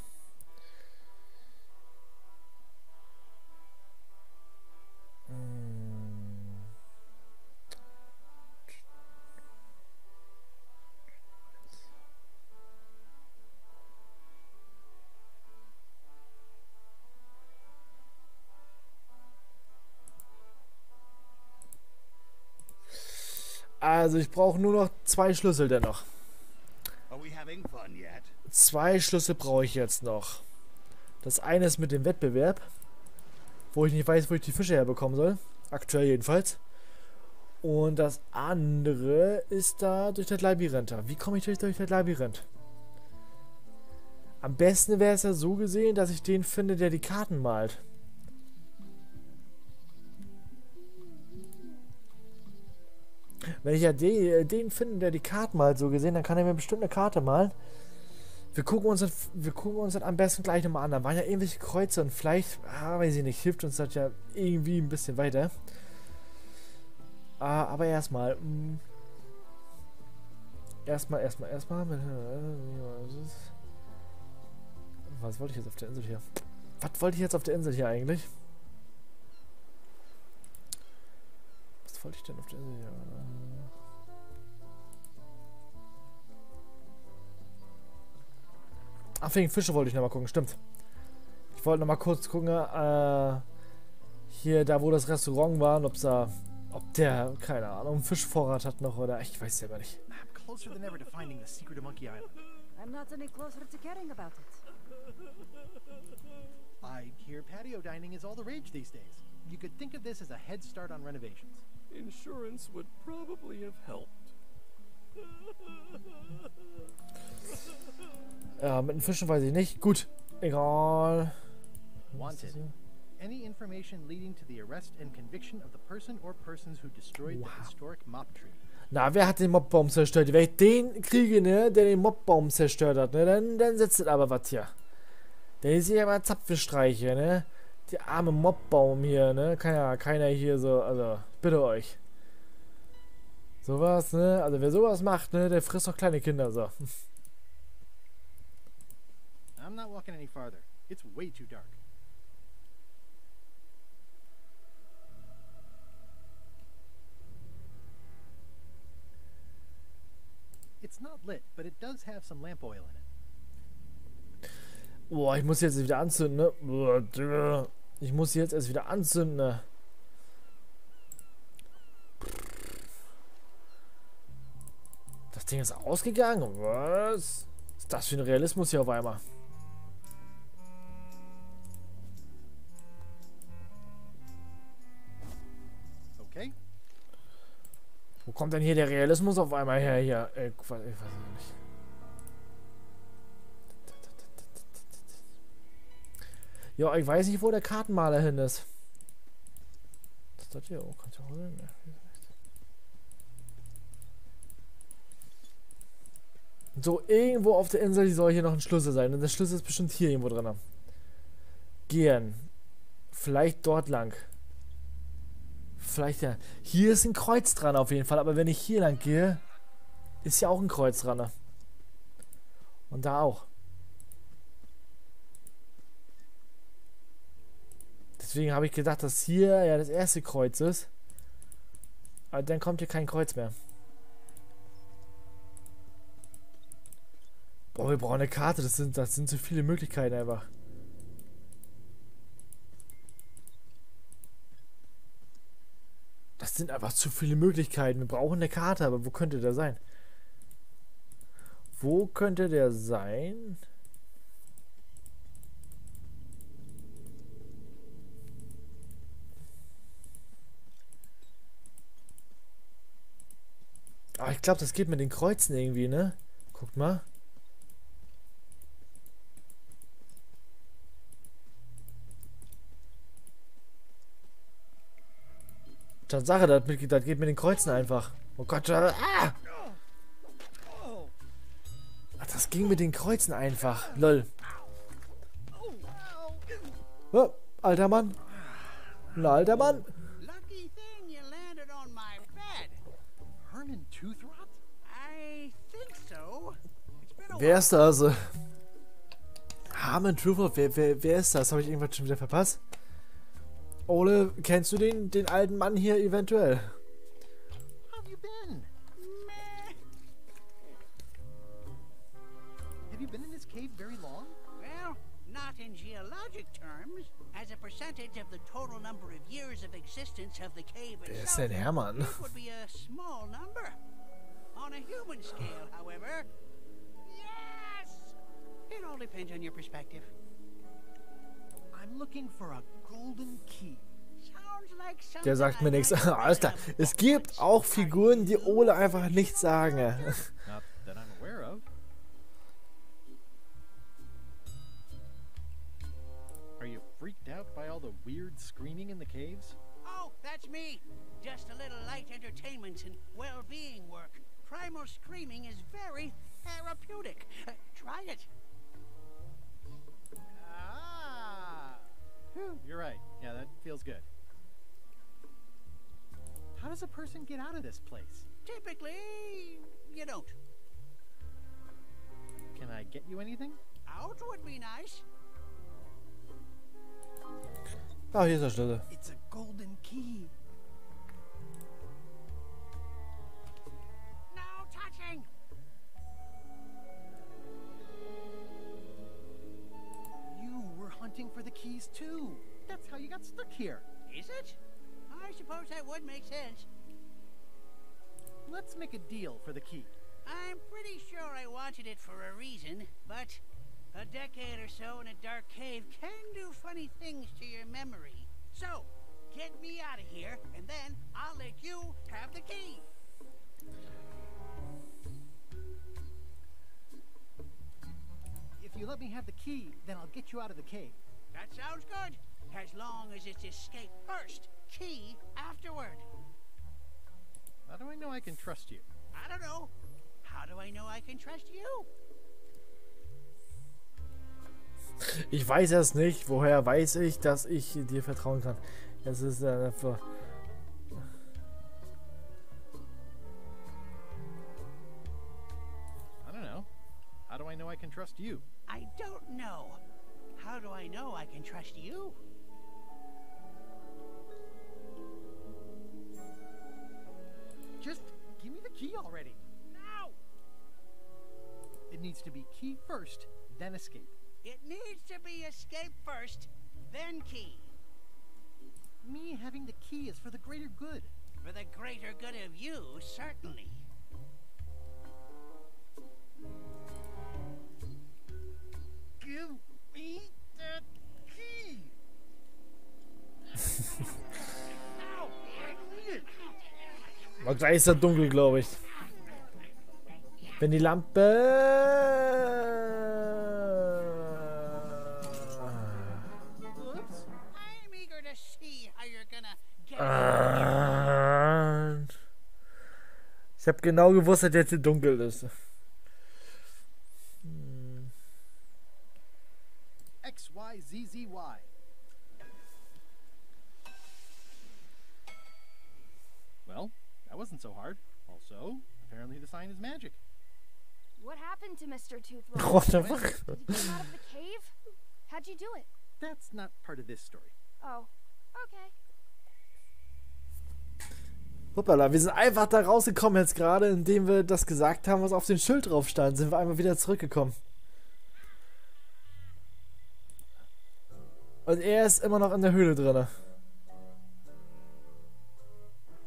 Also ich brauche nur noch zwei Schlüssel dennoch. Zwei Schlüssel brauche ich jetzt noch. Das eine ist mit dem Wettbewerb, wo ich nicht weiß, wo ich die Fische herbekommen soll. Aktuell jedenfalls. Und das andere ist da durch das Labyrinth. Wie komme ich durch, durch das Labyrinth? Am besten wäre es ja so gesehen, dass ich den finde, der die Karten malt. Wenn ich ja den, den finde, der die Karten malt, so gesehen, dann kann er mir bestimmt eine Karte malen. Wir gucken uns wir gucken uns das am besten gleich nochmal an. Da waren ja irgendwelche Kreuze und vielleicht, ah, weiß ich nicht, hilft uns das ja irgendwie ein bisschen weiter. Ah, aber erstmal. mm, Erstmal, erstmal, erstmal. Was wollte ich jetzt auf der Insel hier? Was wollte ich jetzt auf der Insel hier eigentlich? Wollte ich denn auf der Insel hier? Ach, wegen Fische wollte ich noch mal gucken, stimmt. Ich wollte noch mal kurz gucken, äh, hier, da wo das Restaurant war, ob da, ob der, keine Ahnung, Fischvorrat hat noch oder ich weiß selber nicht. I'm closer than ever to finding the secret of Monkey Island. I'm not any closer to caring about it. I hear patio dining is all the rage these days. You could think of this as a head start on renovations. Insurance would probably have helped. Ja, mit den Fischen weiß ich nicht. Gut, egal. Wanted. Any information leading to the arrest and conviction of the person or persons who destroyed the historic mop tree. Na, wer hat den Mobbaum zerstört? Wenn ich den kriege, ne, der den Mobbaum zerstört hat, ne, dann, dann setzt es aber was hier. Der ist hier aber Zapfenstreiche, ne? Die arme Mobbaum hier, ne? Ja keiner hier so, also, bitte euch. Sowas, ne? Also, wer sowas macht, ne, der frisst doch kleine Kinder, so. I'm not walking any farther. It's way too dark. It's not lit, but it does have some lamp oil in it. Boah, ich muss jetzt wieder anzünden, ne? Ich muss jetzt erst wieder anzünden, ne? Das Ding ist ausgegangen? Was? Was ist das für ein Realismus hier auf einmal? Okay. Wo kommt denn hier der Realismus auf einmal her? Hier, äh, ich weiß ich weiß nicht. Ja, ich weiß nicht, wo der Kartenmaler hin ist. Ist das hier? Oh, kannst du holen? Ja, hier ist nichts. So, irgendwo auf der Insel soll hier noch ein Schlüssel sein. Und der Schlüssel ist bestimmt hier irgendwo drin. Gehen. Vielleicht dort lang. Vielleicht ja. Hier ist ein Kreuz dran auf jeden Fall. Aber wenn ich hier lang gehe, ist ja auch ein Kreuz dran. Und da auch. Deswegen habe ich gedacht, dass hier ja das erste Kreuz ist. Aber dann kommt hier kein Kreuz mehr. Boah, wir brauchen eine Karte. Das sind, das sind so viele Möglichkeiten einfach. Das sind einfach zu viele Möglichkeiten. Wir brauchen eine Karte, aber wo könnte der sein? Wo könnte der sein? Ah, ich glaube, das geht mit den Kreuzen irgendwie, ne? Guckt mal. Tatsache, das, das geht mit den Kreuzen einfach. Oh Gott, ah! Das ging mit den Kreuzen einfach. Lol. Oh, alter Mann. Ein alter Mann. Wer ist das? Harmon Trufford, wer, wer, wer ist das? Habe ich irgendwas schon wieder verpasst? Ole, kennst du den, den alten Mann hier eventuell? How you been? Have you been in this cave very long? Well, not in geologic terms. As a percentage of the total number of years of existence of the cave Wer ist itself, Hermann? it would be a small number. On a human scale, however, yes! It all depends on your perspective. I'm looking for a golden key. Sounds like something Der sagt mir I nichts. might have Alles klar. read in a Es book. gibt auch Figuren, die Ole einfach nichts sagen. Not that I'm aware of. Are you freaked out by all the weird screaming in the caves? Oh, that's me. Just a little light entertainment and well-being work. Primal screaming is very therapeutic. Uh, try it. Whew, you're right. Yeah, that feels good. How does a person get out of this place? Typically, you don't. Can I get you anything? Out would be nice. Ah, hier ist der Schlüssel. It's a golden key. Hunting for the keys too. That's how you got stuck here. Is it? I suppose that would make sense. Let's make a deal for the key. I'm pretty sure I wanted it for a reason, but a decade or so in a dark cave can do funny things to your memory. So, get me out of here, and then I'll let you have the key. If you let me have the key, then I'll get you out of the cave. That sounds good. As long as it's escape first, key afterward. How do I know I can trust you? I don't know. How do I know I can trust you? Ich weiß es nicht. Woher weiß ich, dass ich dir vertrauen kann? Es ist äh, einfach. I don't know. How do I know I can trust you? I don't know. How do I know I can trust you? Just give me the key already. No! It needs to be key first, then escape. It needs to be escape first, then key. Me having the key is for the greater good. For the greater good of you, certainly. Give Aber gleich ist er dunkel, glaube ich. Wenn die Lampe. Ich habe genau gewusst, dass jetzt hier dunkel ist. XYZZY. Well, that wasn't so hard. Also, apparently the sign is magic. What happened to Mr. Toothroll? What the fuck? Did you get out of the cave? How'd you do it? That's not part of this story. Oh, okay. Hoppala, wir sind einfach da rausgekommen jetzt gerade, indem wir das gesagt haben, was auf dem Schild drauf stand. Sind wir einmal wieder zurückgekommen. Und er ist immer noch in der Höhle drin.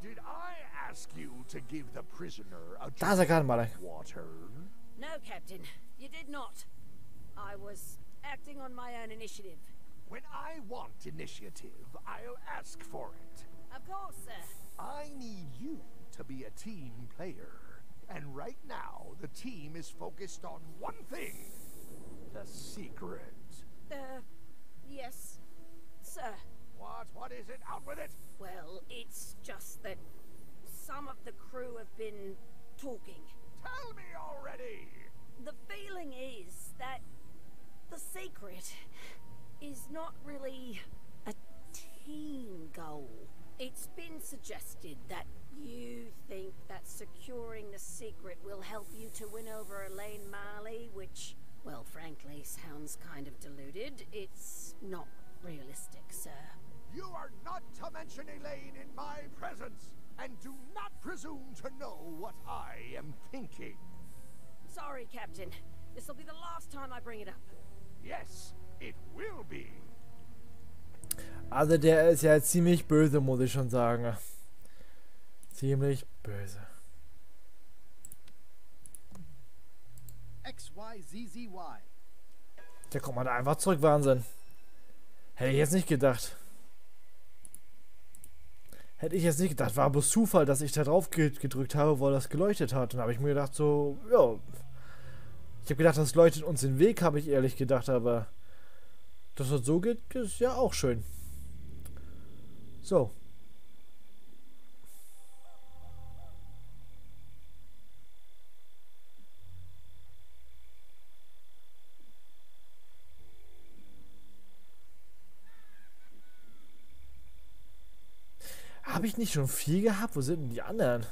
Did I ask you to give the prisoner a Da ist er gerade mal. drink of water? No, Captain, you did not. I was acting on my own initiative. When I want initiative, I'll ask for it. Of course, sir. I need you to be a team player. And right now, the team is focused on one thing the secret. Uh, yes, sir. What? What is it? Out with it! Well, it's just that some of the crew have been talking. Tell me already! The feeling is that the secret is not really a team goal. It's been suggested that you think that securing the secret will help you to win over Elaine Marley, which, well, frankly, sounds kind of deluded. It's not realistic, sir. You are not to mention Elaine in my presence, and do not presume to know what I am thinking. Sorry, Captain. This'll be the last time I bring it up. Yes, it will be. Also der ist ja ziemlich böse, muss ich schon sagen. Ziemlich böse. Der kommt mal da einfach zurück, Wahnsinn. Hätte ich jetzt nicht gedacht. Hätte ich jetzt nicht gedacht. War bloß Zufall, dass ich da drauf ge gedrückt habe, weil das geleuchtet hat. Und habe ich mir gedacht, so, ja. Ich habe gedacht, das leuchtet uns den Weg, habe ich ehrlich gedacht, aber dass das so geht, ist ja auch schön. So. Habe ich nicht schon viel gehabt? Wo sind denn die anderen?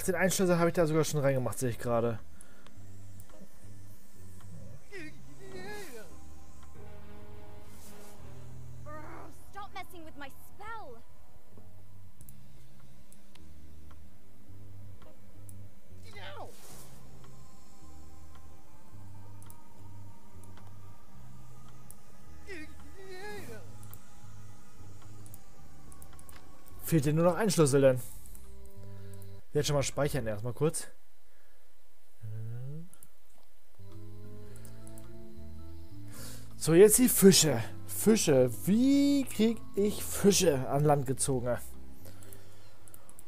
Ach, den Einschlüssel habe ich da sogar schon reingemacht, sehe ich gerade. Fehlt dir nur noch ein Schlüssel denn. Jetzt schon mal speichern erstmal kurz. So, jetzt die Fische. Fische. Wie krieg ich Fische an Land gezogen?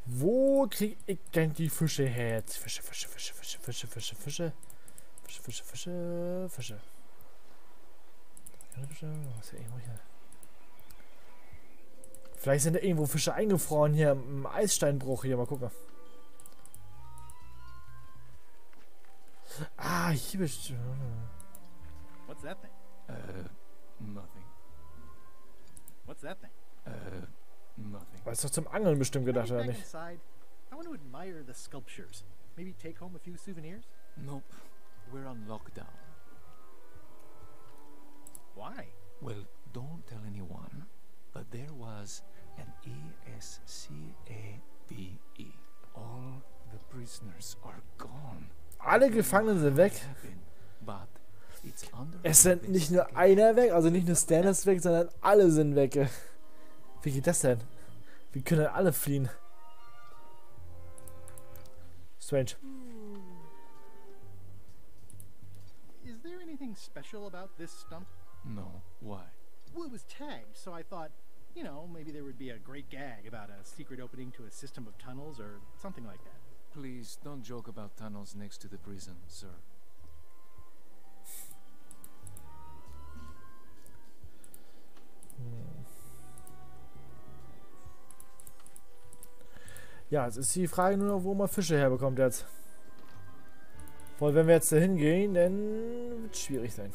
Wo krieg ich denn die Fische her jetzt? Fische, Fische, Fische, Fische, Fische, Fische, Fische. Fische, Fische, Fische, Fische. Fische. Was ist irgendwo hier? Vielleicht sind da irgendwo Fische eingefroren hier im Eissteinbruch. Hier, mal gucken. Ah, hier bist What's that thing? Uh, nothing. What's that thing? Uh, nothing. Weil es doch zum Angeln bestimmt gedacht, Back oder nicht? inside. I want to admire the sculptures. Maybe take home a few souvenirs. Nope. We're on lockdown. Why? Well, don't tell anyone, but there was an E E-S-C-A-V-E. All the prisoners are gone. Alle Gefangenen sind weg. Es sind nicht nur einer weg, also nicht nur Stan ist weg, sondern alle sind weg. Wie geht das denn? Wie können alle fliehen? Strange. Is there anything special about this stump? No, why? Well, it was tagged, so I thought, you know, maybe there would be a great gag about a secret opening to a system of tunnels or something like that. Please don't joke about tunnels next to the prison, sir. Ja, es ist die Frage nur noch, wo man Fische herbekommt jetzt. Weil wenn wir jetzt da hingehen, dann wird es schwierig sein.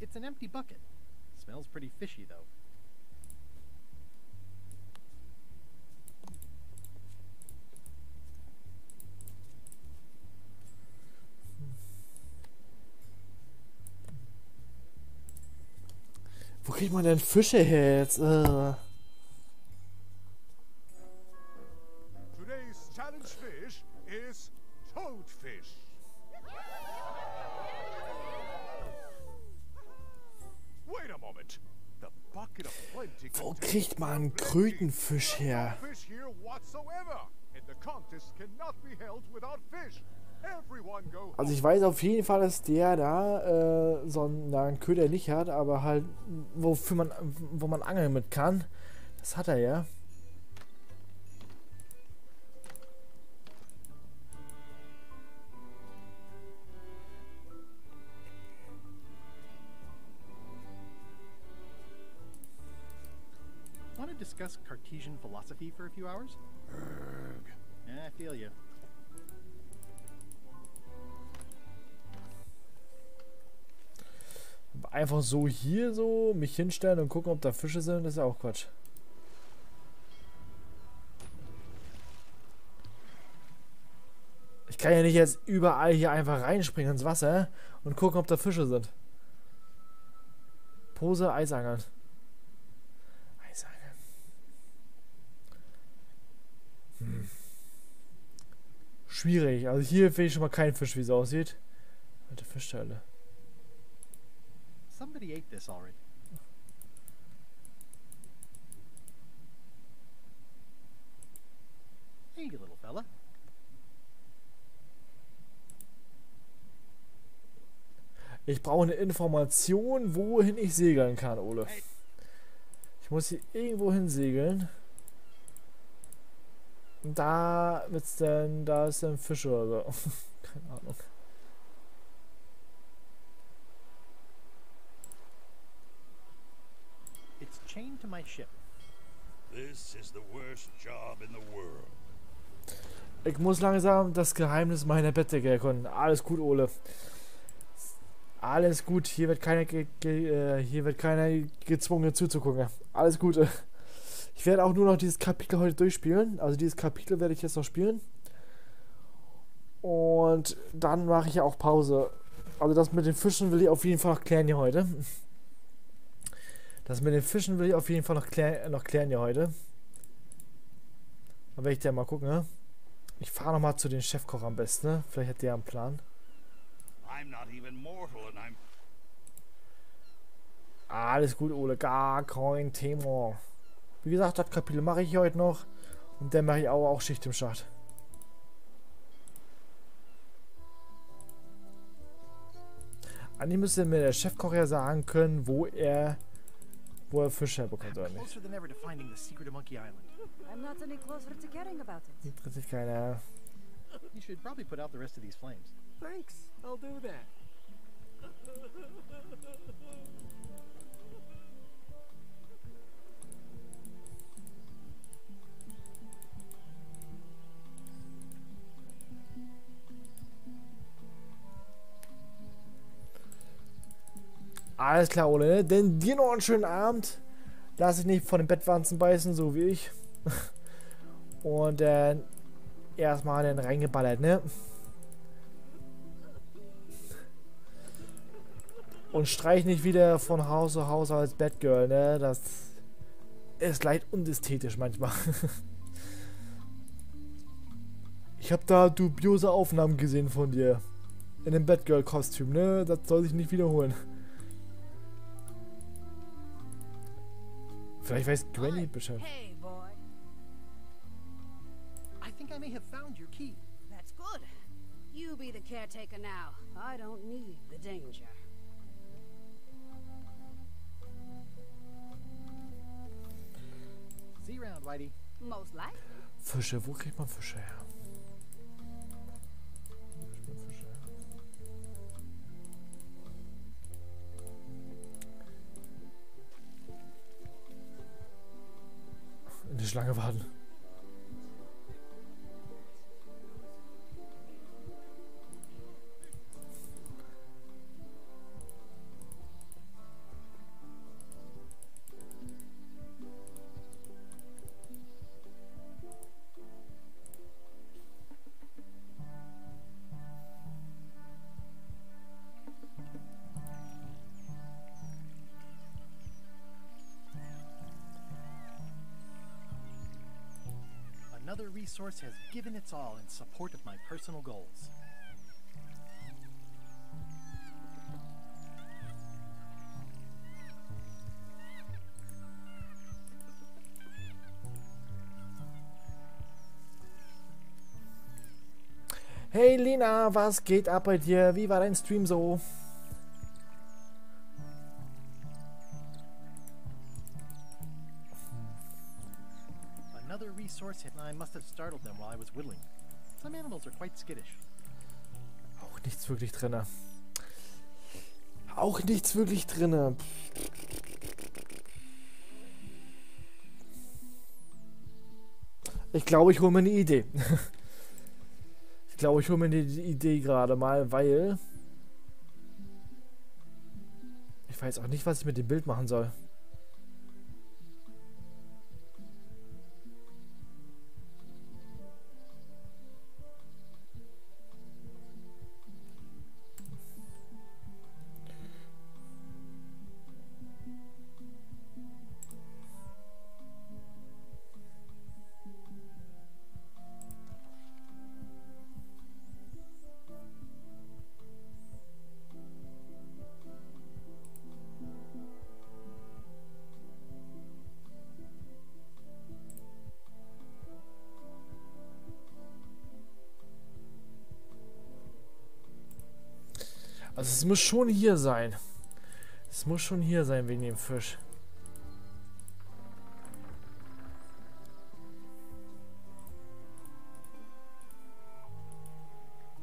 It's an empty bucket. Smells pretty fishy, though. Wo kriegt man denn Fische her jetzt? Äh. Wo kriegt man Krötenfisch her? Also ich weiß auf jeden Fall, dass der da äh, so einen, na, einen Köder nicht hat, aber halt, wofür man, wo man angeln mit kann. Das hat er ja. Want to discuss Cartesian philosophy for a few hours? Yeah, I feel you. Einfach so hier so mich hinstellen und gucken, ob da Fische sind, ist ja auch Quatsch. Ich kann ja nicht jetzt überall hier einfach reinspringen ins Wasser und gucken, ob da Fische sind. Pose Eisangeln. Eisangeln. Hm. Schwierig. Also hier finde ich schon mal keinen Fisch, wie es aussieht. Alte Fischteile. Somebody ate this already. Hey, you little fella. Ich brauche eine Information, wohin ich segeln kann, Ole. Ich muss hier irgendwo hin segeln. Da wird's denn, da ist ein Fisch oder so. Keine Ahnung. It's chained to my ship. This is the worst job in the world. Ich muss langsam das Geheimnis meiner Bettdecke erkunden. Alles gut, Ole. Alles gut. Hier wird keiner, ge ge äh, hier wird keiner gezwungen zuzugucken. Alles gut. Ich werde auch nur noch dieses Kapitel heute durchspielen. Also dieses Kapitel werde ich jetzt noch spielen. Und dann mache ich ja auch Pause. Also das mit den Fischen will ich auf jeden Fall noch klären hier heute. Das mit den Fischen will ich auf jeden Fall noch, klär noch klären hier heute. Da werde ich dann mal gucken, ne? Ich fahre nochmal zu den Chefkoch am besten, ne? Vielleicht hat der einen Plan. Alles gut, Ole, gar kein Thema. Wie gesagt, das Kapitel mache ich heute noch. Und dann mache ich auch, auch Schicht im Schacht. Eigentlich müsste mir der Chefkoch ja sagen können, wo er, wo er Fische herbekommt oder nicht. Closer than ever to finding the secret of Monkey Island. I'm not any closer to caring about it. Interessiert keiner. You should probably put out the rest of these flames. Thanks, I'll do that. Alles klar, Ole, ne? Denn dir noch einen schönen Abend. Lass dich nicht von den Bettwanzen beißen, so wie ich. Und dann erstmal dann reingeballert, ne? Und streich nicht wieder von Haus zu Haus als Batgirl, ne? Das ist leicht unästhetisch manchmal. ich habe da dubiose Aufnahmen gesehen von dir. In dem Batgirl-Kostüm, ne? Das soll sich nicht wiederholen. Vielleicht weiß Granny Bescheid. Hey, boy. I think I may have found your key. That's Good. You be the caretaker now. I don't need the danger. See you around, Whitey. Most likely. Fische, wo kriegt man Fische her? In die Schlange warten. Resource has given its all in support of my personal goals. Hey Lina, was geht ab bei dir? Wie war dein Stream so? Resource hit, I must have startled them while I was whittling. Some animals are quite skittish. Auch nichts wirklich drinne. Auch nichts wirklich drinne. Ich glaube, ich hole mir eine Idee. ich glaube, ich hole mir eine Idee gerade mal, weil ich weiß auch nicht, was ich mit dem Bild machen soll. Es muss schon hier sein. Es muss schon hier sein wegen dem Fisch.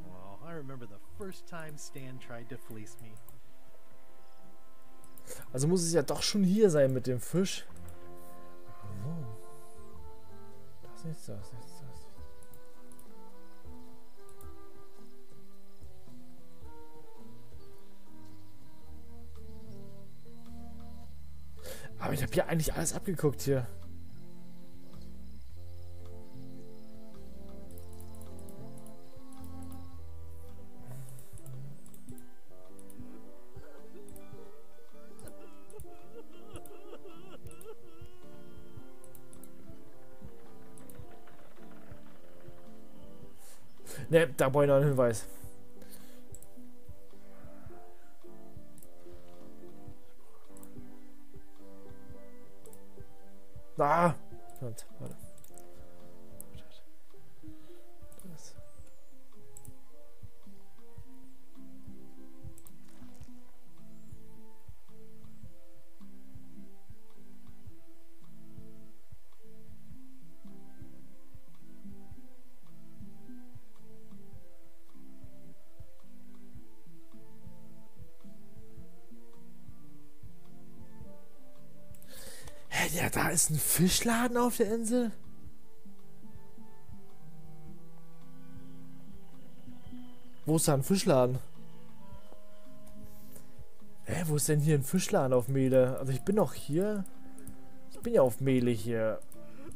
Oh, I remember the first time Stan tried to fleece me. Also muss es ja doch schon hier sein mit dem Fisch. So. Das ist das, das ist Aber ich habe hier eigentlich alles abgeguckt hier. Ne, da brauche ich noch einen Hinweis. Ah! Verdammt, warte. Das. Ist ein Fischladen auf der Insel? Wo ist da ein Fischladen? Hä, wo ist denn hier ein Fischladen auf Mehle? Also ich bin doch hier. Ich bin ja auf Mehle hier.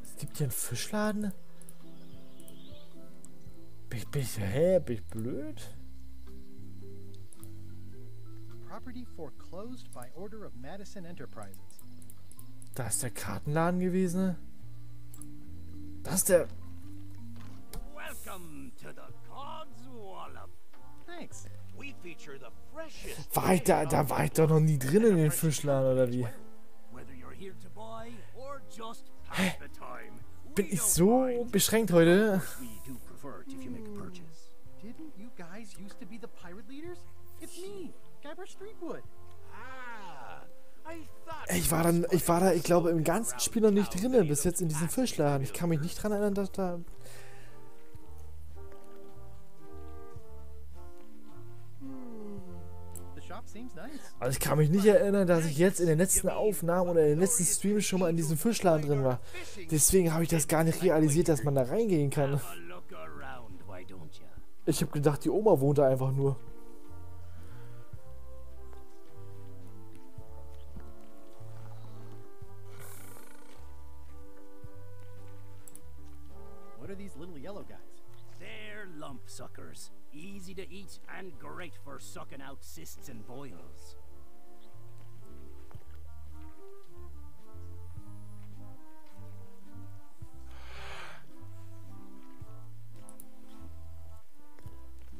Es gibt hier einen Fischladen? Bin ich, bin ich, hä, bin ich blöd? Property foreclosed by order of Madison Enterprises. Da ist der Kartenladen gewesen. Das ist der... War ich da, da war ich doch noch nie drin in den Fischladen, oder wie? Hä? Bin ich so beschränkt heute? Didn't you guys used to be the pirate leaders? It's me, Guybrush Streetwood. Ich war dann, ich war da, ich glaube, im ganzen Spiel noch nicht drinne, bis jetzt in diesem Fischladen. Ich kann mich nicht dran erinnern, dass da. Also ich kann mich nicht erinnern, dass ich jetzt in den letzten Aufnahmen oder in den letzten Streams schon mal in diesem Fischladen drin war. Deswegen habe ich das gar nicht realisiert, dass man da reingehen kann. Ich habe gedacht, die Oma wohnt da einfach nur. Sucking out cysts and boils.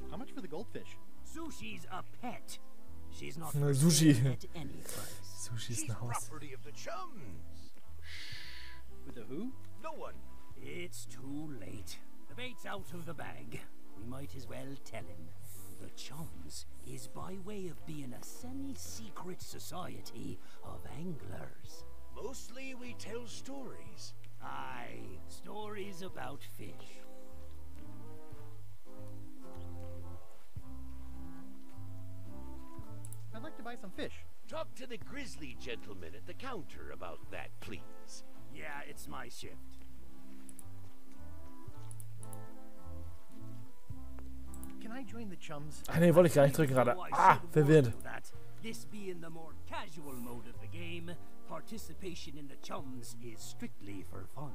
How much for the goldfish? Sushi's a pet. She's not Na, for Sushi. sale at any price. Sushi ist ein Property of the chums. With the who? No one. It's too late. The bait's out of the bag. We might as well tell him. The Chums is by way of being a semi-secret society of anglers. Mostly we tell stories. Aye, stories about fish. I'd like to buy some fish. Talk to the grizzly gentleman at the counter about that, please. Yeah, it's my shift. Can I join the chums? Ah, nee, wollte ich gar nicht drücken gerade. Oh, Ah, should verwirrt. warn you that. This being the more casual mode of the game, participation in the chums is strictly for fun.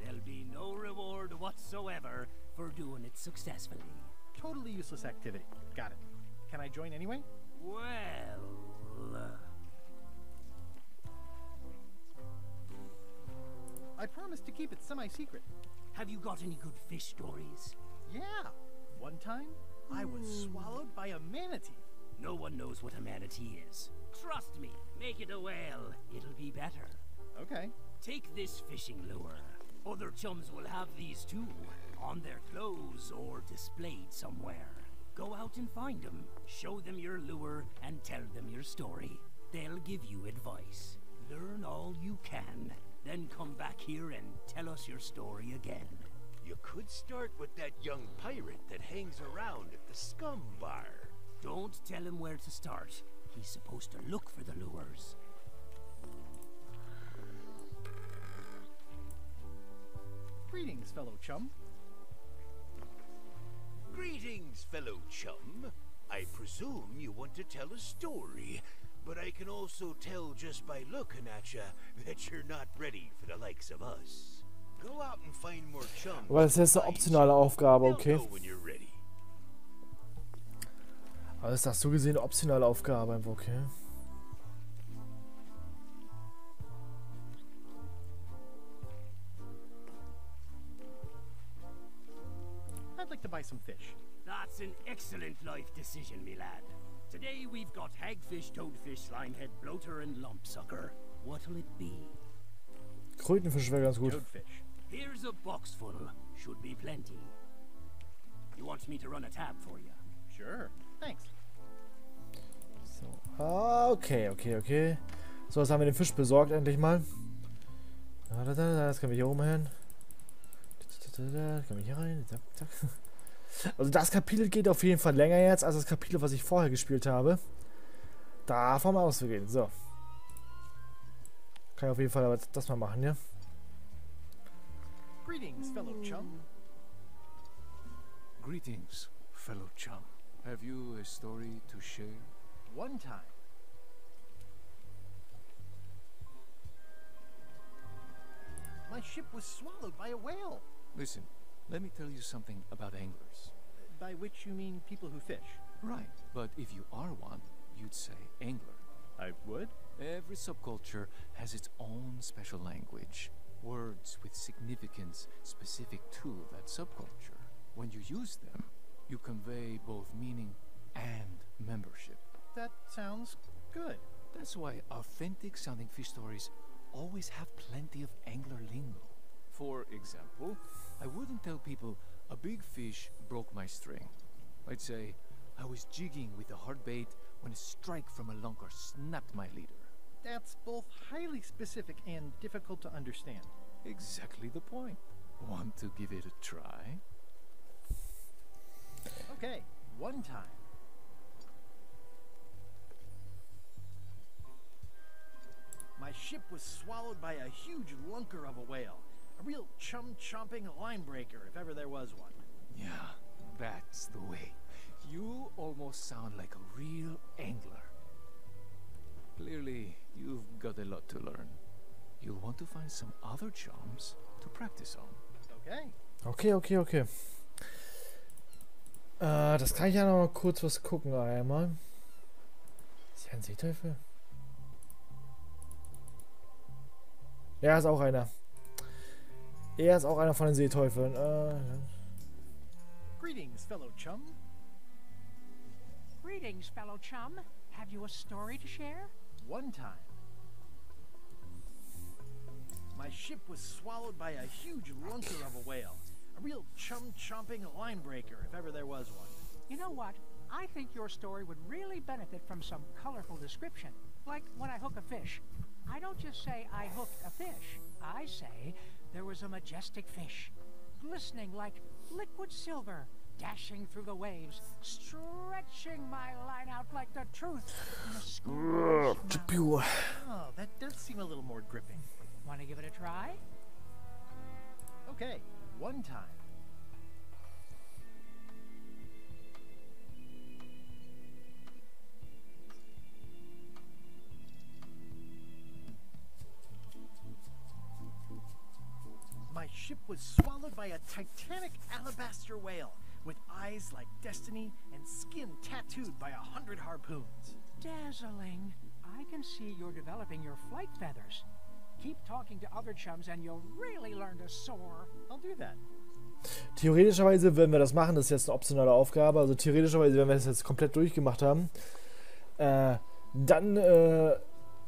There'll be no reward whatsoever for doing it successfully. Totally useless activity. Got it. Can I join anyway? Well, uh, I promise to keep it semi-secret. have you got any good fish stories? Yeah. One time, I was swallowed by a manatee. No one knows what a manatee is. Trust me, make it a whale. It'll be better. Okay. Take this fishing lure. Other chums will have these too, on their clothes or displayed somewhere. Go out and find them, show them your lure, and tell them your story. They'll give you advice. Learn all you can, then come back here and tell us your story again. You could start with that young pirate that hangs around at the scum bar. Don't tell him where to start. He's supposed to look for the lures. Greetings, fellow chum. Greetings, fellow chum. I presume you want to tell a story, but I can also tell just by looking at you that you're not ready for the likes of us. Aber das ist eine optionale Aufgabe, okay. Know when you're ready. Aber das ist das so gesehen eine optionale Aufgabe einfach, okay. I'd like to buy some fish. That's an excellent life decision, me lad. Today we've got hagfish, toadfish, slimehead, bloater, and lumpsucker. What'll it be? Krötenfisch wäre ganz gut. Toadfish. Here's a box full. Should be plenty. You want me to run a tab for you? Sure. Thanks. So. Ah, okay, okay, okay. So, jetzt haben wir den Fisch besorgt, endlich mal. Da, da, da, da, Jetzt können wir hier oben hin. Da, da, da, da, Können wir hier rein. Zack, zack. Also das Kapitel geht auf jeden Fall länger jetzt als das Kapitel, was ich vorher gespielt habe. Davon mal auszugehen. So. Kann ich auf jeden Fall aber das mal machen, ja? Greetings, fellow chum. Greetings, fellow chum. Have you a story to share? One time. My ship was swallowed by a whale. Listen, let me tell you something about anglers. By which you mean people who fish. Right. But if you are one, you'd say angler. I would? Every subculture has its own special language, words with significance specific to that subculture. When you use them, you convey both meaning and membership. That sounds good. That's why authentic sounding fish stories always have plenty of angler lingo. For example, I wouldn't tell people a big fish broke my string. I'd say I was jigging with a hard bait when a strike from a lunker snapped my leader. That's both highly specific and difficult to understand. Exactly the point. Want to give it a try? Okay, one time. My ship was swallowed by a huge lunker of a whale. A real chum-chomping line breaker, if ever there was one. Yeah, that's the way. You almost sound like a real angler. Clearly, you've got a lot to learn. You'll want to find some other chums to practice on. Okay. Okay, okay, okay. Äh, das kann ich ja noch mal kurz was gucken einmal. Ist ja ein Seeteufel? Er ist auch einer. Er ist auch einer von den Seeteufeln. Äh, Greetings, fellow chum. Greetings, fellow chum. Have you a story to share? One time. My ship was swallowed by a huge lunker of a whale. A real chum-chomping line breaker, if ever there was one. You know what? I think your story would really benefit from some colorful description. Like when I hook a fish. I don't just say I hooked a fish. I say there was a majestic fish, glistening like liquid silver, dashing through the waves, stretching my line out like the truth in a schoolboy's mouth. Oh, that does seem a little more gripping. Want to give it a try? Okay, one time. My ship was swallowed by a titanic alabaster whale with eyes like destiny and skin tattooed by a hundred harpoons. Dazzling. I can see you're developing your flight feathers. Keep talking to other chums and you'll really learn to soar. I'll do that. Theoretischerweise, wenn wir das machen, das ist jetzt eine optionale Aufgabe, also theoretischerweise, wenn wir das jetzt komplett durchgemacht haben, äh, dann äh,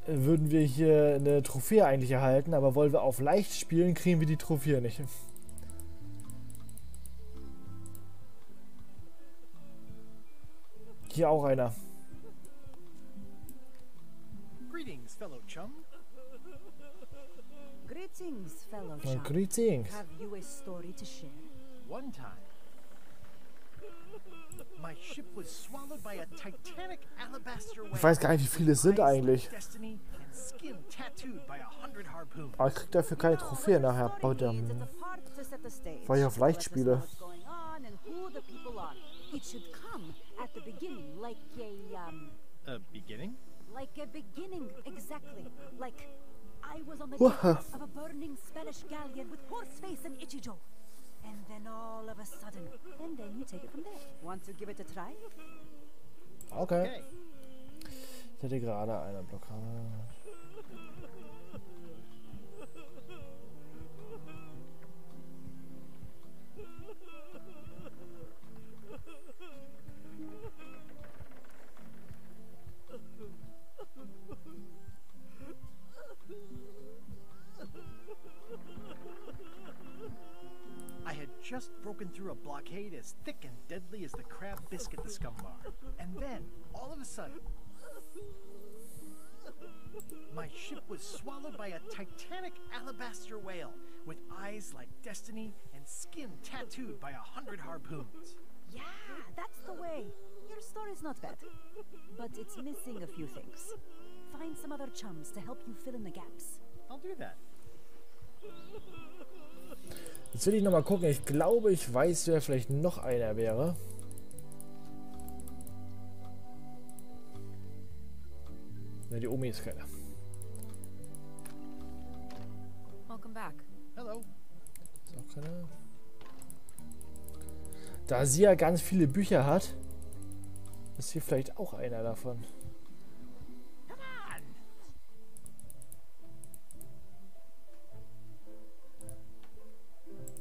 würden wir hier eine Trophäe eigentlich erhalten, aber wollen wir auf leicht spielen, kriegen wir die Trophäe nicht. Hier auch einer. Greetings, fellow chum. Greetings, fellow chum. greetings. Have you a story to share? One time. My ship was swallowed by a titanic alabaster whale. Ich weiß gar nicht, wie viele es sind eigentlich. Aber ich krieg dafür keine Trophäe nachher bei dem, Part to set the stage. weil ich auf leicht spiele. The people are. It should come at the beginning, like a um, A beginning? like a beginning, exactly. Like I was on the Wha- deck of a burning Spanish galleon with Horseface and Ichijo. And then all of a sudden, and then you take it from there. Want to give it a try? Okay. Ich hätte gerade eine Blockade. Just broken through a blockade as thick and deadly as the crab biscuit the scum bar. And then, all of a sudden, my ship was swallowed by a titanic alabaster whale with eyes like destiny and skin tattooed by a hundred harpoons. Yeah, that's the way. Your story's not bad. But it's missing a few things. Find some other chums to help you fill in the gaps. I'll do that. Jetzt will ich nochmal gucken. Ich glaube, ich weiß, wer vielleicht noch einer wäre. Ne, die Omi ist keiner. Welcome back. Hello. Ist auch keiner. Da sie ja ganz viele Bücher hat, ist hier vielleicht auch einer davon.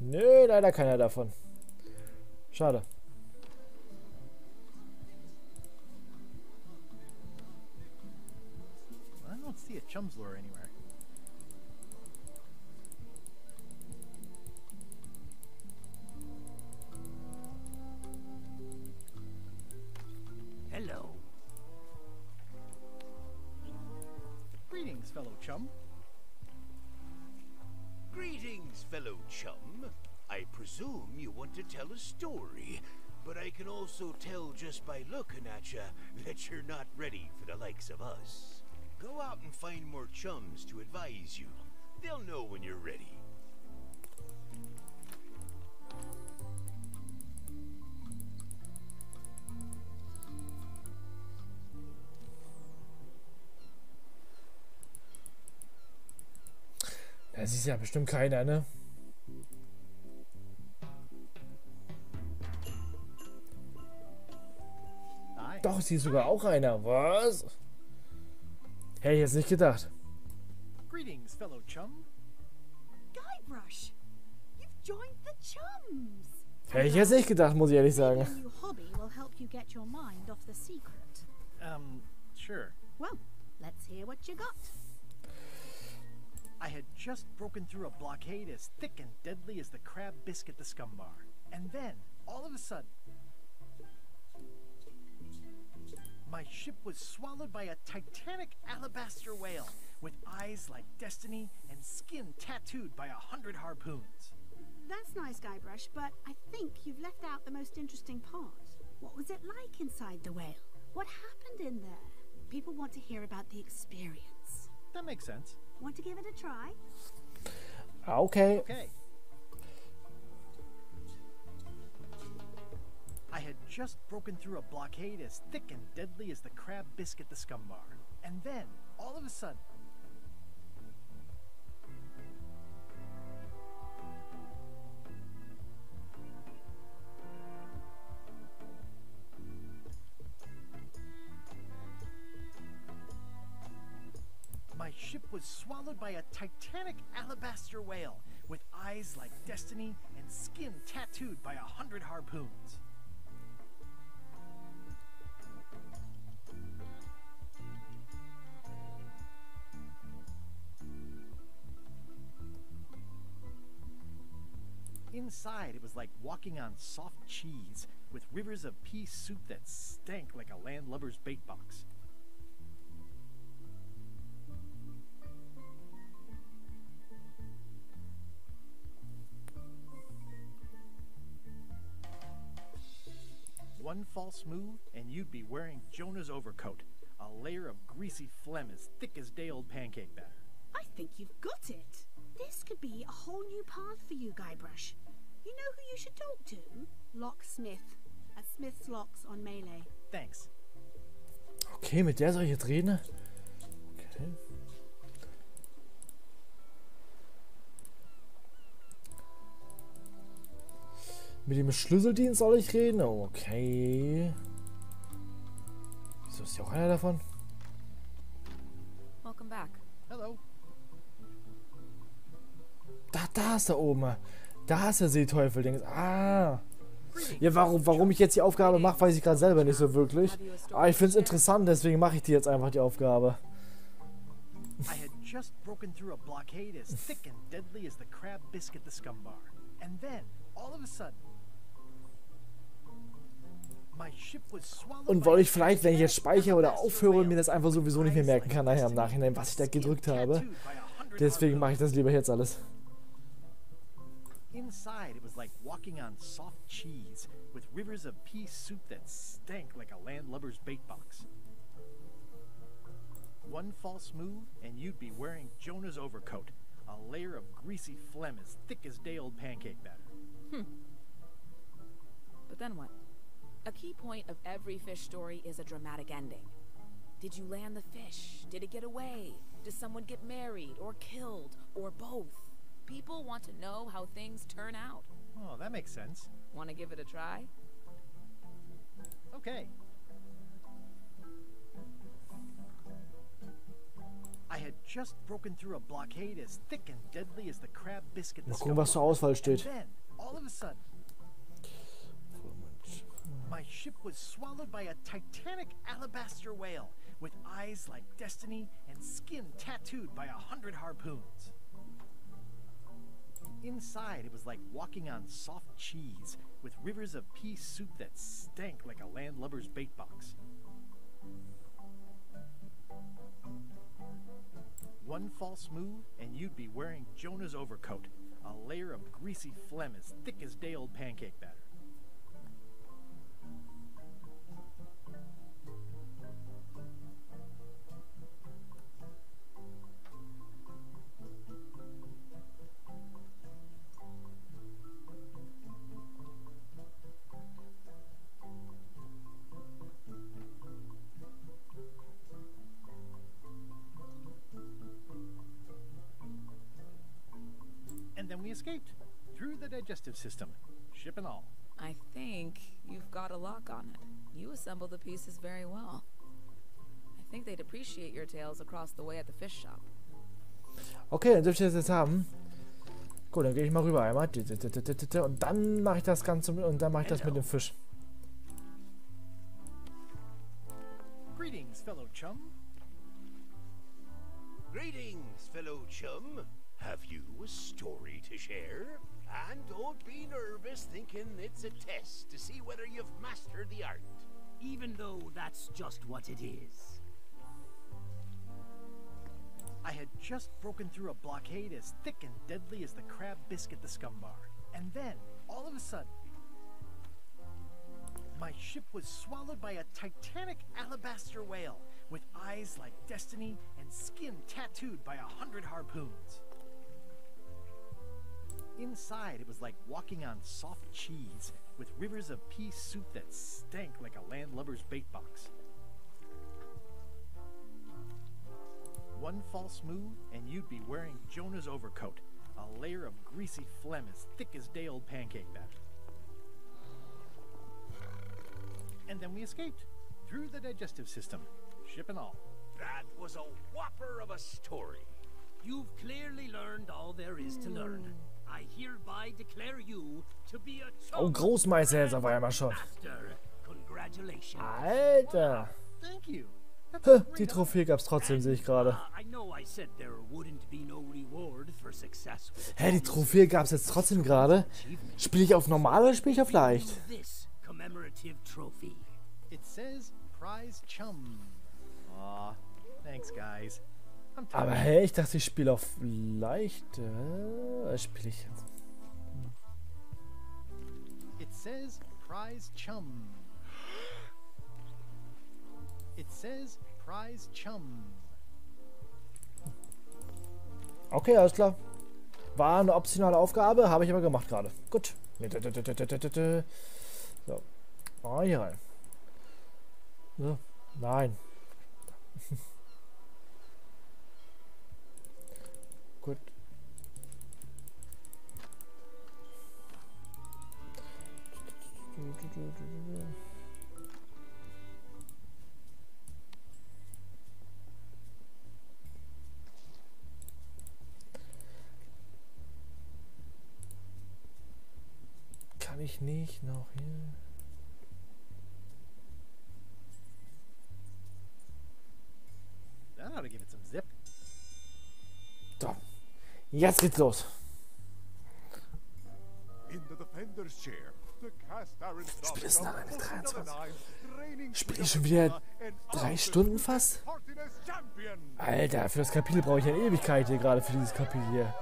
Nö, leider keiner davon. Schade. I don't see a chum's lure anywhere. Hello. Greetings, fellow chum. Greetings. Fellow chum. I presume you want to tell a story, but I can also tell just by looking at you that you're not ready for the likes of us. Go out and find more chums to advise you. They'll know when you're ready. Das ist ja bestimmt keiner, ne? Doch, sie ist sogar auch einer. Was? Hätte ich jetzt nicht gedacht. Greetings, fellow chum. Guybrush, you've joined the chums. Hätte ich jetzt nicht gedacht, muss ich ehrlich sagen. A new hobby will help you get your mind off the secret. Um, sure. Well, let's hear what you got. I had just broken through a blockade as thick and deadly as the crab biscuit the scum bar. And then, all of a sudden, my ship was swallowed by a titanic alabaster whale with eyes like destiny and skin tattooed by a hundred harpoons. That's nice, Guybrush, but I think you've left out the most interesting part. What was it like inside the whale? What happened in there? People want to hear about the experience. That makes sense. Want to give it a try? Ah, Okay. Okay. I had just broken through a blockade as thick and deadly as the crab biscuit the scum bar. And then, all of a sudden, ship was swallowed by a titanic alabaster whale with eyes like destiny and skin tattooed by a hundred harpoons. Inside, it was like walking on soft cheese with rivers of pea soup that stank like a landlubber's bait box. One false move, and you'd be wearing Jonah's overcoat, a layer of greasy phlegm as thick as day old pancake batter. I think you've got it. This could be a whole new path for you, Guybrush. You know who you should talk to? Locksmith at Smith's Locks on Melee. Thanks. Okay, mit der soll ich jetzt reden? Okay. Mit dem Schlüsseldienst soll ich reden? Okay. Wieso ist hier auch einer davon? Welcome back. Hello. Da, da ist er oben. Da ist der Seeteufel. Dings. Ah. Ja, warum, warum ich jetzt die Aufgabe mache, weiß ich gerade selber nicht so wirklich. Aber ich finde es interessant, deswegen mache ich die jetzt einfach die Aufgabe. I had just broken through a blockade as thick and deadly as the crab biscuit the scum bar. And then, all of a sudden, Und weil ich vielleicht, wenn ich jetzt speichere oder aufhöre, mir das einfach sowieso nicht mehr merken kann nachher im Nachhinein, was ich da gedrückt habe. Deswegen mache ich das lieber jetzt alles. Inside, it was like walking on soft cheese with rivers of pea soup that stank like a landlubber's bait box. One false move, and you'd be wearing Jonah's overcoat, a layer of greasy phlegm as thick as day old pancake batter. Hmm. But then what? A key point of every fish story is a dramatic ending. Did you land the fish? Did it get away? Does someone get married or killed or both? People want to know how things turn out. Oh, that makes sense. Want to give it a try? Okay. I had just broken through a blockade as thick and deadly as the crab biscuit. the Mal gucken, was zur Auswahl steht. And then, all of a sudden, my ship was swallowed by a titanic alabaster whale with eyes like destiny and skin tattooed by a hundred harpoons. Inside, it was like walking on soft cheese with rivers of pea soup that stank like a landlubber's bait box. One false move, and you'd be wearing Jonah's overcoat, a layer of greasy phlegm as thick as day old pancake batter. Digestive system, ship and all. I think you've got a lock on it. You assemble the pieces very well. I think they'd appreciate your tales across the way at the fish shop. Okay, dann dürfte ich das jetzt haben. Gut, dann gehe ich mal rüber einmal. Und dann mache ich das Ganze und dann mache ich das mit dem Fisch. Greetings, fellow chum. Greetings, fellow chum. Have you a story to share? And don't be nervous thinking it's a test to see whether you've mastered the art. Even though that's just what it is. I had just broken through a blockade as thick and deadly as the crab biscuit the scum bar. And then, all of a sudden, my ship was swallowed by a titanic alabaster whale with eyes like destiny and skin tattooed by a hundred harpoons. Inside, it was like walking on soft cheese with rivers of pea soup that stank like a landlubber's bait box. One false move, and you'd be wearing Jonah's overcoat, a layer of greasy phlegm as thick as day old pancake batter. And then we escaped through the digestive system, ship and all. That was a whopper of a story. You've clearly learned all there is to learn. I hereby declare you to be a Oh, Großmeister jetzt auf einmal schon. master. Congratulations. Alter. Thank you. Hä, Die Trophäe gab's trotzdem, sehe ich gerade. With Hä, die Trophäe gab's jetzt trotzdem gerade? Spiele ich auf normal oder spiele ich auf leicht? It says prize chum. Aw, thanks, guys. Aber hä, ich dachte, ich spiele auf leicht. Äh, spiele ich jetzt. It says prize chum. It says prize chum. Okay, alles klar. War eine optionale Aufgabe, habe ich aber gemacht gerade. Gut. So. Oh, hier rein. So. Nein. Kann ich nicht noch hier? That ought to give it some zip. So. Jetzt geht's los. In the defender's chair, Stop nach einer opens 23. the nine, reigning Spiele ich schon wieder drei Stunden fast? Alter, für das Kapitel brauche ich eine Ewigkeit hier gerade für dieses Kapitel hier.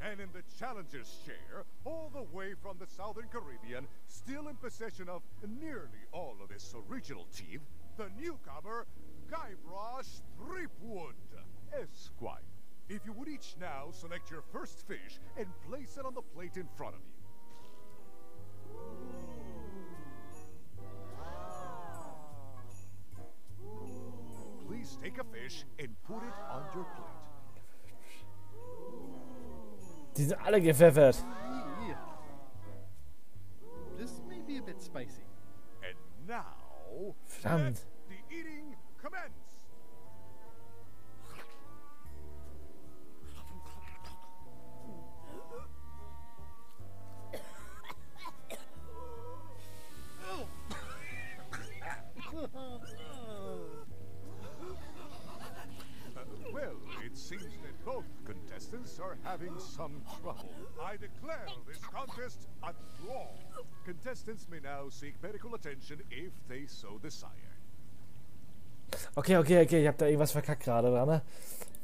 And in the challenger's chair, all the way from the southern Caribbean, still in possession of nearly all of his original teeth, the newcomer, Guybrush Threepwood, Esquire. If you would each now select your first fish and place it on the plate in front of you. Please take a fish and put it on your plate. Die sind alle gepfeffert. This may be a bit spicy. And now, Verdammt. the eating commence. Are having some trouble. I declare this contest a draw. Contestants may now seek medical attention if they so desire. Okay, okay, okay, ich habe da irgendwas verkackt gerade, ne?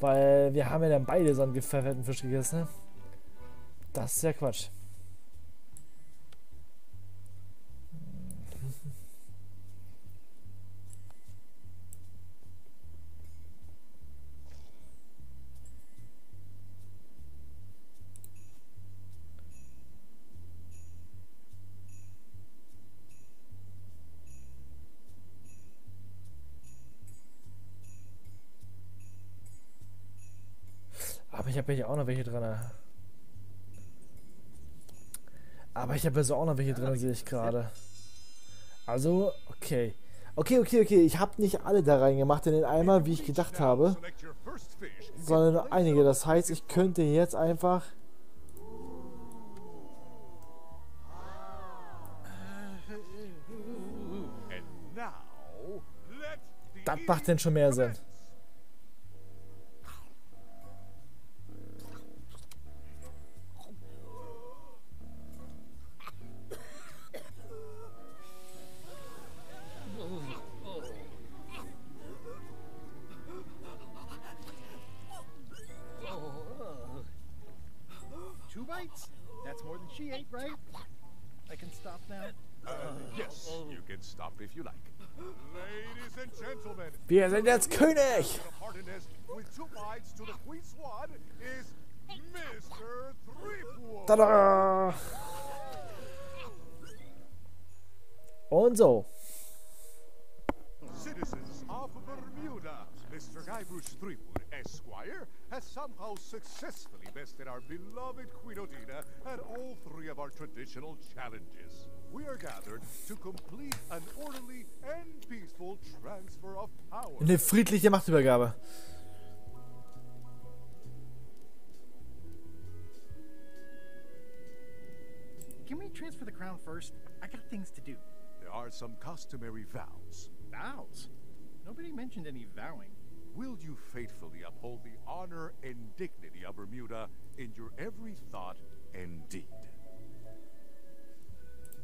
Weil wir haben ja dann beide so einen gepfefferten Fisch gegessen, ne? Das ist ja Quatsch. Habe ja hier auch noch welche drin. Aber ich habe ja so auch noch welche drin, sehe ich gerade. Also, okay. Okay, okay, okay. Ich habe nicht alle da reingemacht in den Eimer, wie ich gedacht habe. Sondern nur einige. Das heißt, ich könnte jetzt einfach... Das macht denn schon mehr Sinn. Right? I can stop now. Uh, yes, you can stop if you like. Ladies and gentlemen, Wir sind jetzt König! Hardiness with two bites to the Queen Swan is Mr. Threepwood. Tada! Und so. Citizens of Bermuda, Mr. Guybrush Threepwood, Esquire, has somehow successfully bested our beloved Queen Odina at all three of our traditional challenges. We are gathered to complete an orderly and peaceful transfer of power. Eine friedliche Machtübergabe. Can we transfer the crown first? I got things to do. There are some customary vows. Vows? Nobody mentioned any vowing. Will you faithfully uphold the honor and dignity of Bermuda in your every thought and deed?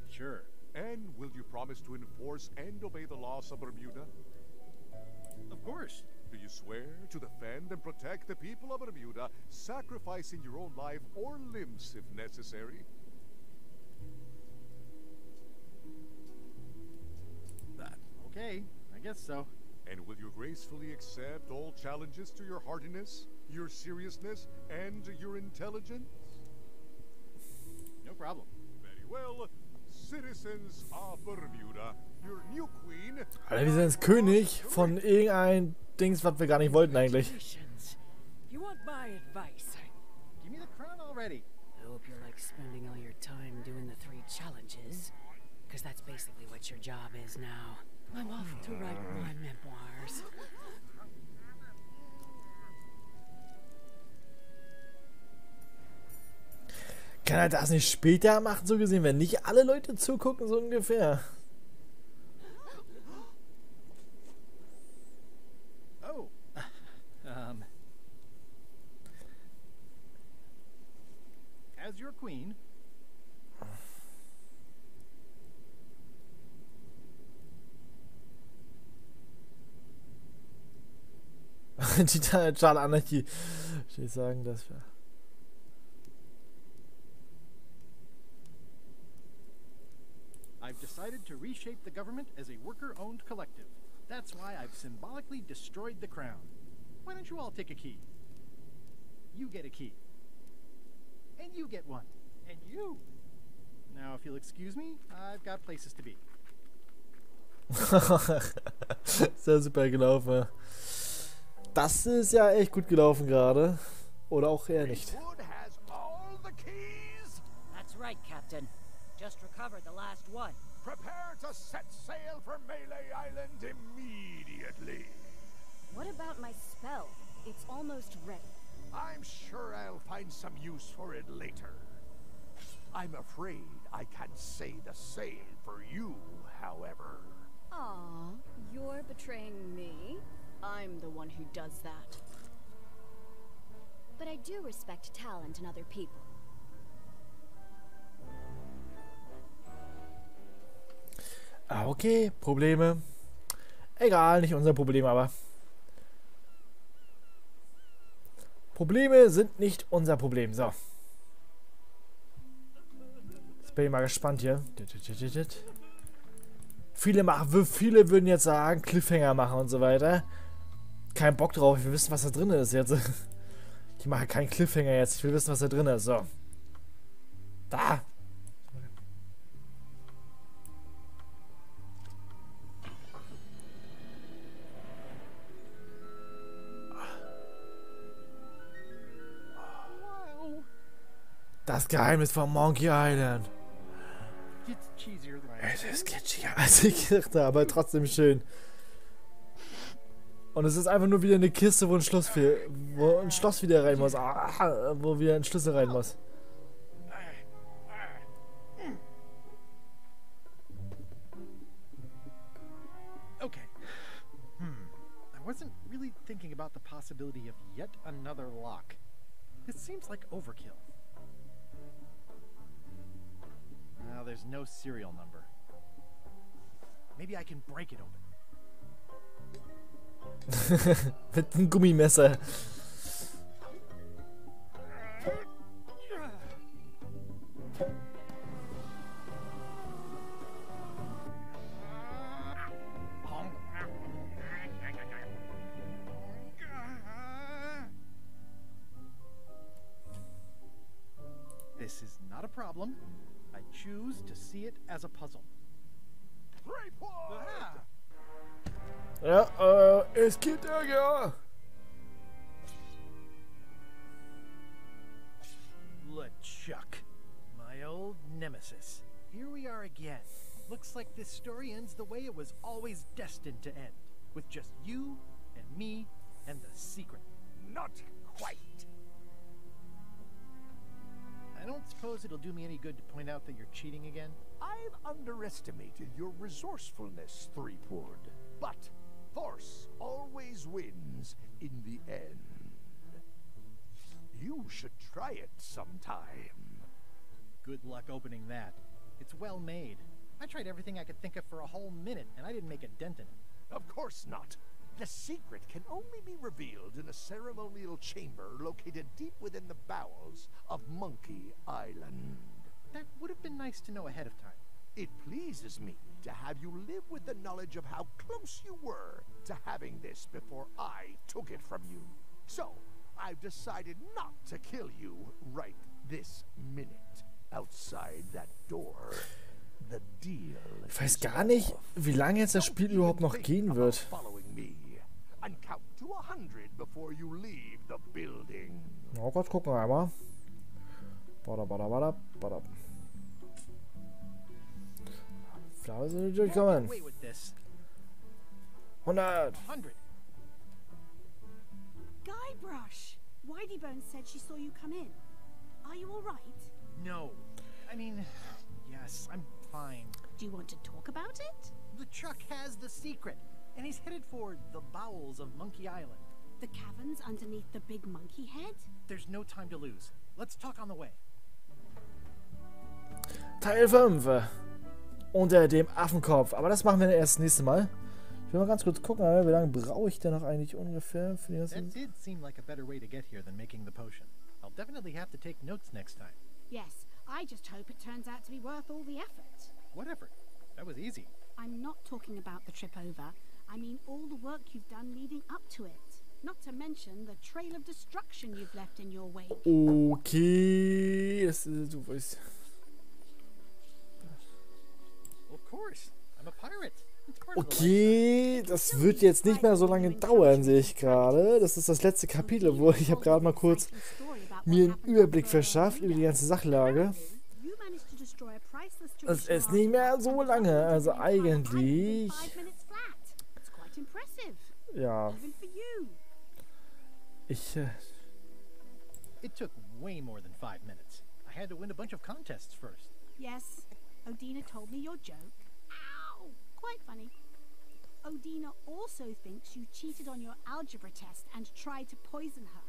Sure. And will you promise to enforce and obey the laws of Bermuda? Of course. Do you swear to defend and protect the people of Bermuda, sacrificing your own life or limbs if necessary? That. Okay, I guess so. And will you gracefully accept all challenges to your hardiness, your seriousness, and your intelligence? No problem. Very well. Citizens of Bermuda, your new queen. Alter, wir sind jetzt König von irgendein Dings, was wir gar nicht wollten eigentlich. You want my advice? Give me the crown already. I hope you're like spending all your time doing the three challenges. Because that's basically what your job is now. I'm off to write my memoirs. Kann er das nicht später machen, so gesehen, wenn nicht alle Leute zugucken, so ungefähr? Oh. um. As your queen, Die Anarchie. Ich will sagen, das wäre. I've decided to reshape the government as a worker-owned collective. That's why I've symbolically destroyed the crown. Why don't you all take a key? You get a key. And you get one. And you. Now, if you'll excuse me, I've got places to be. Sehr super gelaufen. Das ist ja echt gut gelaufen gerade. Oder auch eher nicht. has all the keys. That's right, Captain. Just recovered the last one. Prepare to set sail for Melee Island immediately. What about my spell? It's almost ready. I'm sure I'll find some use for it later. I'm afraid I can't say the same for you, however. Aw, you're betraying me. I'm the one who does that. But I do respect talent in other people. Ah, okay, Probleme. Egal, nicht unser Problem, aber. Probleme sind nicht unser Problem. So. Jetzt bin ich mal gespannt hier. Viele, machen, viele würden jetzt sagen, Cliffhanger machen und so weiter. Kein Bock drauf, ich will wissen, was da drin ist jetzt. Ich mache keinen Cliffhanger jetzt, ich will wissen, was da drin ist. So. Da. Das Geheimnis von Monkey Island. Es ist kitschiger als ich dachte, aber trotzdem schön. Und es ist einfach nur wieder eine Kiste, wo ein Schloss, viel, wo ein Schloss wieder rein muss. Ah, wo wieder ein Schlüssel rein muss. Okay. Hmm. Wasn't really thinking about the possibility of yet another lock. This seems like overkill. Now there's no serial number. Maybe I can break it open. Mit einem Gummimesser. This is not a problem. I choose to see it as a puzzle. Ah! Ja, äh, es gibt Ärger. LeChuck, my old nemesis. Here we are again. Looks like this story ends the way it was always destined to end, with just you and me and the secret. Not quite. I don't suppose it'll do me any good to point out that you're cheating again. I've underestimated your resourcefulness, Threepwood. But force always wins in the end. You should try it sometime. Good luck opening that. It's well made. I tried everything I could think of for a whole minute, and I didn't make a dent in it. Of course not. The secret can only be revealed in a ceremonial chamber located deep within the bowels of Monkey Island. That would have been nice to know ahead of time. It pleases me to have you live with the knowledge of how close you were to having this before I took it from you. So, I've decided not to kill you right this minute outside that door. The deal Ich weiß gar nicht, wie lange jetzt das Spiel überhaupt noch gehen wird. and count to a hundred before you leave the building. Oh Gott, gucken wir einmal. Bada, bada, bada, bada. Da sind wir durchkommen. Wait with this. 100. 100. Guybrush! Whitey said she saw you come in. Are you alright? No. I mean, yes, I'm fine. Do you want to talk about it? LeChuck has the secret, and he's headed for the bowels of Monkey Island. The caverns underneath the big monkey head? There's no time to lose. Let's talk on the way. Teil 5. Unter dem Affenkopf. Aber das machen wir erst nächstes Mal. Ich will mal ganz kurz gucken, wie lange brauche ich denn noch eigentlich ungefähr für die ganzen... That did seem like a better way to get here than making the potion. I'll definitely have to take notes next time. Yes, I just hope it turns out to be worth all the effort. What effort? That was easy. I'm not talking about the trip over. I mean all the work you've done leading up to it. Not to mention the trail of destruction you've left in your wake. Okay, das ist, du weißt... Okay, das wird jetzt nicht mehr so lange dauern, sehe ich gerade. Das ist das letzte Kapitel, wo ich habe gerade mal kurz mir einen Überblick verschafft über die ganze Sachlage. Traditional ist nicht mehr so lange, also eigentlich... Ja, ich... Äh, It took way more than five minutes. I had to win a bunch of contests first. Yes, Odina told me your joke. Quite funny. Odina also thinks you cheated on your algebra test and tried to poison her.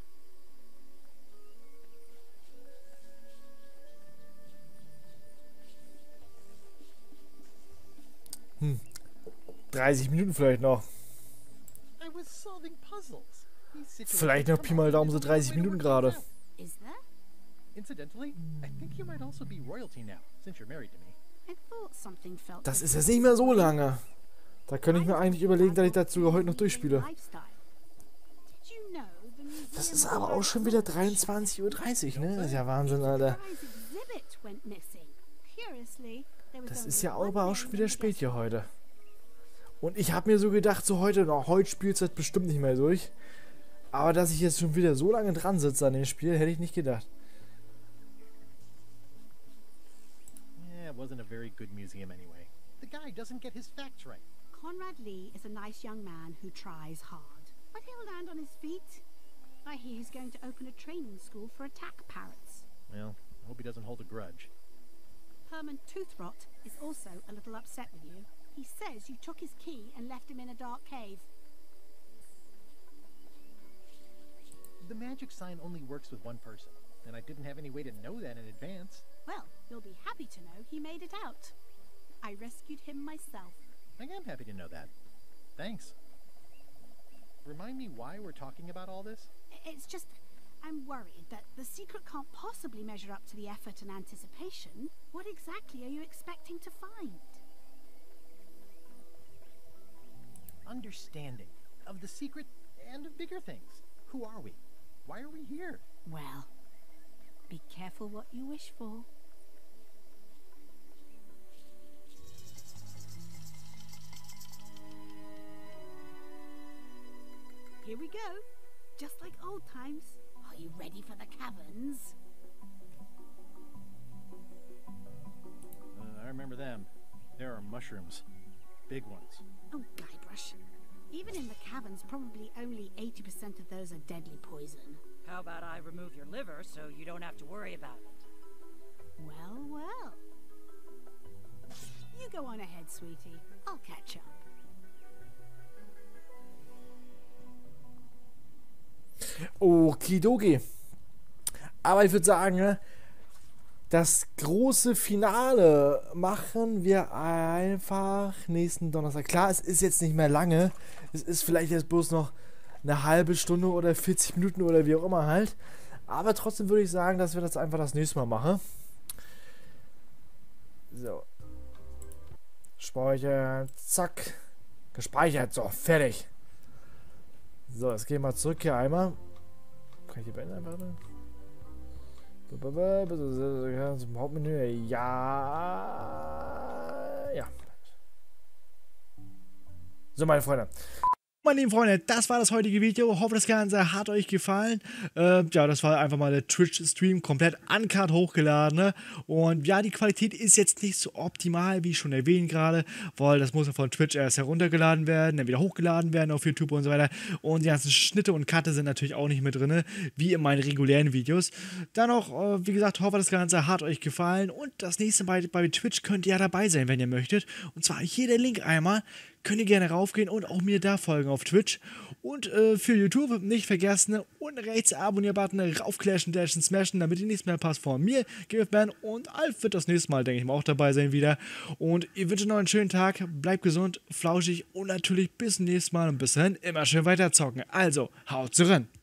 hm, 30 Minuten vielleicht noch. was solving puzzles. These situations Vielleicht noch Pi mal Daumen so and there's 30 no way to Minuten gerade. out. Is there? Incidentally, I think you might also be royalty now, since you're married to me. Das ist jetzt nicht mehr so lange. Da könnte ich mir eigentlich überlegen, dass ich sogar heute noch durchspiele. Das ist aber auch schon wieder 23.30 Uhr, ne? Das ist ja Wahnsinn, Alter. Das ist ja aber auch schon wieder spät hier heute. Und ich habe mir so gedacht, so heute, noch heute spielst du das bestimmt nicht mehr durch. Aber dass ich jetzt schon wieder so lange dran sitze an dem Spiel, hätte ich nicht gedacht. Wasn't a very good museum anyway. The guy doesn't get his facts right. Conrad Lee is a nice young man who tries hard, but he'll land on his feet. I hear he's going to open a training school for attack parrots. Well, I hope he doesn't hold a grudge. Herman Toothrot is also a little upset with you. He says you took his key and left him in a dark cave. The magic sign only works with one person, and I didn't have any way to know that in advance. Well, you'll be happy to know he made it out. I rescued him myself. I am happy to know that. Thanks. Remind me why we're talking about all this? It's just, I'm worried that the secret can't possibly measure up to the effort and anticipation. What exactly are you expecting to find? Understanding of the secret and of bigger things. Who are we? Why are we here? Well, be careful what you wish for. Here we go. Just like old times. Are you ready for the caverns? Uh, I remember them. There are mushrooms. Big ones. Oh, Guybrush. Even in the caverns, probably only 80% of those are deadly poison. How about I remove your liver so you don't have to worry about it? Well, well. You go on ahead, sweetie. I'll catch up. Okidoki. Aber ich würde sagen, das große Finale machen wir einfach nächsten Donnerstag. Klar, es ist jetzt nicht mehr lange. Es ist vielleicht jetzt bloß noch eine halbe Stunde oder 40 Minuten oder wie auch immer halt. Aber trotzdem würde ich sagen, dass wir das einfach das nächste Mal machen. So. Speichern. Zack. Gespeichert. So, fertig. So, jetzt gehen wir zurück hier einmal. Kann ich die beenden einfach? Zum Hauptmenü. Ja. Ja. So, meine Freunde. Meine lieben Freunde, das war das heutige Video. Hoffe, das Ganze hat euch gefallen. Äh, ja, das war einfach mal der Twitch-Stream komplett uncut hochgeladen. Ne? Und ja, die Qualität ist jetzt nicht so optimal, wie schon erwähnt gerade, weil das muss ja von Twitch erst heruntergeladen werden, dann wieder hochgeladen werden auf YouTube und so weiter. Und die ganzen Schnitte und Cutte sind natürlich auch nicht mehr drin, wie in meinen regulären Videos. Dann noch, äh, wie gesagt, hoffe, das Ganze hat euch gefallen. Und das nächste bei, bei Twitch könnt ihr ja dabei sein, wenn ihr möchtet. Und zwar hier der Link einmal könnt ihr gerne raufgehen und auch mir da folgen auf Twitch. Und äh, für YouTube nicht vergessen, unten rechts Abonnier-Button raufklatschen, dashen, smashen, damit ihr nichts mehr passt von mir, Giftman und Alf wird das nächste Mal, denke ich mal, auch dabei sein wieder. Und ich wünsche noch einen schönen Tag, bleibt gesund, flauschig und natürlich bis zum nächsten Mal und bis dahin immer schön weiter zocken. Also, haut rein!